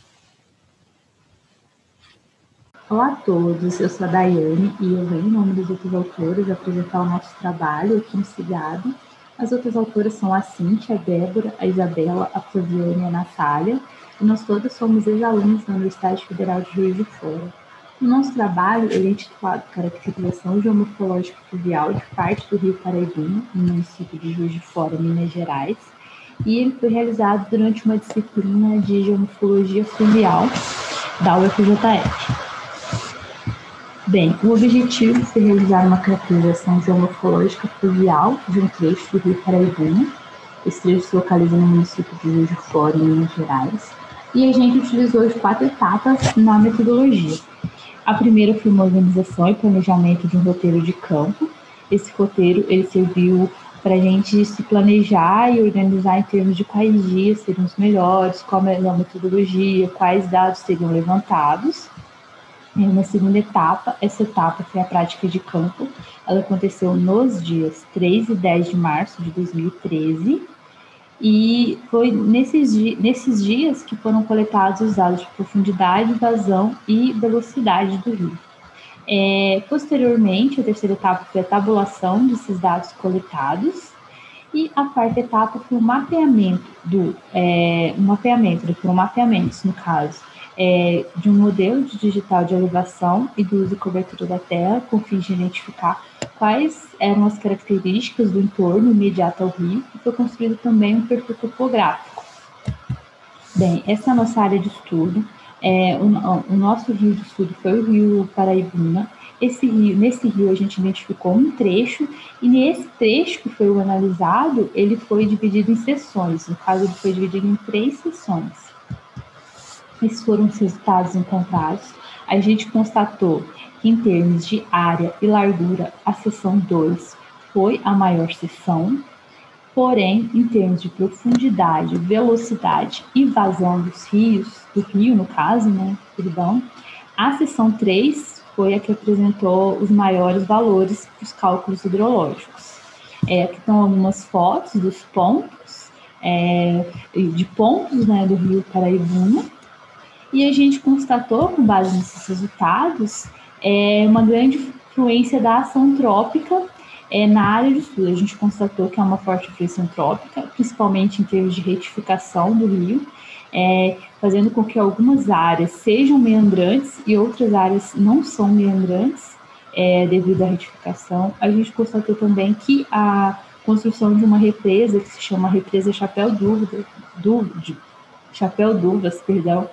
Olá a todos, eu sou a Daiane e eu venho em nome dos outros autores apresentar o nosso trabalho aqui no CIGAD. As outras autoras são a Cíntia, a Débora, a Isabela, a Flaviane e a Natália, e nós todas somos ex-alunos da Universidade Federal de Juiz de Fora. O nosso trabalho ele é intitulado Caracterização Geomorfológica Fluvial de parte do Rio Paraibuna, no município de Juiz de Fora, Minas Gerais, e ele foi realizado durante uma disciplina de Geomorfologia Fluvial da UFJF. Bem, o objetivo foi realizar uma caracterização geomorfológica fluvial de um trecho do Rio Paraibuna. Esse trecho se localiza no município de Juiz de Fora, em Minas Gerais. E a gente utilizou as quatro etapas na metodologia. A primeira foi uma organização e planejamento de um roteiro de campo. Esse roteiro ele serviu para a gente se planejar e organizar em termos de quais dias seriam os melhores, qual a metodologia, quais dados seriam levantados. E uma segunda etapa, essa etapa foi a prática de campo. Ela aconteceu nos dias 3 e 10 de março de 2013. E foi nesses, nesses dias que foram coletados os dados de profundidade, vazão e velocidade do rio. É, posteriormente, a terceira etapa foi a tabulação desses dados coletados e a quarta etapa foi o mapeamento do é, mapeamento, foram mapeamentos no caso é, de um modelo de digital de elevação e do uso e cobertura da terra com fim de identificar quais eram as características do entorno imediato ao rio e foi construído também um perfil topográfico. Bem, essa é a nossa área de estudo. É, o, o, nosso rio de estudo foi o rio Paraibuna. Esse rio, nesse rio a gente identificou um trecho e nesse trecho que foi analisado, ele foi dividido em seções. No caso, ele foi dividido em três seções. Esses foram os resultados encontrados. A gente constatou que em termos de área e largura, a seção 2 foi a maior seção, Porém, em termos de profundidade, velocidade e vazão dos rios, do rio no caso, né, perdão, a seção 3 foi a que apresentou os maiores valores para os cálculos hidrológicos. É, aqui estão algumas fotos dos pontos, é, de pontos né, do rio Paraibuna, e a gente constatou, com base nesses resultados, é, uma grande influência da ação trópica é, na área de estudo, a gente constatou que há uma forte influência antrópica, principalmente em termos de retificação do rio, é, fazendo com que algumas áreas sejam meandrantes e outras áreas não são meandrantes é, devido à retificação. A gente constatou também que a construção de uma represa, que se chama Represa Chapéu Dúvida, Dúvida Chapéu Duvas, perdão,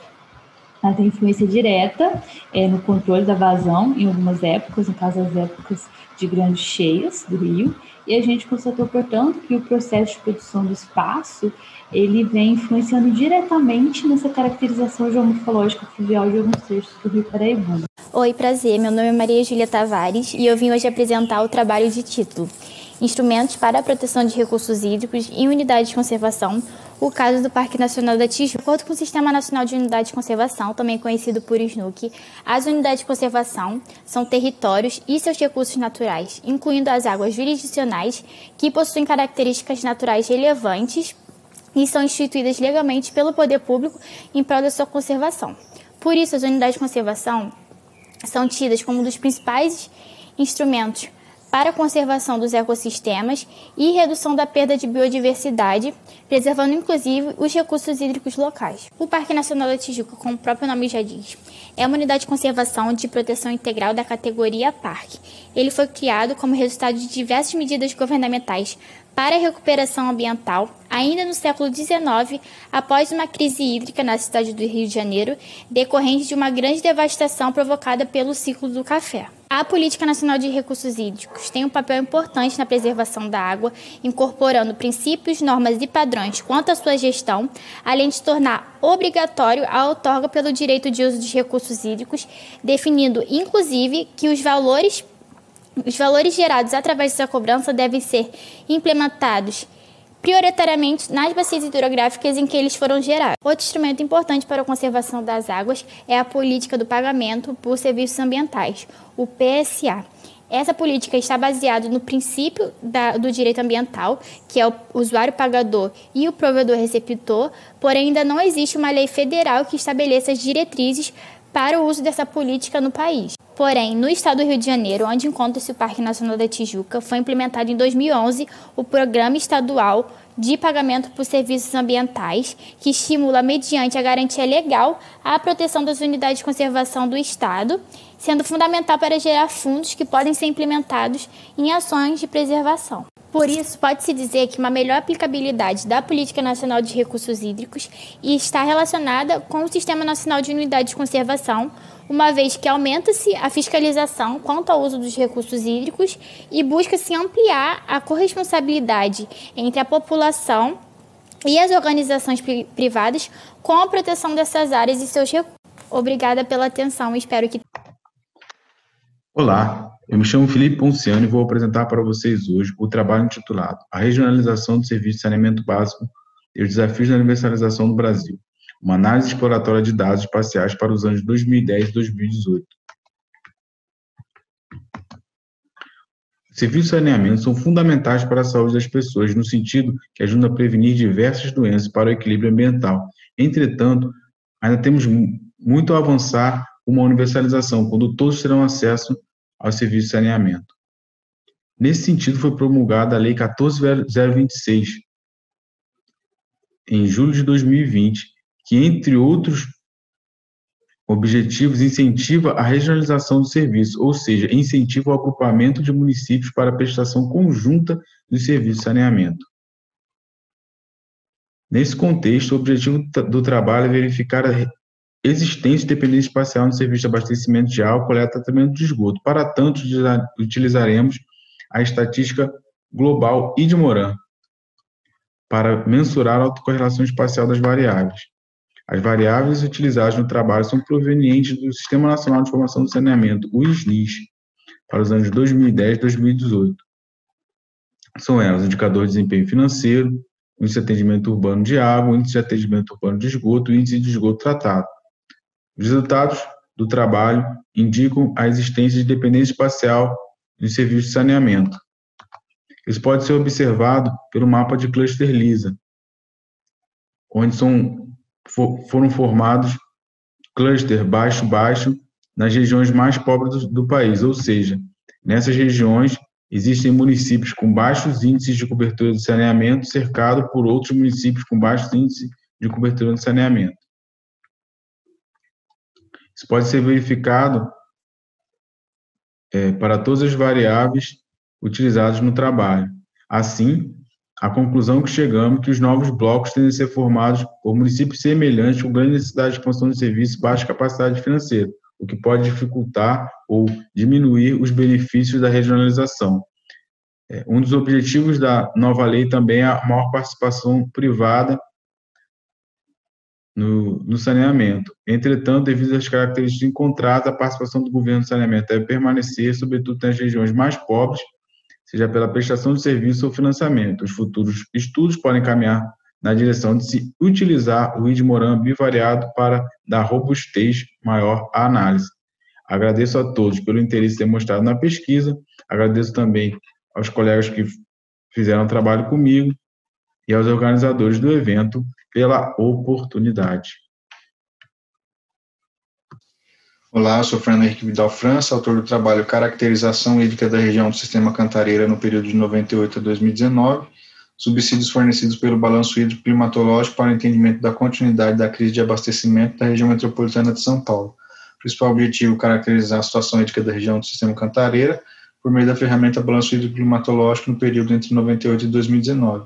ela tem influência direta é, no controle da vazão em algumas épocas, no caso as épocas de grandes cheias do rio, e a gente constatou, portanto, que o processo de produção do espaço ele vem influenciando diretamente nessa caracterização geomorfológica fluvial de alguns trechos do Rio Paraíba. Oi, prazer. Meu nome é Maria Júlia Tavares e eu vim hoje apresentar o trabalho de título Instrumentos para a Proteção de Recursos Hídricos em Unidades de Conservação, o caso do Parque Nacional da Tijuca. Acordo com o Sistema Nacional de Unidade de Conservação, também conhecido por SNUC, as unidades de conservação são territórios e seus recursos naturais, incluindo as águas jurisdicionais, que possuem características naturais relevantes e são instituídas legalmente pelo poder público em prol da sua conservação. Por isso, as unidades de conservação são tidas como um dos principais instrumentos para a conservação dos ecossistemas e redução da perda de biodiversidade, preservando inclusive os recursos hídricos locais. O Parque Nacional da Tijuca, como o próprio nome já diz, é uma unidade de conservação de proteção integral da categoria Parque. Ele foi criado como resultado de diversas medidas governamentais para a recuperação ambiental, ainda no século XIX, após uma crise hídrica na cidade do Rio de Janeiro, decorrente de uma grande devastação provocada pelo ciclo do café. A Política Nacional de Recursos Hídricos tem um papel importante na preservação da água, incorporando princípios, normas e padrões quanto à sua gestão, além de tornar obrigatório a outorga pelo direito de uso dos recursos hídricos, definindo inclusive que os valores os valores gerados através dessa cobrança devem ser implementados prioritariamente nas bacias hidrográficas em que eles foram gerados. Outro instrumento importante para a conservação das águas é a política do pagamento por serviços ambientais, o PSA. Essa política está baseada no princípio da, do direito ambiental, que é o usuário pagador e o provedor receptor, porém ainda não existe uma lei federal que estabeleça as diretrizes para o uso dessa política no país. Porém, no estado do Rio de Janeiro, onde encontra-se o Parque Nacional da Tijuca, foi implementado em 2011 o Programa Estadual de Pagamento por Serviços Ambientais, que estimula, mediante a garantia legal, a proteção das unidades de conservação do Estado, sendo fundamental para gerar fundos que podem ser implementados em ações de preservação. Por isso, pode-se dizer que uma melhor aplicabilidade da Política Nacional de Recursos Hídricos está relacionada com o Sistema Nacional de Unidades de Conservação, uma vez que aumenta-se a fiscalização quanto ao uso dos recursos hídricos e busca-se ampliar a corresponsabilidade entre a população e as organizações privadas com a proteção dessas áreas e seus recursos. Obrigada pela atenção, espero que. Olá, eu me chamo Felipe Ponciano e vou apresentar para vocês hoje o trabalho intitulado A Regionalização do Serviço de Saneamento Básico e os Desafios da Universalização do Brasil, uma análise exploratória de dados espaciais para os anos 2010 e 2018. Serviços de saneamento são fundamentais para a saúde das pessoas, no sentido que ajudam a prevenir diversas doenças para o equilíbrio ambiental. Entretanto, ainda temos muito a avançar uma universalização, quando todos terão acesso ao serviço de saneamento. Nesse sentido, foi promulgada a Lei 14026, em julho de 2020, que, entre outros objetivos, incentiva a regionalização do serviço, ou seja, incentiva o agrupamento de municípios para a prestação conjunta dos serviços de saneamento. Nesse contexto, o objetivo do trabalho é verificar a existência de dependência espacial no serviço de abastecimento de água, coleta e tratamento de esgoto. Para tanto, utilizaremos a estatística global e de Moran para mensurar a autocorrelação espacial das variáveis. As variáveis utilizadas no trabalho são provenientes do Sistema Nacional de Informação do Saneamento, o SNIS, para os anos 2010 e 2018. São elas indicador de desempenho financeiro, índice de atendimento urbano de água, índice de atendimento urbano de esgoto e índice de esgoto tratado. Os resultados do trabalho indicam a existência de dependência espacial nos serviços de saneamento. Isso pode ser observado pelo mapa de cluster LISA, onde são, foram formados cluster baixo-baixo nas regiões mais pobres do, do país, ou seja, nessas regiões existem municípios com baixos índices de cobertura de saneamento cercado por outros municípios com baixos índices de cobertura de saneamento. Isso pode ser verificado é, para todas as variáveis utilizadas no trabalho. Assim, a conclusão que chegamos é que os novos blocos tendem a ser formados por municípios semelhantes com grande necessidade de expansão de serviços e baixa capacidade financeira, o que pode dificultar ou diminuir os benefícios da regionalização. É, um dos objetivos da nova lei também é a maior participação privada no, no, saneamento. Entretanto, devido às características encontradas, a participação do governo no saneamento deve permanecer, sobretudo nas regiões mais pobres, seja pela prestação de serviço ou financiamento. Os futuros estudos podem caminhar na direção de se utilizar o IDMORAN bivariado para dar robustez maior à análise. Agradeço a todos pelo interesse demonstrado na pesquisa, agradeço também aos colegas que fizeram trabalho comigo e aos organizadores do evento pela oportunidade. Olá, sou Fernando Henrique Vidal França, autor do trabalho Caracterização Hídrica da região do Sistema Cantareira no período de 98 a 2019, subsídios fornecidos pelo Balanço Hídrico Climatológico para o entendimento da continuidade da crise de abastecimento da região metropolitana de São Paulo. Principal objetivo, caracterizar a situação hídrica da região do Sistema Cantareira por meio da ferramenta Balanço Hídrico Climatológico no período entre 98 e 2019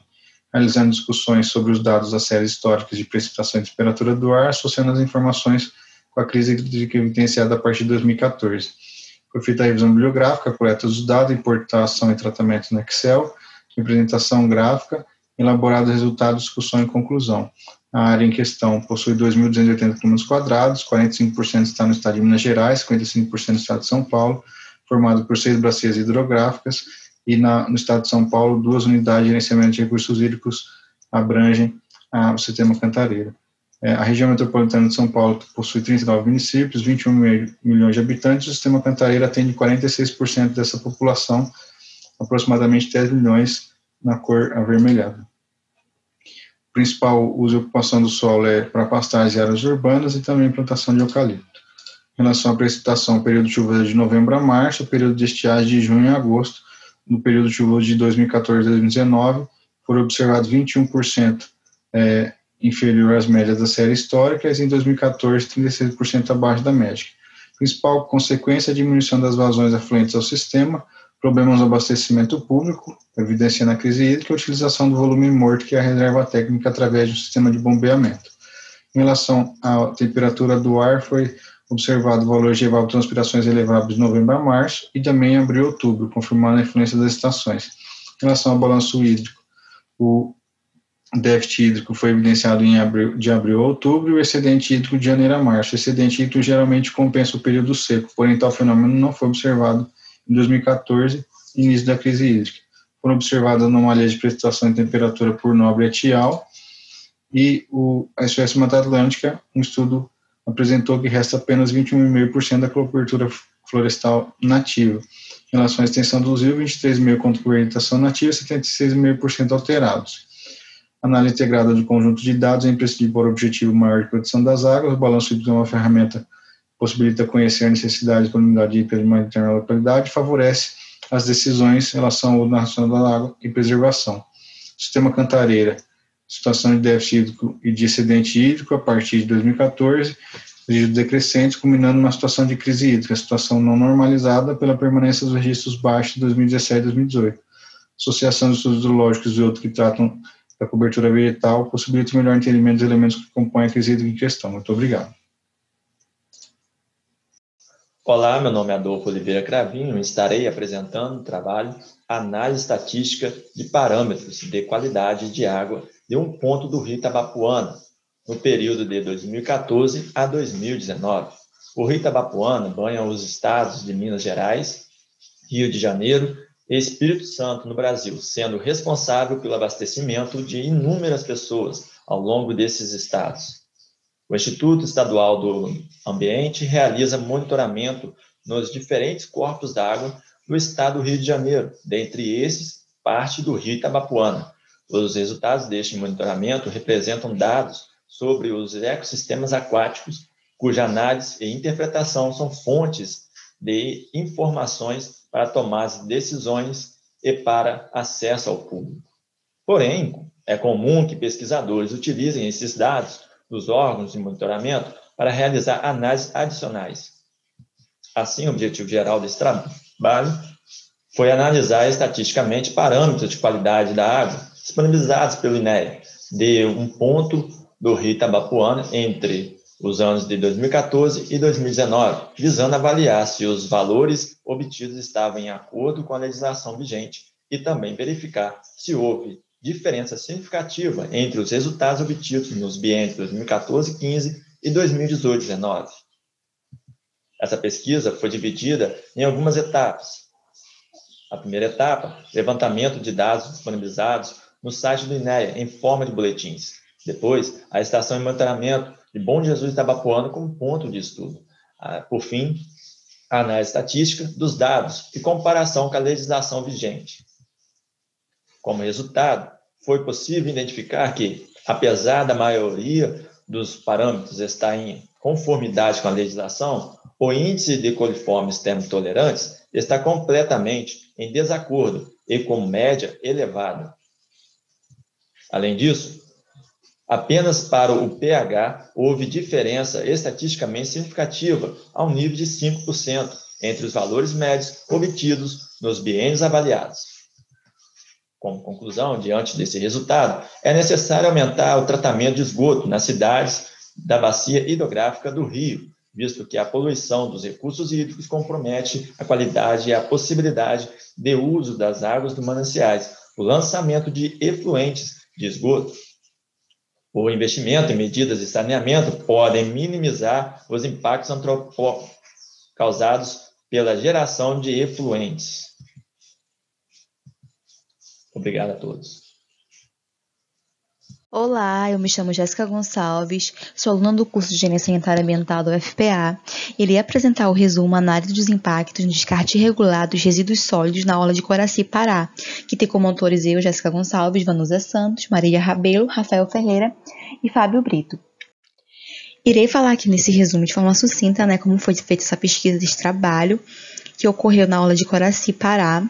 realizando discussões sobre os dados das séries históricas de precipitação e temperatura do ar, associando as informações com a crise evidenciada a partir de 2014. Foi feita a revisão bibliográfica, coleta dos dados, importação e tratamento no Excel, representação gráfica, elaborado resultado, discussão e conclusão. A área em questão possui 2.280 km, 45% está no estado de Minas Gerais, 55% no estado de São Paulo, formado por seis bacias hidrográficas, e na, no estado de São Paulo, duas unidades de gerenciamento de recursos hídricos abrangem o sistema Cantareira. É, a região metropolitana de São Paulo possui 39 municípios, 21 milhões de habitantes, o sistema Cantareira atende 46% dessa população, aproximadamente 10 milhões na cor avermelhada. O principal uso e ocupação do solo é para pastagens e áreas urbanas e também plantação de eucalipto. Em relação à precipitação, o período chuvoso é de novembro a março, o período de estiagem de junho a agosto. No período chuvoso de 2014 a 2019, foram observados 21% é, inferior às médias da série histórica e em 2014, 36% abaixo da média. Principal consequência é a diminuição das vazões afluentes ao sistema, problemas no abastecimento público, evidenciando a crise hídrica e a utilização do volume morto, que é a reserva técnica através do sistema de bombeamento. Em relação à temperatura do ar, foi observado valores de evapotranspirações elevados de novembro a março e também abril e outubro, confirmando a influência das estações. Em relação ao balanço hídrico, o déficit hídrico foi evidenciado em abril, de abril a outubro e o excedente hídrico de janeiro a março. O excedente hídrico geralmente compensa o período seco, porém tal fenômeno não foi observado em 2014, início da crise hídrica. Foram observadas anomalias de precipitação e temperatura por Nobre e Etial, e o, a SOS Mata Atlântica, um estudo apresentou que resta apenas 21,5% da cobertura florestal nativa. Em relação à extensão do rio, 23,5% contra cobertação nativa, 76,5% alterados. Análise integrada do conjunto de dados é imprescindível para o objetivo maior de proteção das águas. O balanço hídrico é uma ferramenta possibilita conhecer a necessidade e disponibilidade hídrica de uma determinada localidade favorece as decisões em relação ao uso nacional da água e preservação. Sistema Cantareira, situação de déficit hídrico e de excedente hídrico a partir de 2014, período decrescente, culminando numa situação de crise hídrica, situação não normalizada pela permanência dos registros baixos de 2017 e 2018. Associação de estudos hidrológicos e outros que tratam da cobertura vegetal possibilita o melhor entendimento dos elementos que compõem a hídrica em questão. Muito obrigado. Olá, meu nome é Adolfo Oliveira Cravinho e estarei apresentando o trabalho Análise Estatística de Parâmetros de Qualidade de Água de um ponto do Rio Itabapuana, no período de 2014 a 2019. O Rio Itabapuana banha os estados de Minas Gerais, Rio de Janeiro Espírito Santo no Brasil, sendo responsável pelo abastecimento de inúmeras pessoas ao longo desses estados. O Instituto Estadual do Ambiente realiza monitoramento nos diferentes corpos d'água do estado do Rio de Janeiro, dentre esses, parte do Rio Itabapuana. Os resultados deste monitoramento representam dados sobre os ecossistemas aquáticos, cuja análise e interpretação são fontes de informações para tomar decisões e para acesso ao público. Porém, é comum que pesquisadores utilizem esses dados dos órgãos de monitoramento para realizar análises adicionais. Assim, o objetivo geral desse trabalho foi analisar estatisticamente parâmetros de qualidade da água disponibilizados pelo INEA de um ponto do rio Itabapuana entre os anos de 2014 e 2019, visando avaliar se os valores obtidos estavam em acordo com a legislação vigente e também verificar se houve diferença significativa entre os resultados obtidos nos biênios 2014-15 e 2018-19. Essa pesquisa foi dividida em algumas etapas. A primeira etapa, levantamento de dados disponibilizados no site do INEA em forma de boletins. Depois, a estação de monitoramento de Bom Jesus Itabapuana como ponto de estudo. Ah, por fim, análise estatística dos dados e comparação com a legislação vigente. Como resultado, foi possível identificar que, apesar da maioria dos parâmetros estar em conformidade com a legislação, o índice de coliformes termotolerantes está completamente em desacordo e com média elevada. Além disso, apenas para o pH houve diferença estatisticamente significativa, ao nível de 5%, entre os valores médios obtidos nos biênios avaliados. Como conclusão, diante desse resultado, é necessário aumentar o tratamento de esgoto nas cidades da bacia hidrográfica do Rio, visto que a poluição dos recursos hídricos compromete a qualidade e a possibilidade de uso das águas dos mananciais, o lançamento de efluentes de esgoto. O investimento em medidas de saneamento podem minimizar os impactos antropóficos causados pela geração de efluentes. Obrigado a todos. Olá, eu me chamo Jéssica Gonçalves, sou aluna do curso de Engenharia Sanitária Ambiental do UFPA. Irei apresentar o resumo Análise dos Impactos no Descarte Irregular dos Resíduos Sólidos na aula de Coraci, Pará, que tem como autores eu, Jéssica Gonçalves, Vanusa Santos, Marília Rabelo, Rafael Ferreira e Fábio Brito. Irei falar aqui nesse resumo de forma sucinta, né, como foi feita essa pesquisa desse trabalho que ocorreu na aula de Coraci, Pará,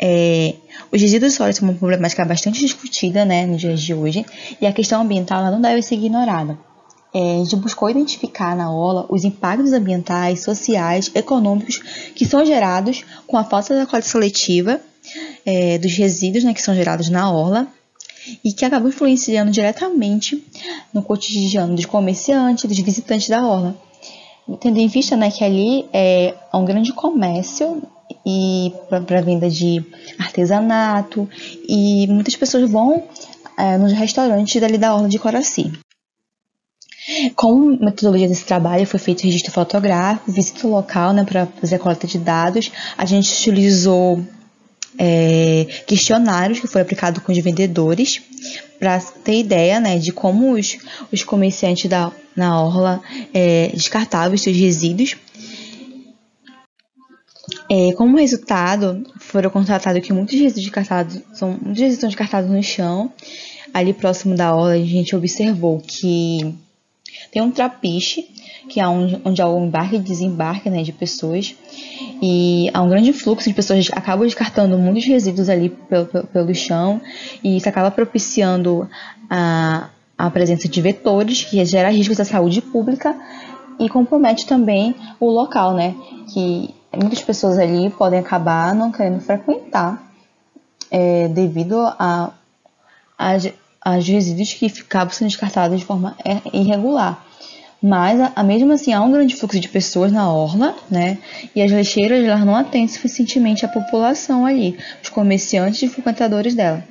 é, os resíduos sólidos são uma problemática bastante discutida né, nos dias de hoje e a questão ambiental não deve ser ignorada. É, a gente buscou identificar na aula os impactos ambientais, sociais, econômicos que são gerados com a falta da coleta seletiva é, dos resíduos né, que são gerados na orla e que acabam influenciando diretamente no cotidiano dos comerciantes, dos visitantes da orla. Tendo em vista né, que ali é um grande comércio e para venda de artesanato. E muitas pessoas vão é, nos restaurantes dali da Orla de Coraci. Como metodologia desse trabalho foi feito registro fotográfico, visita local né, para fazer coleta de dados, a gente utilizou é, questionários que foram aplicados com os vendedores para ter ideia né, de como os, os comerciantes da, na orla é, descartavam os seus resíduos é, como resultado, foram constatados que muitos resíduos descartados são muitos resíduos descartados no chão. Ali próximo da orla, a gente observou que tem um trapiche, que é onde, onde há o embarque e desembarque né, de pessoas. E há um grande fluxo de pessoas acabam descartando muitos resíduos ali pelo, pelo, pelo chão. E isso acaba propiciando a, a presença de vetores, que gera riscos à saúde pública e compromete também o local, né? Que muitas pessoas ali podem acabar não querendo frequentar é, devido a, a, a resíduos que ficavam sendo descartados de forma é, irregular. Mas, a, a, mesmo assim, há um grande fluxo de pessoas na orla, né? E as lixeiras elas não atendem suficientemente a população ali, os comerciantes e frequentadores dela.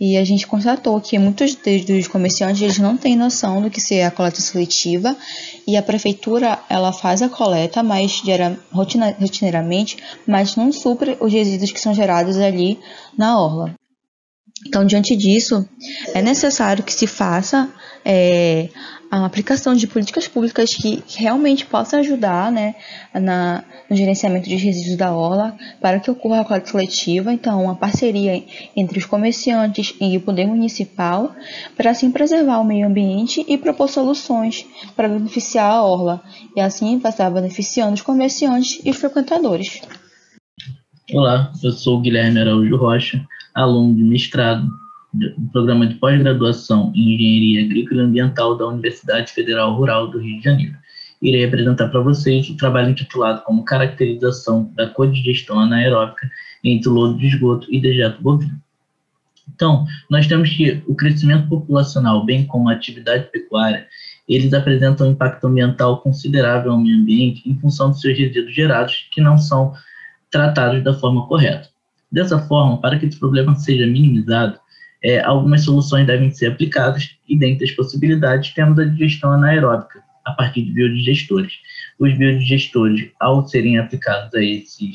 E a gente constatou que muitos dos comerciantes eles não têm noção do que é a coleta seletiva e a prefeitura ela faz a coleta, mas gera rotina, rotineiramente, mas não supre os resíduos que são gerados ali na orla. Então, diante disso, é necessário que se faça é, a aplicação de políticas públicas que realmente possam ajudar né, na, no gerenciamento de resíduos da orla para que ocorra a coleta seletiva. Então, uma parceria entre os comerciantes e o poder municipal para assim preservar o meio ambiente e propor soluções para beneficiar a orla e assim estar beneficiando os comerciantes e os frequentadores. Olá, eu sou Guilherme Araújo Rocha, aluno de mestrado do Programa de Pós-Graduação em Engenharia Agrícola e Ambiental da Universidade Federal Rural do Rio de Janeiro. Irei apresentar para vocês o trabalho intitulado como Caracterização da Codigestão Anaeróbica entre lodo de esgoto e dejeto bovino. Então, nós temos que o crescimento populacional, bem como a atividade pecuária, eles apresentam um impacto ambiental considerável ao meio ambiente em função dos seus resíduos gerados que não são tratados da forma correta. Dessa forma, para que esse problema seja minimizado, é, algumas soluções devem ser aplicadas e, dentre as possibilidades, temos a digestão anaeróbica, a partir de biodigestores. Os biodigestores, ao serem aplicados a esse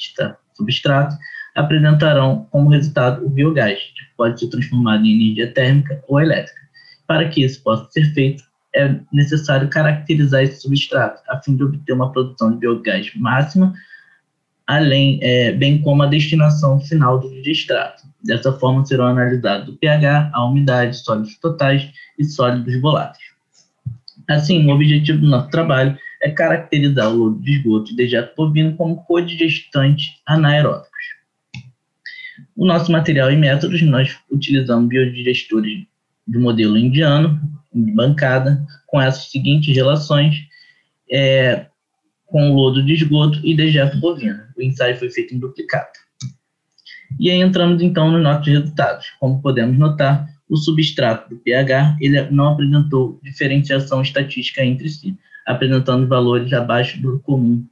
substrato, apresentarão como resultado o biogás, que pode ser transformado em energia térmica ou elétrica. Para que isso possa ser feito, é necessário caracterizar esse substrato, a fim de obter uma produção de biogás máxima, além, é, bem como a destinação final do substrato. Dessa forma, serão analisados o pH, a umidade, sólidos totais e sólidos voláteis. Assim, o objetivo do nosso trabalho é caracterizar o lodo de esgoto de dejeto bovino como codigestantes anaeróbicos. O nosso material e métodos, nós utilizamos biodigestores do modelo indiano, de bancada, com essas seguintes relações, é, com o lodo de esgoto e dejeto bovino. O ensaio foi feito em duplicado. E aí entramos então nos nossos resultados. Como podemos notar, o substrato do pH ele não apresentou diferenciação estatística entre si. apresentando valores abaixo do comum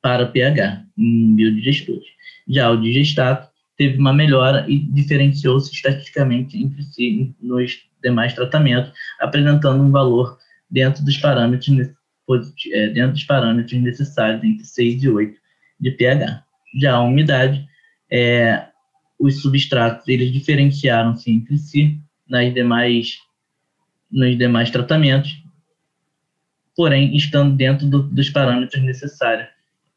para pH em biodigestores. Já o digestato teve uma melhora e diferenciou-se estatisticamente entre si nos demais tratamentos, apresentando um valor dentro dos parâmetros, é, dentro dos parâmetros necessários entre 6 e 8 de pH. Já a umidade, é, os substratos eles diferenciaram-se entre si nas demais, nos demais tratamentos, porém estando dentro do, dos parâmetros necessários,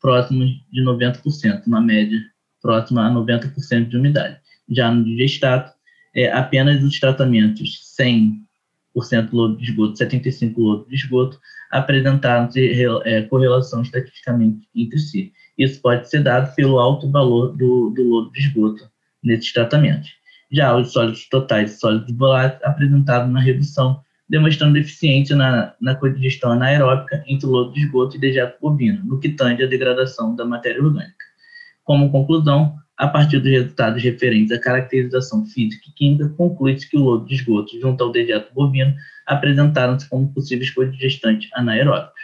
próximos de 90%, uma média próxima a 90% de umidade. Já no digestato, é, apenas os tratamentos 100% lodo de esgoto, 75% lodo de esgoto, apresentaram é, correlação estatisticamente entre si. Isso pode ser dado pelo alto valor do, do lodo de esgoto nesses tratamentos. Já os sólidos totais e sólidos voláteis apresentaram uma redução, demonstrando eficiência na, na codigestão anaeróbica entre o lodo de esgoto e dejeto bovino, no que tange à degradação da matéria orgânica. Como conclusão, a partir dos resultados referentes à caracterização física e química, conclui-se que o lodo de esgoto junto ao dejeto bovino apresentaram-se como possíveis codigestantes anaeróbicos.